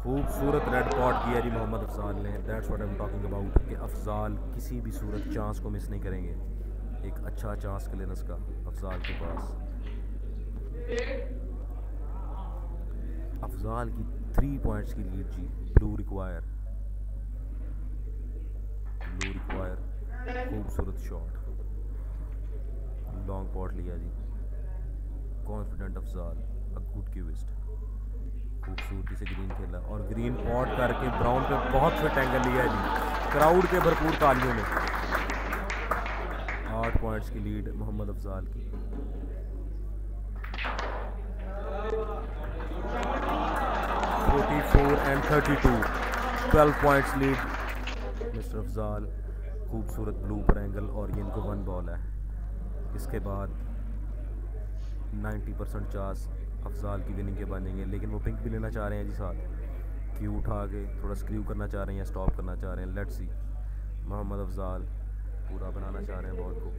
खूबसूरत रेड पॉट किया जी मोहम्मद अफजाल ने। That's what I am talking about कि अफजाल किसी भी सूरत चांस को मिस नहीं करेंगे। एक अच्छा चांस क्लियरेंस का अफजाल के पास। अफजाल की थ्री पॉइंट्स की लीड जी ब्लू रिक्वायर ब्लू रिक्वायर खूबसूरत शॉट लॉन्ग पॉट लिया जी। Confident Afzal a good cueist खूबसूरती से ग्रीन खेला और ग्रीन पॉट करके ब्राउन पे बहुत फिट एंगल लिया जी क्राउड के भरपूर तालियों में आठ पॉइंट्स की लीड मोहम्मद अफजाल की and thirty two twelve points lead mister Afzal खूबसूरत ब्लू पर एंगल और ये इनको वन बॉल है इसके बाद 90 परसेंट चांस अफजाल की विनिंग के बनेंगे। लेकिन वो पिंक भी लेना चाह रहे हैं जी साथ। क्यू उठा के, थोड़ा स्क्रीव करना चाह रहे हैं या स्टॉप करना चाह रहे हैं। लेट्स सी मोहम्मद अफजाल पूरा बनाना चाह रहे हैं बॉल को।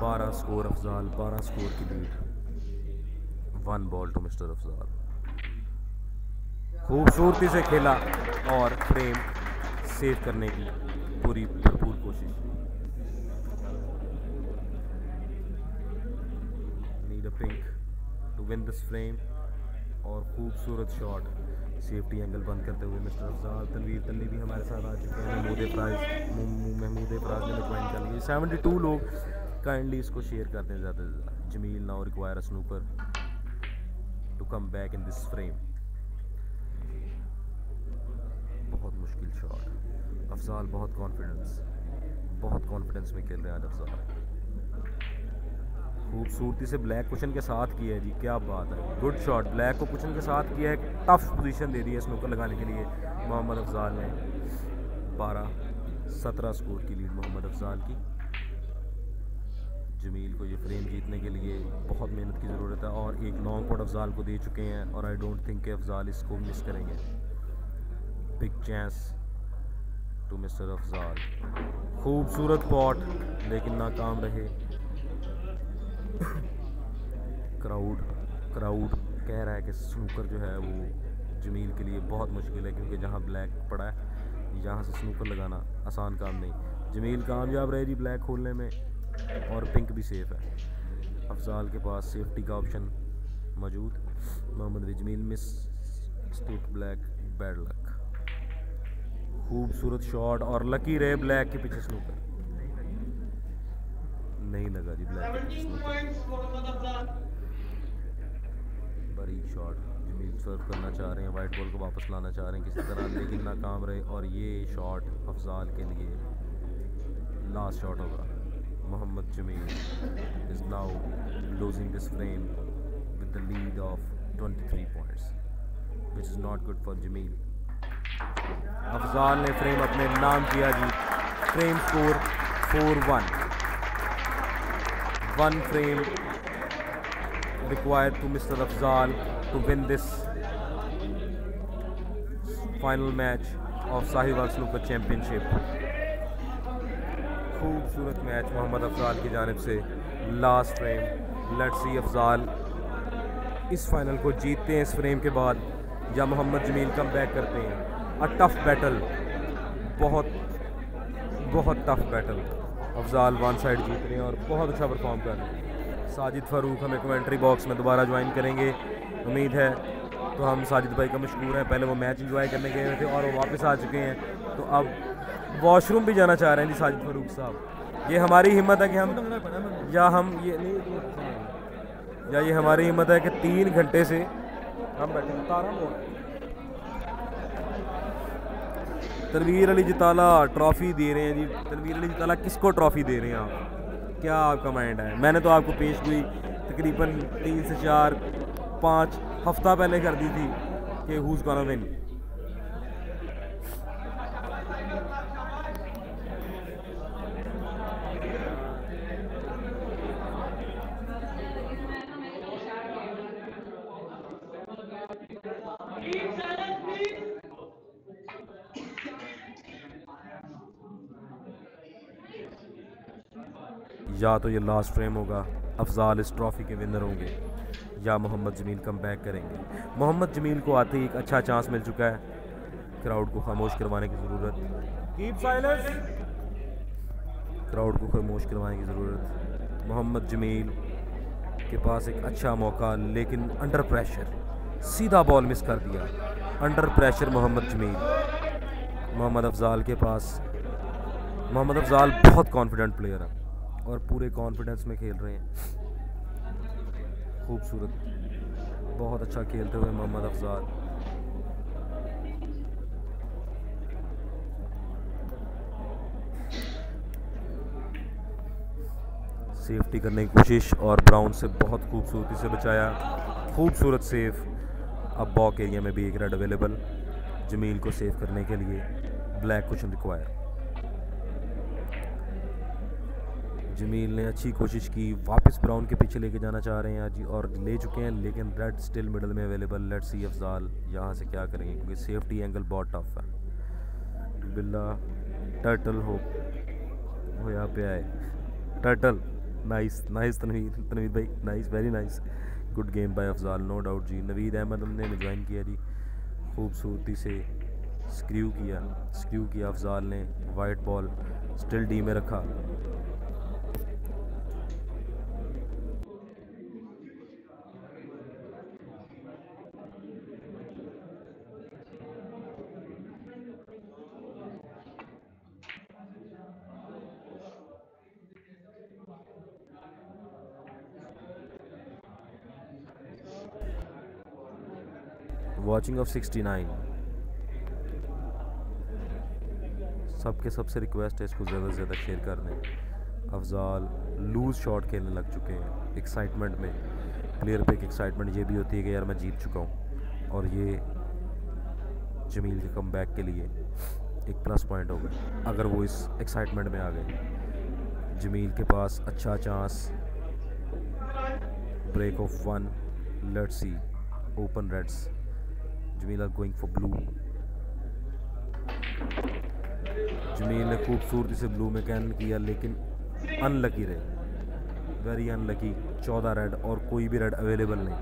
बारह स्कोर अफजाल, बारह स्कोर की lead one ball to mister Afzal. खूबसूरती से खेला और फ्रेम सेव करने की पूरी, भरपूर कोशिश need a pink to win this frame और खूबसूरत शॉट सेफ्टी एंगल बंद करते हुए मिस्टर अफजाल तनवीर तल्ली भी हमारे साथ आ चुके हैं। महमूद प्राइज महमूद प्राइज ने ज्वाइन कर लिए सेवेंटी टू लोग काइंडली इसको शेयर करते हैं ज़्यादा से ज़्यादा। Jamil now require snooker to come back in this frame बहुत मुश्किल शॉट अफजाल, बहुत कॉन्फिडेंस बहुत कॉन्फिडेंस में खेल रहे हैं आज अफजाल। खूबसूरती से ब्लैक कुशन के साथ किया है जी, क्या बात है। गुड शॉट ब्लैक को कुशन के साथ किया है टफ पोजीशन दे दी है स्नूकर लगाने के लिए मोहम्मद अफजाल ने। बारह, सत्रह स्कोर की लीड मोहम्मद अफजाल की। जमील को ये फ्रेम जीतने के लिए बहुत मेहनत की ज़रूरत है और एक लॉन्ग पॉट अफजाल को दे चुके हैं और आई डोंट थिंक कि अफजाल इसको मिस करेंगे। Big chance to mister Afzal. खूबसूरत पॉट लेकिन नाकाम रहे। क्राउड क्राउड कह रहा है कि स्नूकर जो है वो जमील के लिए बहुत मुश्किल है क्योंकि जहाँ ब्लैक पड़ा है, यहाँ से स्नूकर लगाना आसान काम नहीं। जमील कामयाब रहे जी ब्लैक खोलने में और पिंक भी सेफ़ है। अफजाल के पास सेफ्टी का ऑप्शन मौजूद। Mohammad Jamil miss state black bad luck खूबसूरत शॉट और लकी रहे ब्लैक के पीछे स्नूकर नहीं लगा जी ब्लैक के पीछे 17 स्नूकर points, Mohammad Afzal. बरीक शॉट जमील सर्व करना चाह रहे हैं वाइट बॉल को वापस लाना चाह रहे हैं किसी तरह लेकिन नाकाम रहे और ये शॉट अफजाल के लिए लास्ट शॉट होगा। Mohammad Jamil is now losing this frame with the lead of 23 points which is not good for Jamil Afzal ने फ्रेम अपने नाम किया जी। Frame score four one one frame required to Mr. Afzal to win this final match of Sahiwal Snooker Championship. खूबसूरत match Mohammad Afzal की जानब से last frame let's Afzal इस final को जीतते हैं इस फ्रेम के बाद, या मोहम्मद जमील कम बैक करते हैं अ टफ बैटल बहुत बहुत tough battle Afzal one side जीत रहे हैं और बहुत अच्छा परफॉर्म कर रहे हैं। साजिद फ़ारूक हमें कमेंट्री बॉक्स में दोबारा ज्वाइन करेंगे। उम्मीद है तो हम साजिद भाई का मशहूर हैं। पहले वो मैच इंजॉय करने गए थे और वो वापस आ चुके हैं। तो अब वॉशरूम भी जाना चाह रहे हैं जी साजिद फ़ारूक साहब। ये हमारी हिम्मत है कि हम या हम ये या ये हमारी हिम्मत है कि तीन घंटे से हम बैठे हैं तारा मोड़ तनवीर अली जिताला ट्रॉफ़ी दे रहे हैं जी। तनवीर अली जिताला किसको ट्रॉफ़ी दे रहे हैं आप? क्या आपका माइंड है? मैंने तो आपको पेश हुई तकरीबन तीन से चार, पाँच हफ़्ता पहले कर दी थी कि हुज गोना विन या तो ये लास्ट फ्रेम होगा अफजाल इस ट्रॉफ़ी के विनर होंगे या मोहम्मद जमील कम बैक करेंगे। मोहम्मद जमील को आते ही एक अच्छा चांस मिल चुका है। क्राउड को खामोश करवाने की ज़रूरत। कीप क्राउड को खामोश करवाने की ज़रूरत। मोहम्मद जमील के पास एक अच्छा मौका लेकिन अंडर प्रेशर सीधा बॉल मिस कर दिया। Under pressure Mohammad Jamil. Mohammad Afzal के पास। मोहम्मद अफजाल बहुत कॉन्फिडेंट प्लेयर है। और पूरे कॉन्फिडेंस में खेल रहे हैं। खूबसूरत। बहुत अच्छा खेलते हुए मोहम्मद अफजाल। सेफ्टी करने की कोशिश और ब्राउन से बहुत खूबसूरती से बचाया। खूबसूरत सेफ़ अब बॉक एरिया में भी एक रेड अवेलेबल जमील को सेव करने के लिए ब्लैक कुशन रिक्वायर जमील ने अच्छी कोशिश की, वापस ब्राउन के पीछे लेके जाना चाह रहे हैं आज और ले चुके हैं, लेकिन रेड स्टिल मिडल में अवेलेबल लेट्स सी अफजाल यहाँ से क्या करेंगे, क्योंकि सेफ्टी एंगल बहुत टफ है। बिल्ला टर्टल हो वो यहाँ पे आए। टर्टल नाइस नाइस तनवीर तनवीर भाई nice very nice good game by Afzal no doubt जी. नवीद अहमद हमने ज्वाइन किया जी। खूबसूरती से स्क्रू किया स्क्रू किया अफजाल ने वाइट बॉल स्टिल डी में रखा। वॉचिंग ऑफ़ 69 सबके सबसे रिक्वेस्ट है इसको ज़्यादा से ज़्यादा शेयर कर दें अफजाल लूज़ शॉट खेलने लग चुके हैं। एक्साइटमेंट में। प्लेयर पे एक एक्साइटमेंट ये भी होती है कि यार मैं जीत चुका हूँ। और ये जमील के कम के लिए एक प्लस पॉइंट होगा अगर वो इस एक्साइटमेंट में आ गए। जमील के पास अच्छा chance break of one let's see open reds Jamil going for blue Jamil ने खूबसूरती से ब्लू में कैन किया, लेकिन अनलकी रहे। वेरी अनलकी चौदह रेड और कोई भी रेड अवेलेबल नहीं।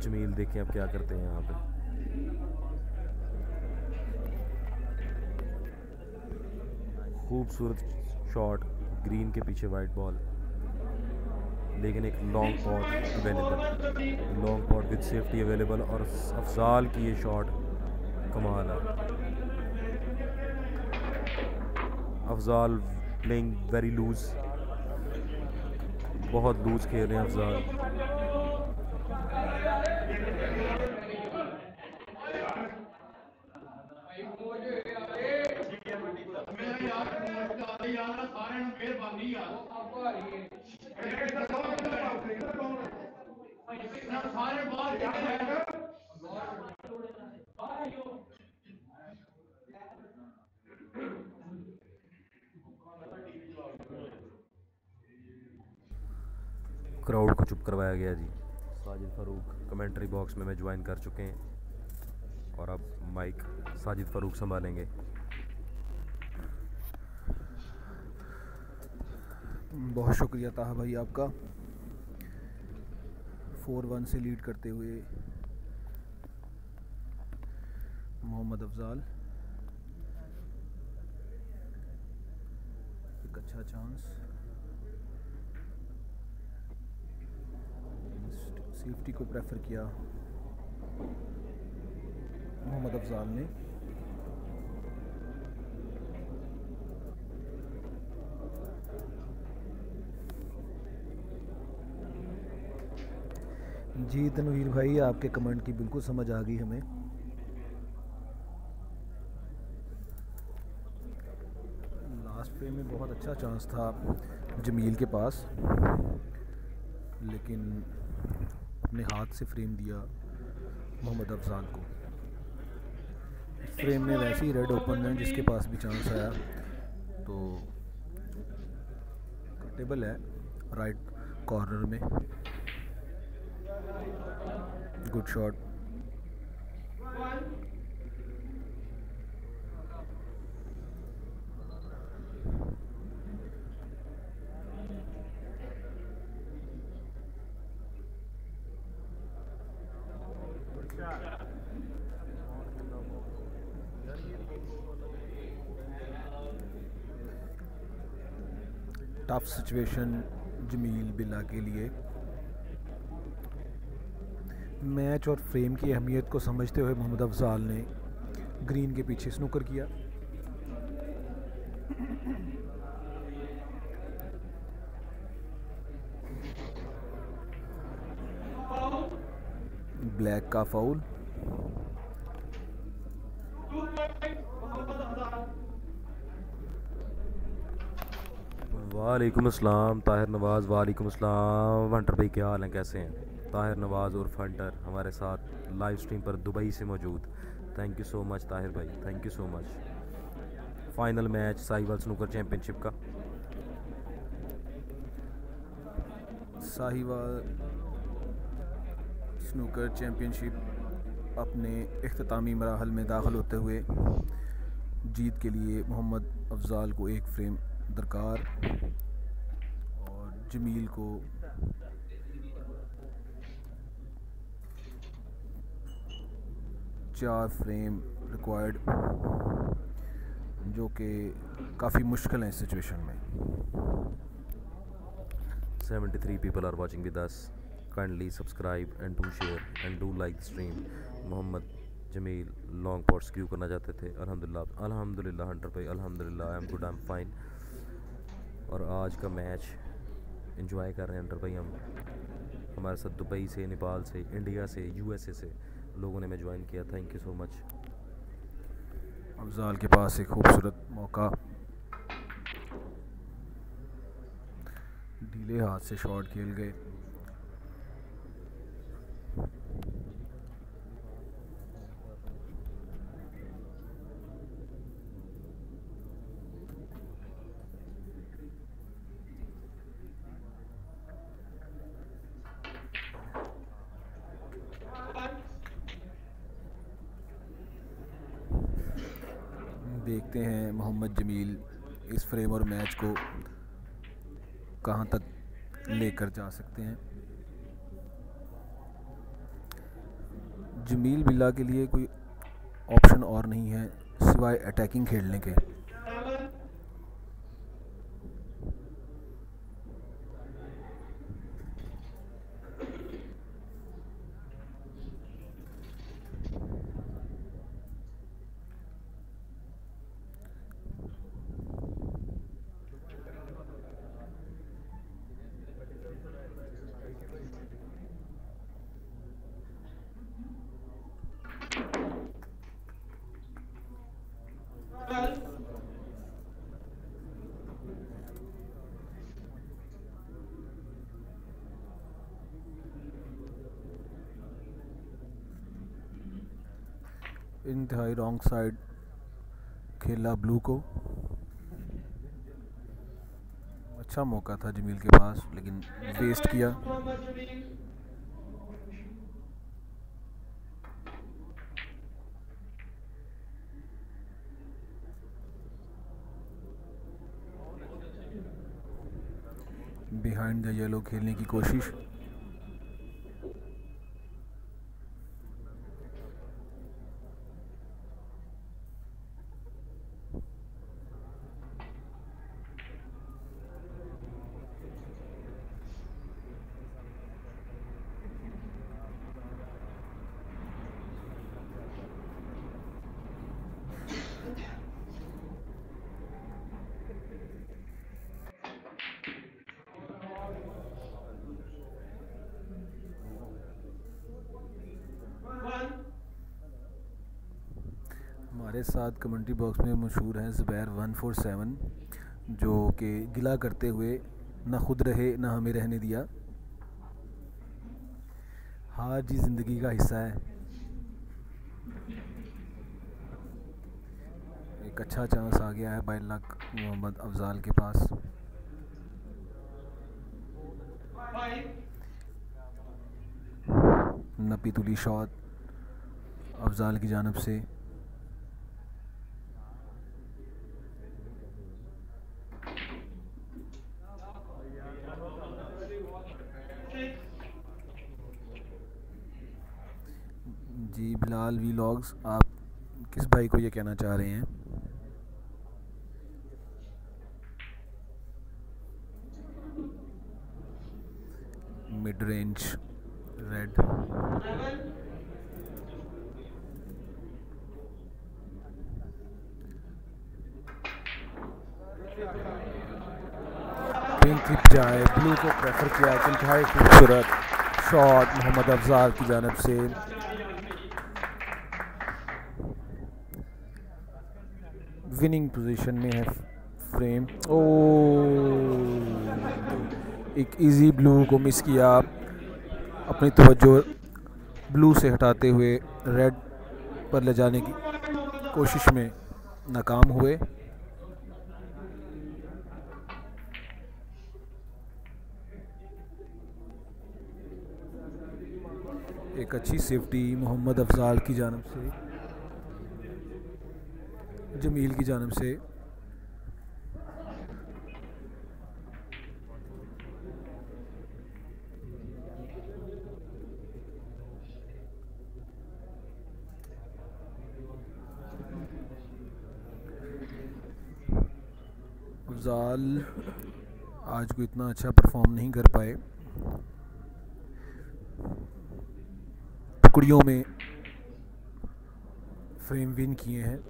जमील देखें अब क्या करते हैं यहाँ पे। खूबसूरत शॉट ग्रीन के पीछे वाइट बॉल लेकिन एक long pot available long pot with safety available और अफजाल की ये शॉट कमाल है। अफजाल प्लेइंग वेरी लूज बहुत लूज खेल रहे हैं अफजाल। क्राउड को चुप करवाया गया जी। साजिद फ़ारूक कमेंट्री बॉक्स में मैं ज्वाइन कर चुके हैं। और अब माइक साजिद फ़ारूक संभालेंगे। बहुत शुक्रिया ताहा भाई आपका। फोर वन से लीड करते हुए मोहम्मद अफजाल। एक अच्छा चांस सेफ्टी को प्रेफर किया मोहम्मद अफजाल ने। जी, तनवीर भाई, आपके कमेंट की बिल्कुल समझ आ गई हमें। लास्ट पे में बहुत अच्छा चांस था जमील के पास, लेकिन अपने हाथ से फ्रेम दिया मोहम्मद अफजाल को। फ्रेम में वैसे ही रेड ओपन है, जिसके पास भी चांस आया। तो टेबल है राइट कॉर्नर में। Good shot tough situation Jamil बिला के लिए. मैच और फ्रेम की अहमियत को समझते हुए मोहम्मद अफजाल ने ग्रीन के पीछे स्नूकर किया। ब्लैक का फाउल. वालेकुम अस्सलाम, ताहिर नवाज़, वालेकुम अस्सलाम। हंटर भाई, क्या हाल हैं? कैसे हैं? ताहिर नवाज़ और फंटर हमारे साथ लाइव स्ट्रीम पर दुबई से मौजूद। Thank you so much Tahir भाई। Thank you so much final match Sahiwal snooker championship का। साहिवाल स्नूकर चैम्पियनशिप अपने अख्तामी मराहल में दाखिल होते हुए जीत के लिए मोहम्मद अफजाल को एक फ्रेम दरकार और जमील को चार फ्रेम रिक्वायर्ड जो कि काफ़ी मुश्किल है इस सिचुएशन में। 73 people are watching with us. Kindly subscribe and do share and do like the stream. Mohammad Jamil long pots screw करना चाहते थे। अल्हम्दुलिल्लाह अल्हम्दुलिल्लाह हंटर भाई अल्हम्दुलिल्लाह I am good I am fine और आज का मैच इंजॉय कर रहे हैं हंटर भाई हम। हमारे साथ दुबई से, नेपाल से इंडिया से यूएसए से। लोगों ने हमें ज्वाइन किया। Thank you so much Afzal के पास एक खूबसूरत मौका। ढीले हाथ से शॉट खेल गए। देखते हैं मोहम्मद जमील इस फ्रेम और मैच को कहाँ तक लेकर जा सकते हैं। जमील बिल्ला के लिए कोई ऑप्शन और नहीं है सिवाय अटैकिंग खेलने के Seven. Twelve. इंतहाई रॉन्ग साइड खेला ब्लू को। अच्छा मौका था जमील के पास, लेकिन वेस्ट किया। बिहाइंड द येलो खेलने की कोशिश One. हमारे साथ कमेंट्री बॉक्स में मशहूर हैं ज़ुबैर वन फोर सेवन, जो कि गिला करते हुए ना खुद रहे, ना हमें रहने दिया। हार जी ज़िंदगी का हिस्सा है। एक अच्छा चांस आ गया है बाई लक मोहम्मद अफजाल के पास. नपी तुली शॉट अफजाल की जानब से। जी बिलाल वी लॉग्स आप किस भाई को ये कहना चाह रहे हैं? मिड रेंज रेड पिंक बजाय ब्लू को प्रेफर किया इंतहाई खूबसूरत शॉट मोहम्मद अफजार की जानब से। विनिंग पोजीशन में है फ्रेम ओ एक इजी ब्लू को मिस किया. अपनी तवज्जो ब्लू से हटाते हुए रेड पर ले जाने की कोशिश में नाकाम हुए. एक अच्छी सेफ्टी मोहम्मद अफजाल की जानब से जमील की जानब से। अफजाल, आज को इतना अच्छा परफॉर्म नहीं कर पाए। टुकड़ियों में फ्रेम विन किए हैं।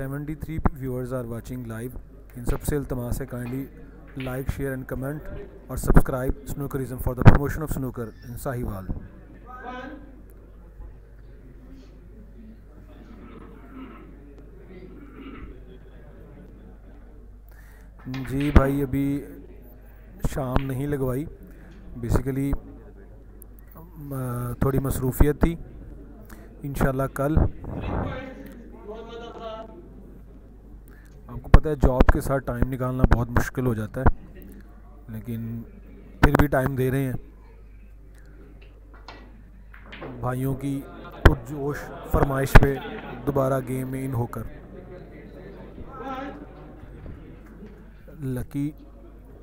Seventy three viewers are watching live in सबसे अल्तमास है kindly like share and comment और subscribe snookerism for the promotion of snooker in Sahiwal जी भाई, अभी शाम नहीं लगवाई। बेसिकली थोड़ी मसरूफियत थी। इन कल मोहम्मद अफरान, आपको पता है जॉब के साथ टाइम निकालना बहुत मुश्किल हो जाता है, लेकिन फिर भी टाइम दे रहे हैं। भाइयों की पुरजोश फरमाइश पे दोबारा गेम में इन होकर। लकी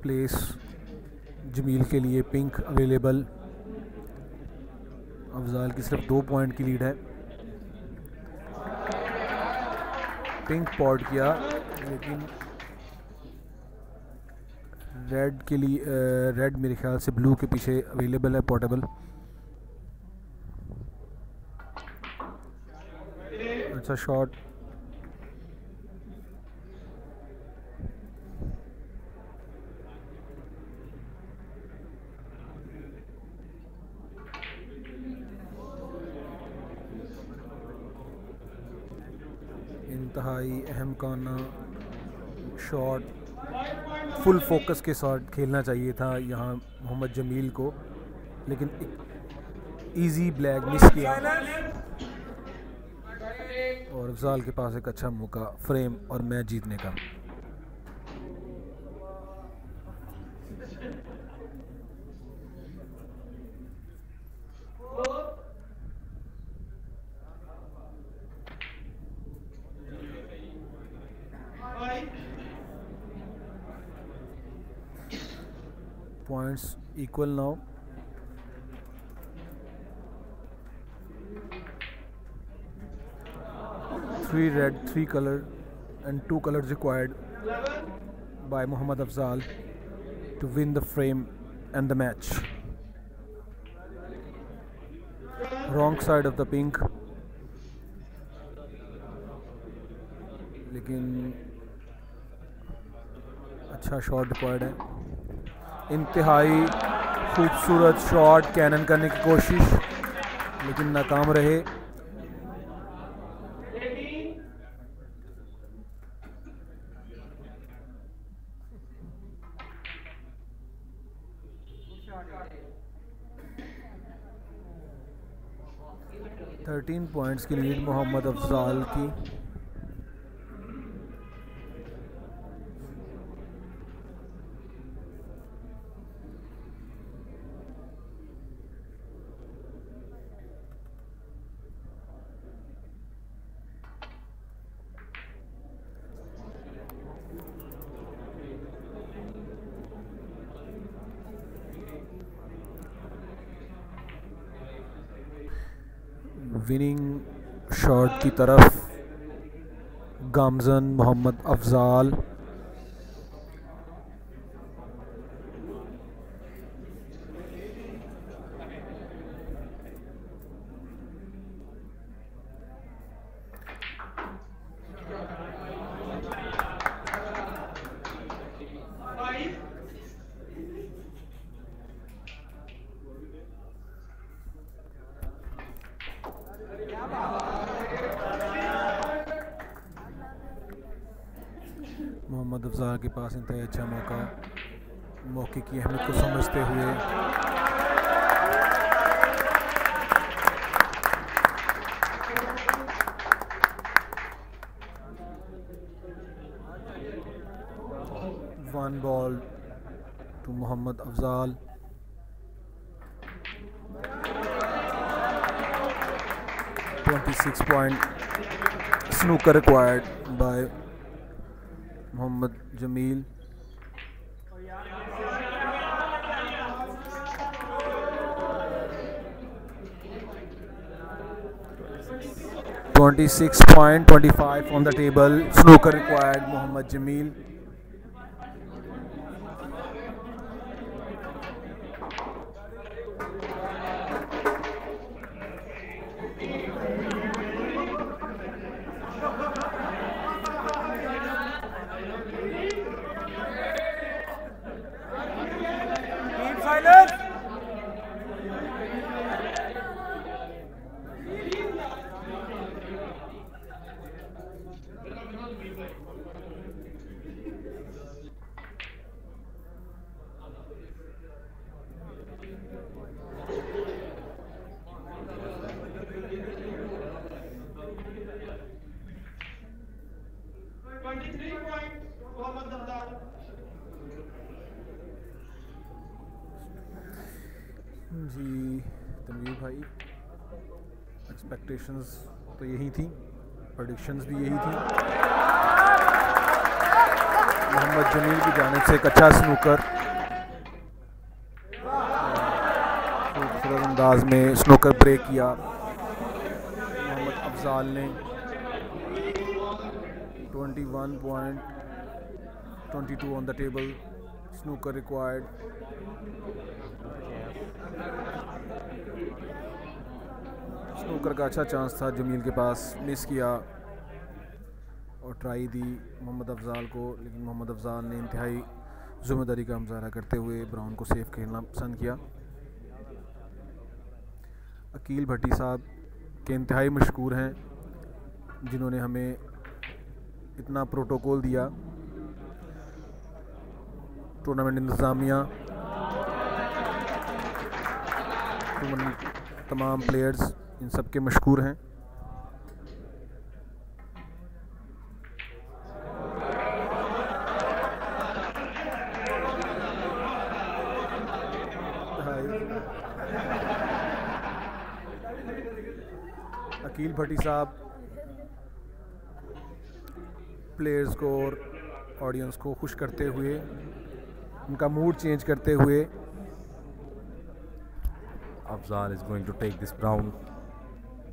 प्लेस जमील के लिए पिंक अवेलेबल अफजाल की सिर्फ़ दो पॉइंट की लीड है। पिंक पॉट किया। लेकिन रेड के लिए रेड मेरे ख्याल से ब्लू के पीछे अवेलेबल है पोर्टेबल अच्छा शॉट इंतहाई अहम काना शॉट फुल फोकस के साथ खेलना चाहिए था यहाँ मोहम्मद जमील को, लेकिन इजी ब्लैक मिस किया। और अफजाल के पास एक अच्छा मौका फ्रेम और मैच जीतने का। Equal now three red three color and two colors required by Muhammad Afzal to win the frame and the match wrong side of the pink लेकिन अच्छा शॉट रिक्वायर्ड है इंतहाई खूबसूरत शॉट कैनन करने की कोशिश, लेकिन नाकाम रहे। थर्टीन पॉइंट्स की लीड मोहम्मद अफजाल की। विनिंग शॉट की तरफ़ गामजन मोहम्मद अफजाल five, मोहम्मद अफजाल के पास इंतहा अच्छा मौका मौके की अहमियत को समझते हुए one ball to Mohammad Afzal twenty six आपका required by Mohammad Jamil twenty six point twenty five on the table snooker required Mohammad Jamil predictions भी यही थी। मोहम्मद जमील की जानिब से एक अच्छा स्नूकर खूबसूरत अंदाज में स्नूकर ब्रेक किया। मोहम्मद अफजाल ने 21 point 22 on the table snooker required snooker का अच्छा चांस था जमील के पास मिस किया। ट्राई दी मोहम्मद अफजाल को, लेकिन मोहम्मद अफजाल ने इंतहाई ज़िम्मेदारी का मुजाहरा करते हुए ब्राउन को सेफ़ खेलना पसंद किया। अकील भट्टी साहब के इंतहाई मशहूर हैं, जिन्होंने हमें इतना प्रोटोकॉल दिया। टूर्नामेंट इंतज़ामिया तमाम प्लेयर्स, इन सब के मशहूर हैं। अकील साहब प्लेयर्स को और ऑडियंस को खुश करते हुए, उनका मूड चेंज करते हुए, Afzal is going to take this brown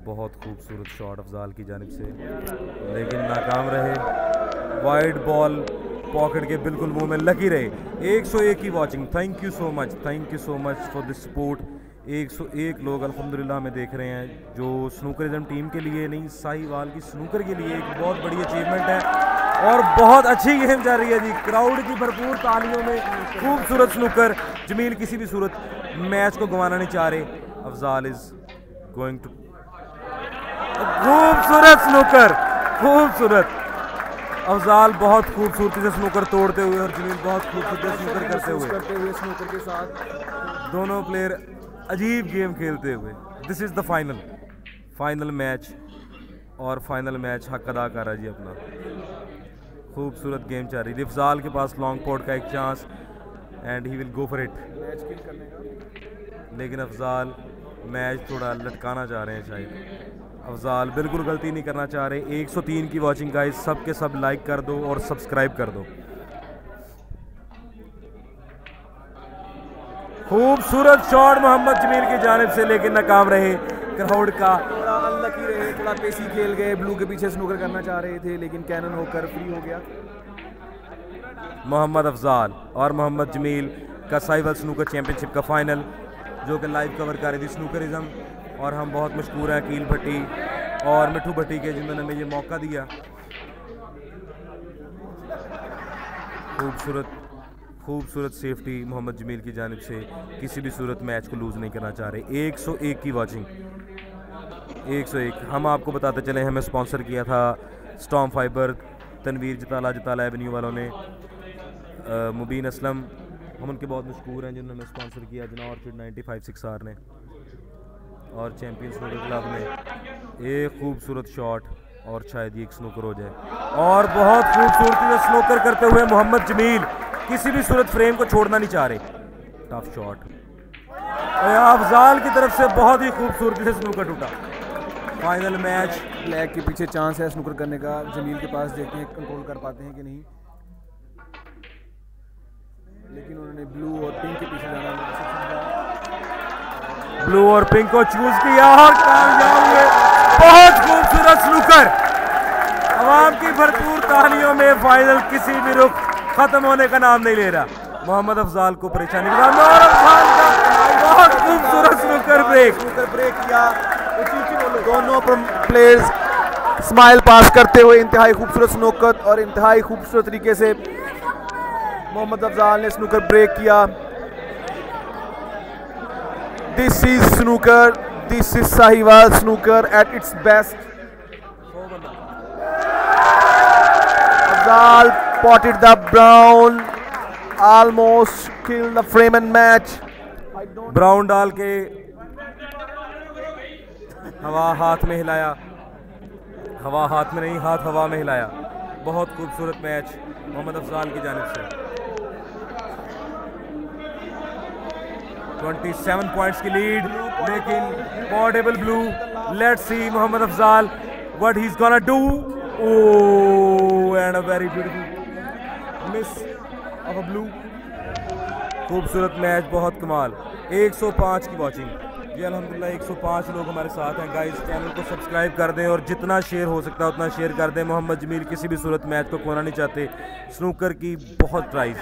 बहुत खूबसूरत शॉट अफजाल की जानब से। लेकिन नाकाम रहे। वाइड बॉल पॉकेट के बिल्कुल मुँह में लगी रहे। 101 की watching thank you so much thank you so much for this support 101 लोग अल्हम्दुलिल्लाह में देख रहे हैं जो स्नूकरिज्म टीम के लिए नहीं साहिवाल की स्नूकर के लिए एक बहुत बड़ी अचीवमेंट है और बहुत अच्छी गेम जा रही है जी। क्राउड की भरपूर तालियों में खूबसूरत स्नूकर जमील किसी भी सूरत मैच को गंवाना नहीं चाह रहे। अफजाल इज़ गोइंग टू खूबसूरत स्नूकर खूबसूरत। अफजाल बहुत खूबसूरती से स्नूकर तोड़ते हुए और जमील बहुत खूबसूरती से स्नूकर करते हुए। करते हुए स्नूकर के साथ। दोनों प्लेयर अजीब गेम खेलते हुए। This is the final final match और फाइनल मैच हक अदा कर रहा जी अपना। खूबसूरत गेम चल रही अफजाल के पास लॉन्ग पोर्ट का एक chance and he will go for it का। लेकिन अफजाल मैच थोड़ा लटकाना चाह रहे हैं शायद। अफजाल बिल्कुल गलती नहीं करना चाह रहे। 103 की वाचिंग गाइस सब के सब लाइक कर दो और सब्सक्राइब कर दो। खूबसूरत शॉट मोहम्मद जमील की जानब से लेकिन नाकाम रहे। क्राउड का अनलकी रहे, थोड़ा पेसी खेल गए, ब्लू के पीछे स्नूकर करना चाह रहे थे, लेकिन कैनन होकर फ्री हो गया। मोहम्मद अफजाल और मोहम्मद जमील का साइबल स्नूकर चैंपियनशिप का फाइनल जो कि लाइव कवर कर रही थी स्नूकरिज्म और हम बहुत मशहूर हैं अकील भट्टी और मिठू भट्टी के, जिन्होंने हमें ये मौका दिया। खूबसूरत खूबसूरत सेफ्टी मोहम्मद जमील की जानब से किसी भी सूरत मैच को लूज़ नहीं करना चाह रहे। 101 की वाचिंग 101 हम आपको बताते चले हमें स्पॉन्सर किया था storm fiber Tanvir Jatala Jatala avenue वालों ने। अ, मुबीन असलम हम उनके बहुत मशहूर हैं जिन्होंने हमें स्पॉन्सर किया जना फिर नाइन्टी फाइव सिक्स आर ने। और चैम्पियंस क्लब ने। एक खूबसूरत शॉट और शायद ये एक स्नूकर हो जाए। और बहुत खूबसूरती से स्नूकर करते हुए मोहम्मद जमील किसी भी सूरत फ्रेम को छोड़ना नहीं चाह रहे। टफ शॉट अफजाल की तरफ़ से बहुत ही खूबसूरती से स्नूकर टूटा। फाइनल मैच ब्लैक के पीछे चांस है स्नूकर करने का। जमील के पास देखते हैं कंट्रोल कर पाते हैं कि नहीं। लेकिन उन्होंने ब्लू और पिंक के पीछे जाना। ब्लू और पिंक को चूज़ किया और कामयाब हुए। बहुत खूबसूरत स्नूकर आवाम की भरपूर तालियों में फाइनल किसी भी रुख खत्म होने का नाम नहीं ले रहा। मोहम्मद अफजाल को परेशानी बहुत खूबसूरत स्नूकर ब्रेक ब्रेक किया। दोनों प्लेयर्स स्माइल पास करते हुए इंतहाई खूबसूरत स्नोकत और इंतहाई खूबसूरत तरीके से मोहम्मद अफजाल ने स्नूकर ब्रेक किया। This is snooker this is Sahiwal snooker at its best Afzal potted the brown, almost killed the frame and match. Brown डाल के हवा हाथ में हिलाया। हवा हाथ में नहीं हाथ हवा में हिलाया। बहुत खूबसूरत मैच मोहम्मद अफजाल की जानब से। 27 पॉइंट्स की लीड लेकिन portable blue let's see Mohammad Afzal what he is gonna do oh and a very beautiful miss of a blue खूबसूरत मैच बहुत कमाल. 105 की वाचिंग ये अल्हम्दुलिल्लाह 105 लोग हमारे साथ हैं. गाइस चैनल को सब्सक्राइब कर दें और जितना शेयर हो सकता है, उतना शेयर कर दें. मोहम्मद जमील किसी भी सूरत मैच को खोना नहीं चाहते. स्नूकर की बहुत प्राइस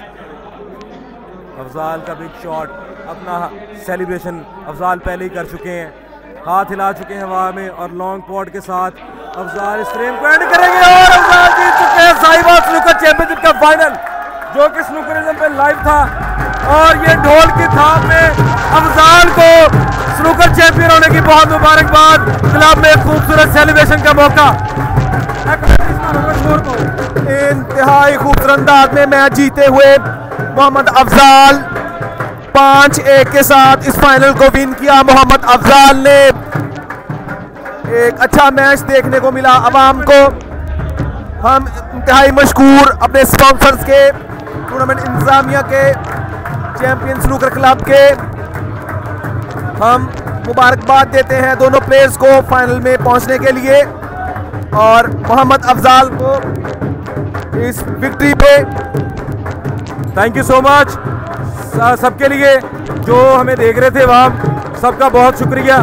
अफजाल का बिग शॉट, अपना सेलिब्रेशन अफजाल पहले ही कर चुके हैं। हाथ हिला चुके हैं हवा में और लॉन्ग पॉट के साथ अफजाल इस फ्रेम को एंड करेंगे और अफजाल जीत चुके हैं। साहिबा स्नूकर चैंपियनशिप का फाइनल जो कि स्नूकरिज्म पे लाइव था। और ये ढोल की थाप में अफजाल को स्नूकर चैंपियन होने की बहुत मुबारकबाद। क्लब में खूबसूरत सेलिब्रेशन का मौका। इंतहाई खूबसूरत अंदाज में मैच जीते हुए मोहम्मद अफजाल। पाँच एक के साथ इस फाइनल को विन किया मोहम्मद अफजाल ने। एक अच्छा मैच देखने को मिला आवाम को। हम इंतहाई मशहूर अपने स्पॉन्सर्स के टूर्नामेंट इंतजामिया के चैंपियन स्नूकर क्लब के। हम मुबारकबाद देते हैं दोनों प्लेयर्स को फाइनल में पहुँचने के लिए। और मोहम्मद अफजाल को इस विक्ट्री पे थैंक यू सो मच सबके लिए जो हमें देख रहे थे वहाँ सबका बहुत शुक्रिया।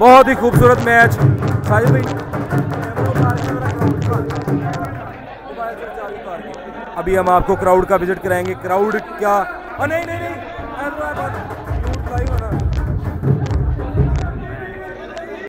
बहुत ही खूबसूरत मैच। साजिद भाई, अभी हम आपको क्राउड का विज़िट कराएँगे। क्राउड क्या? नहीं नहीं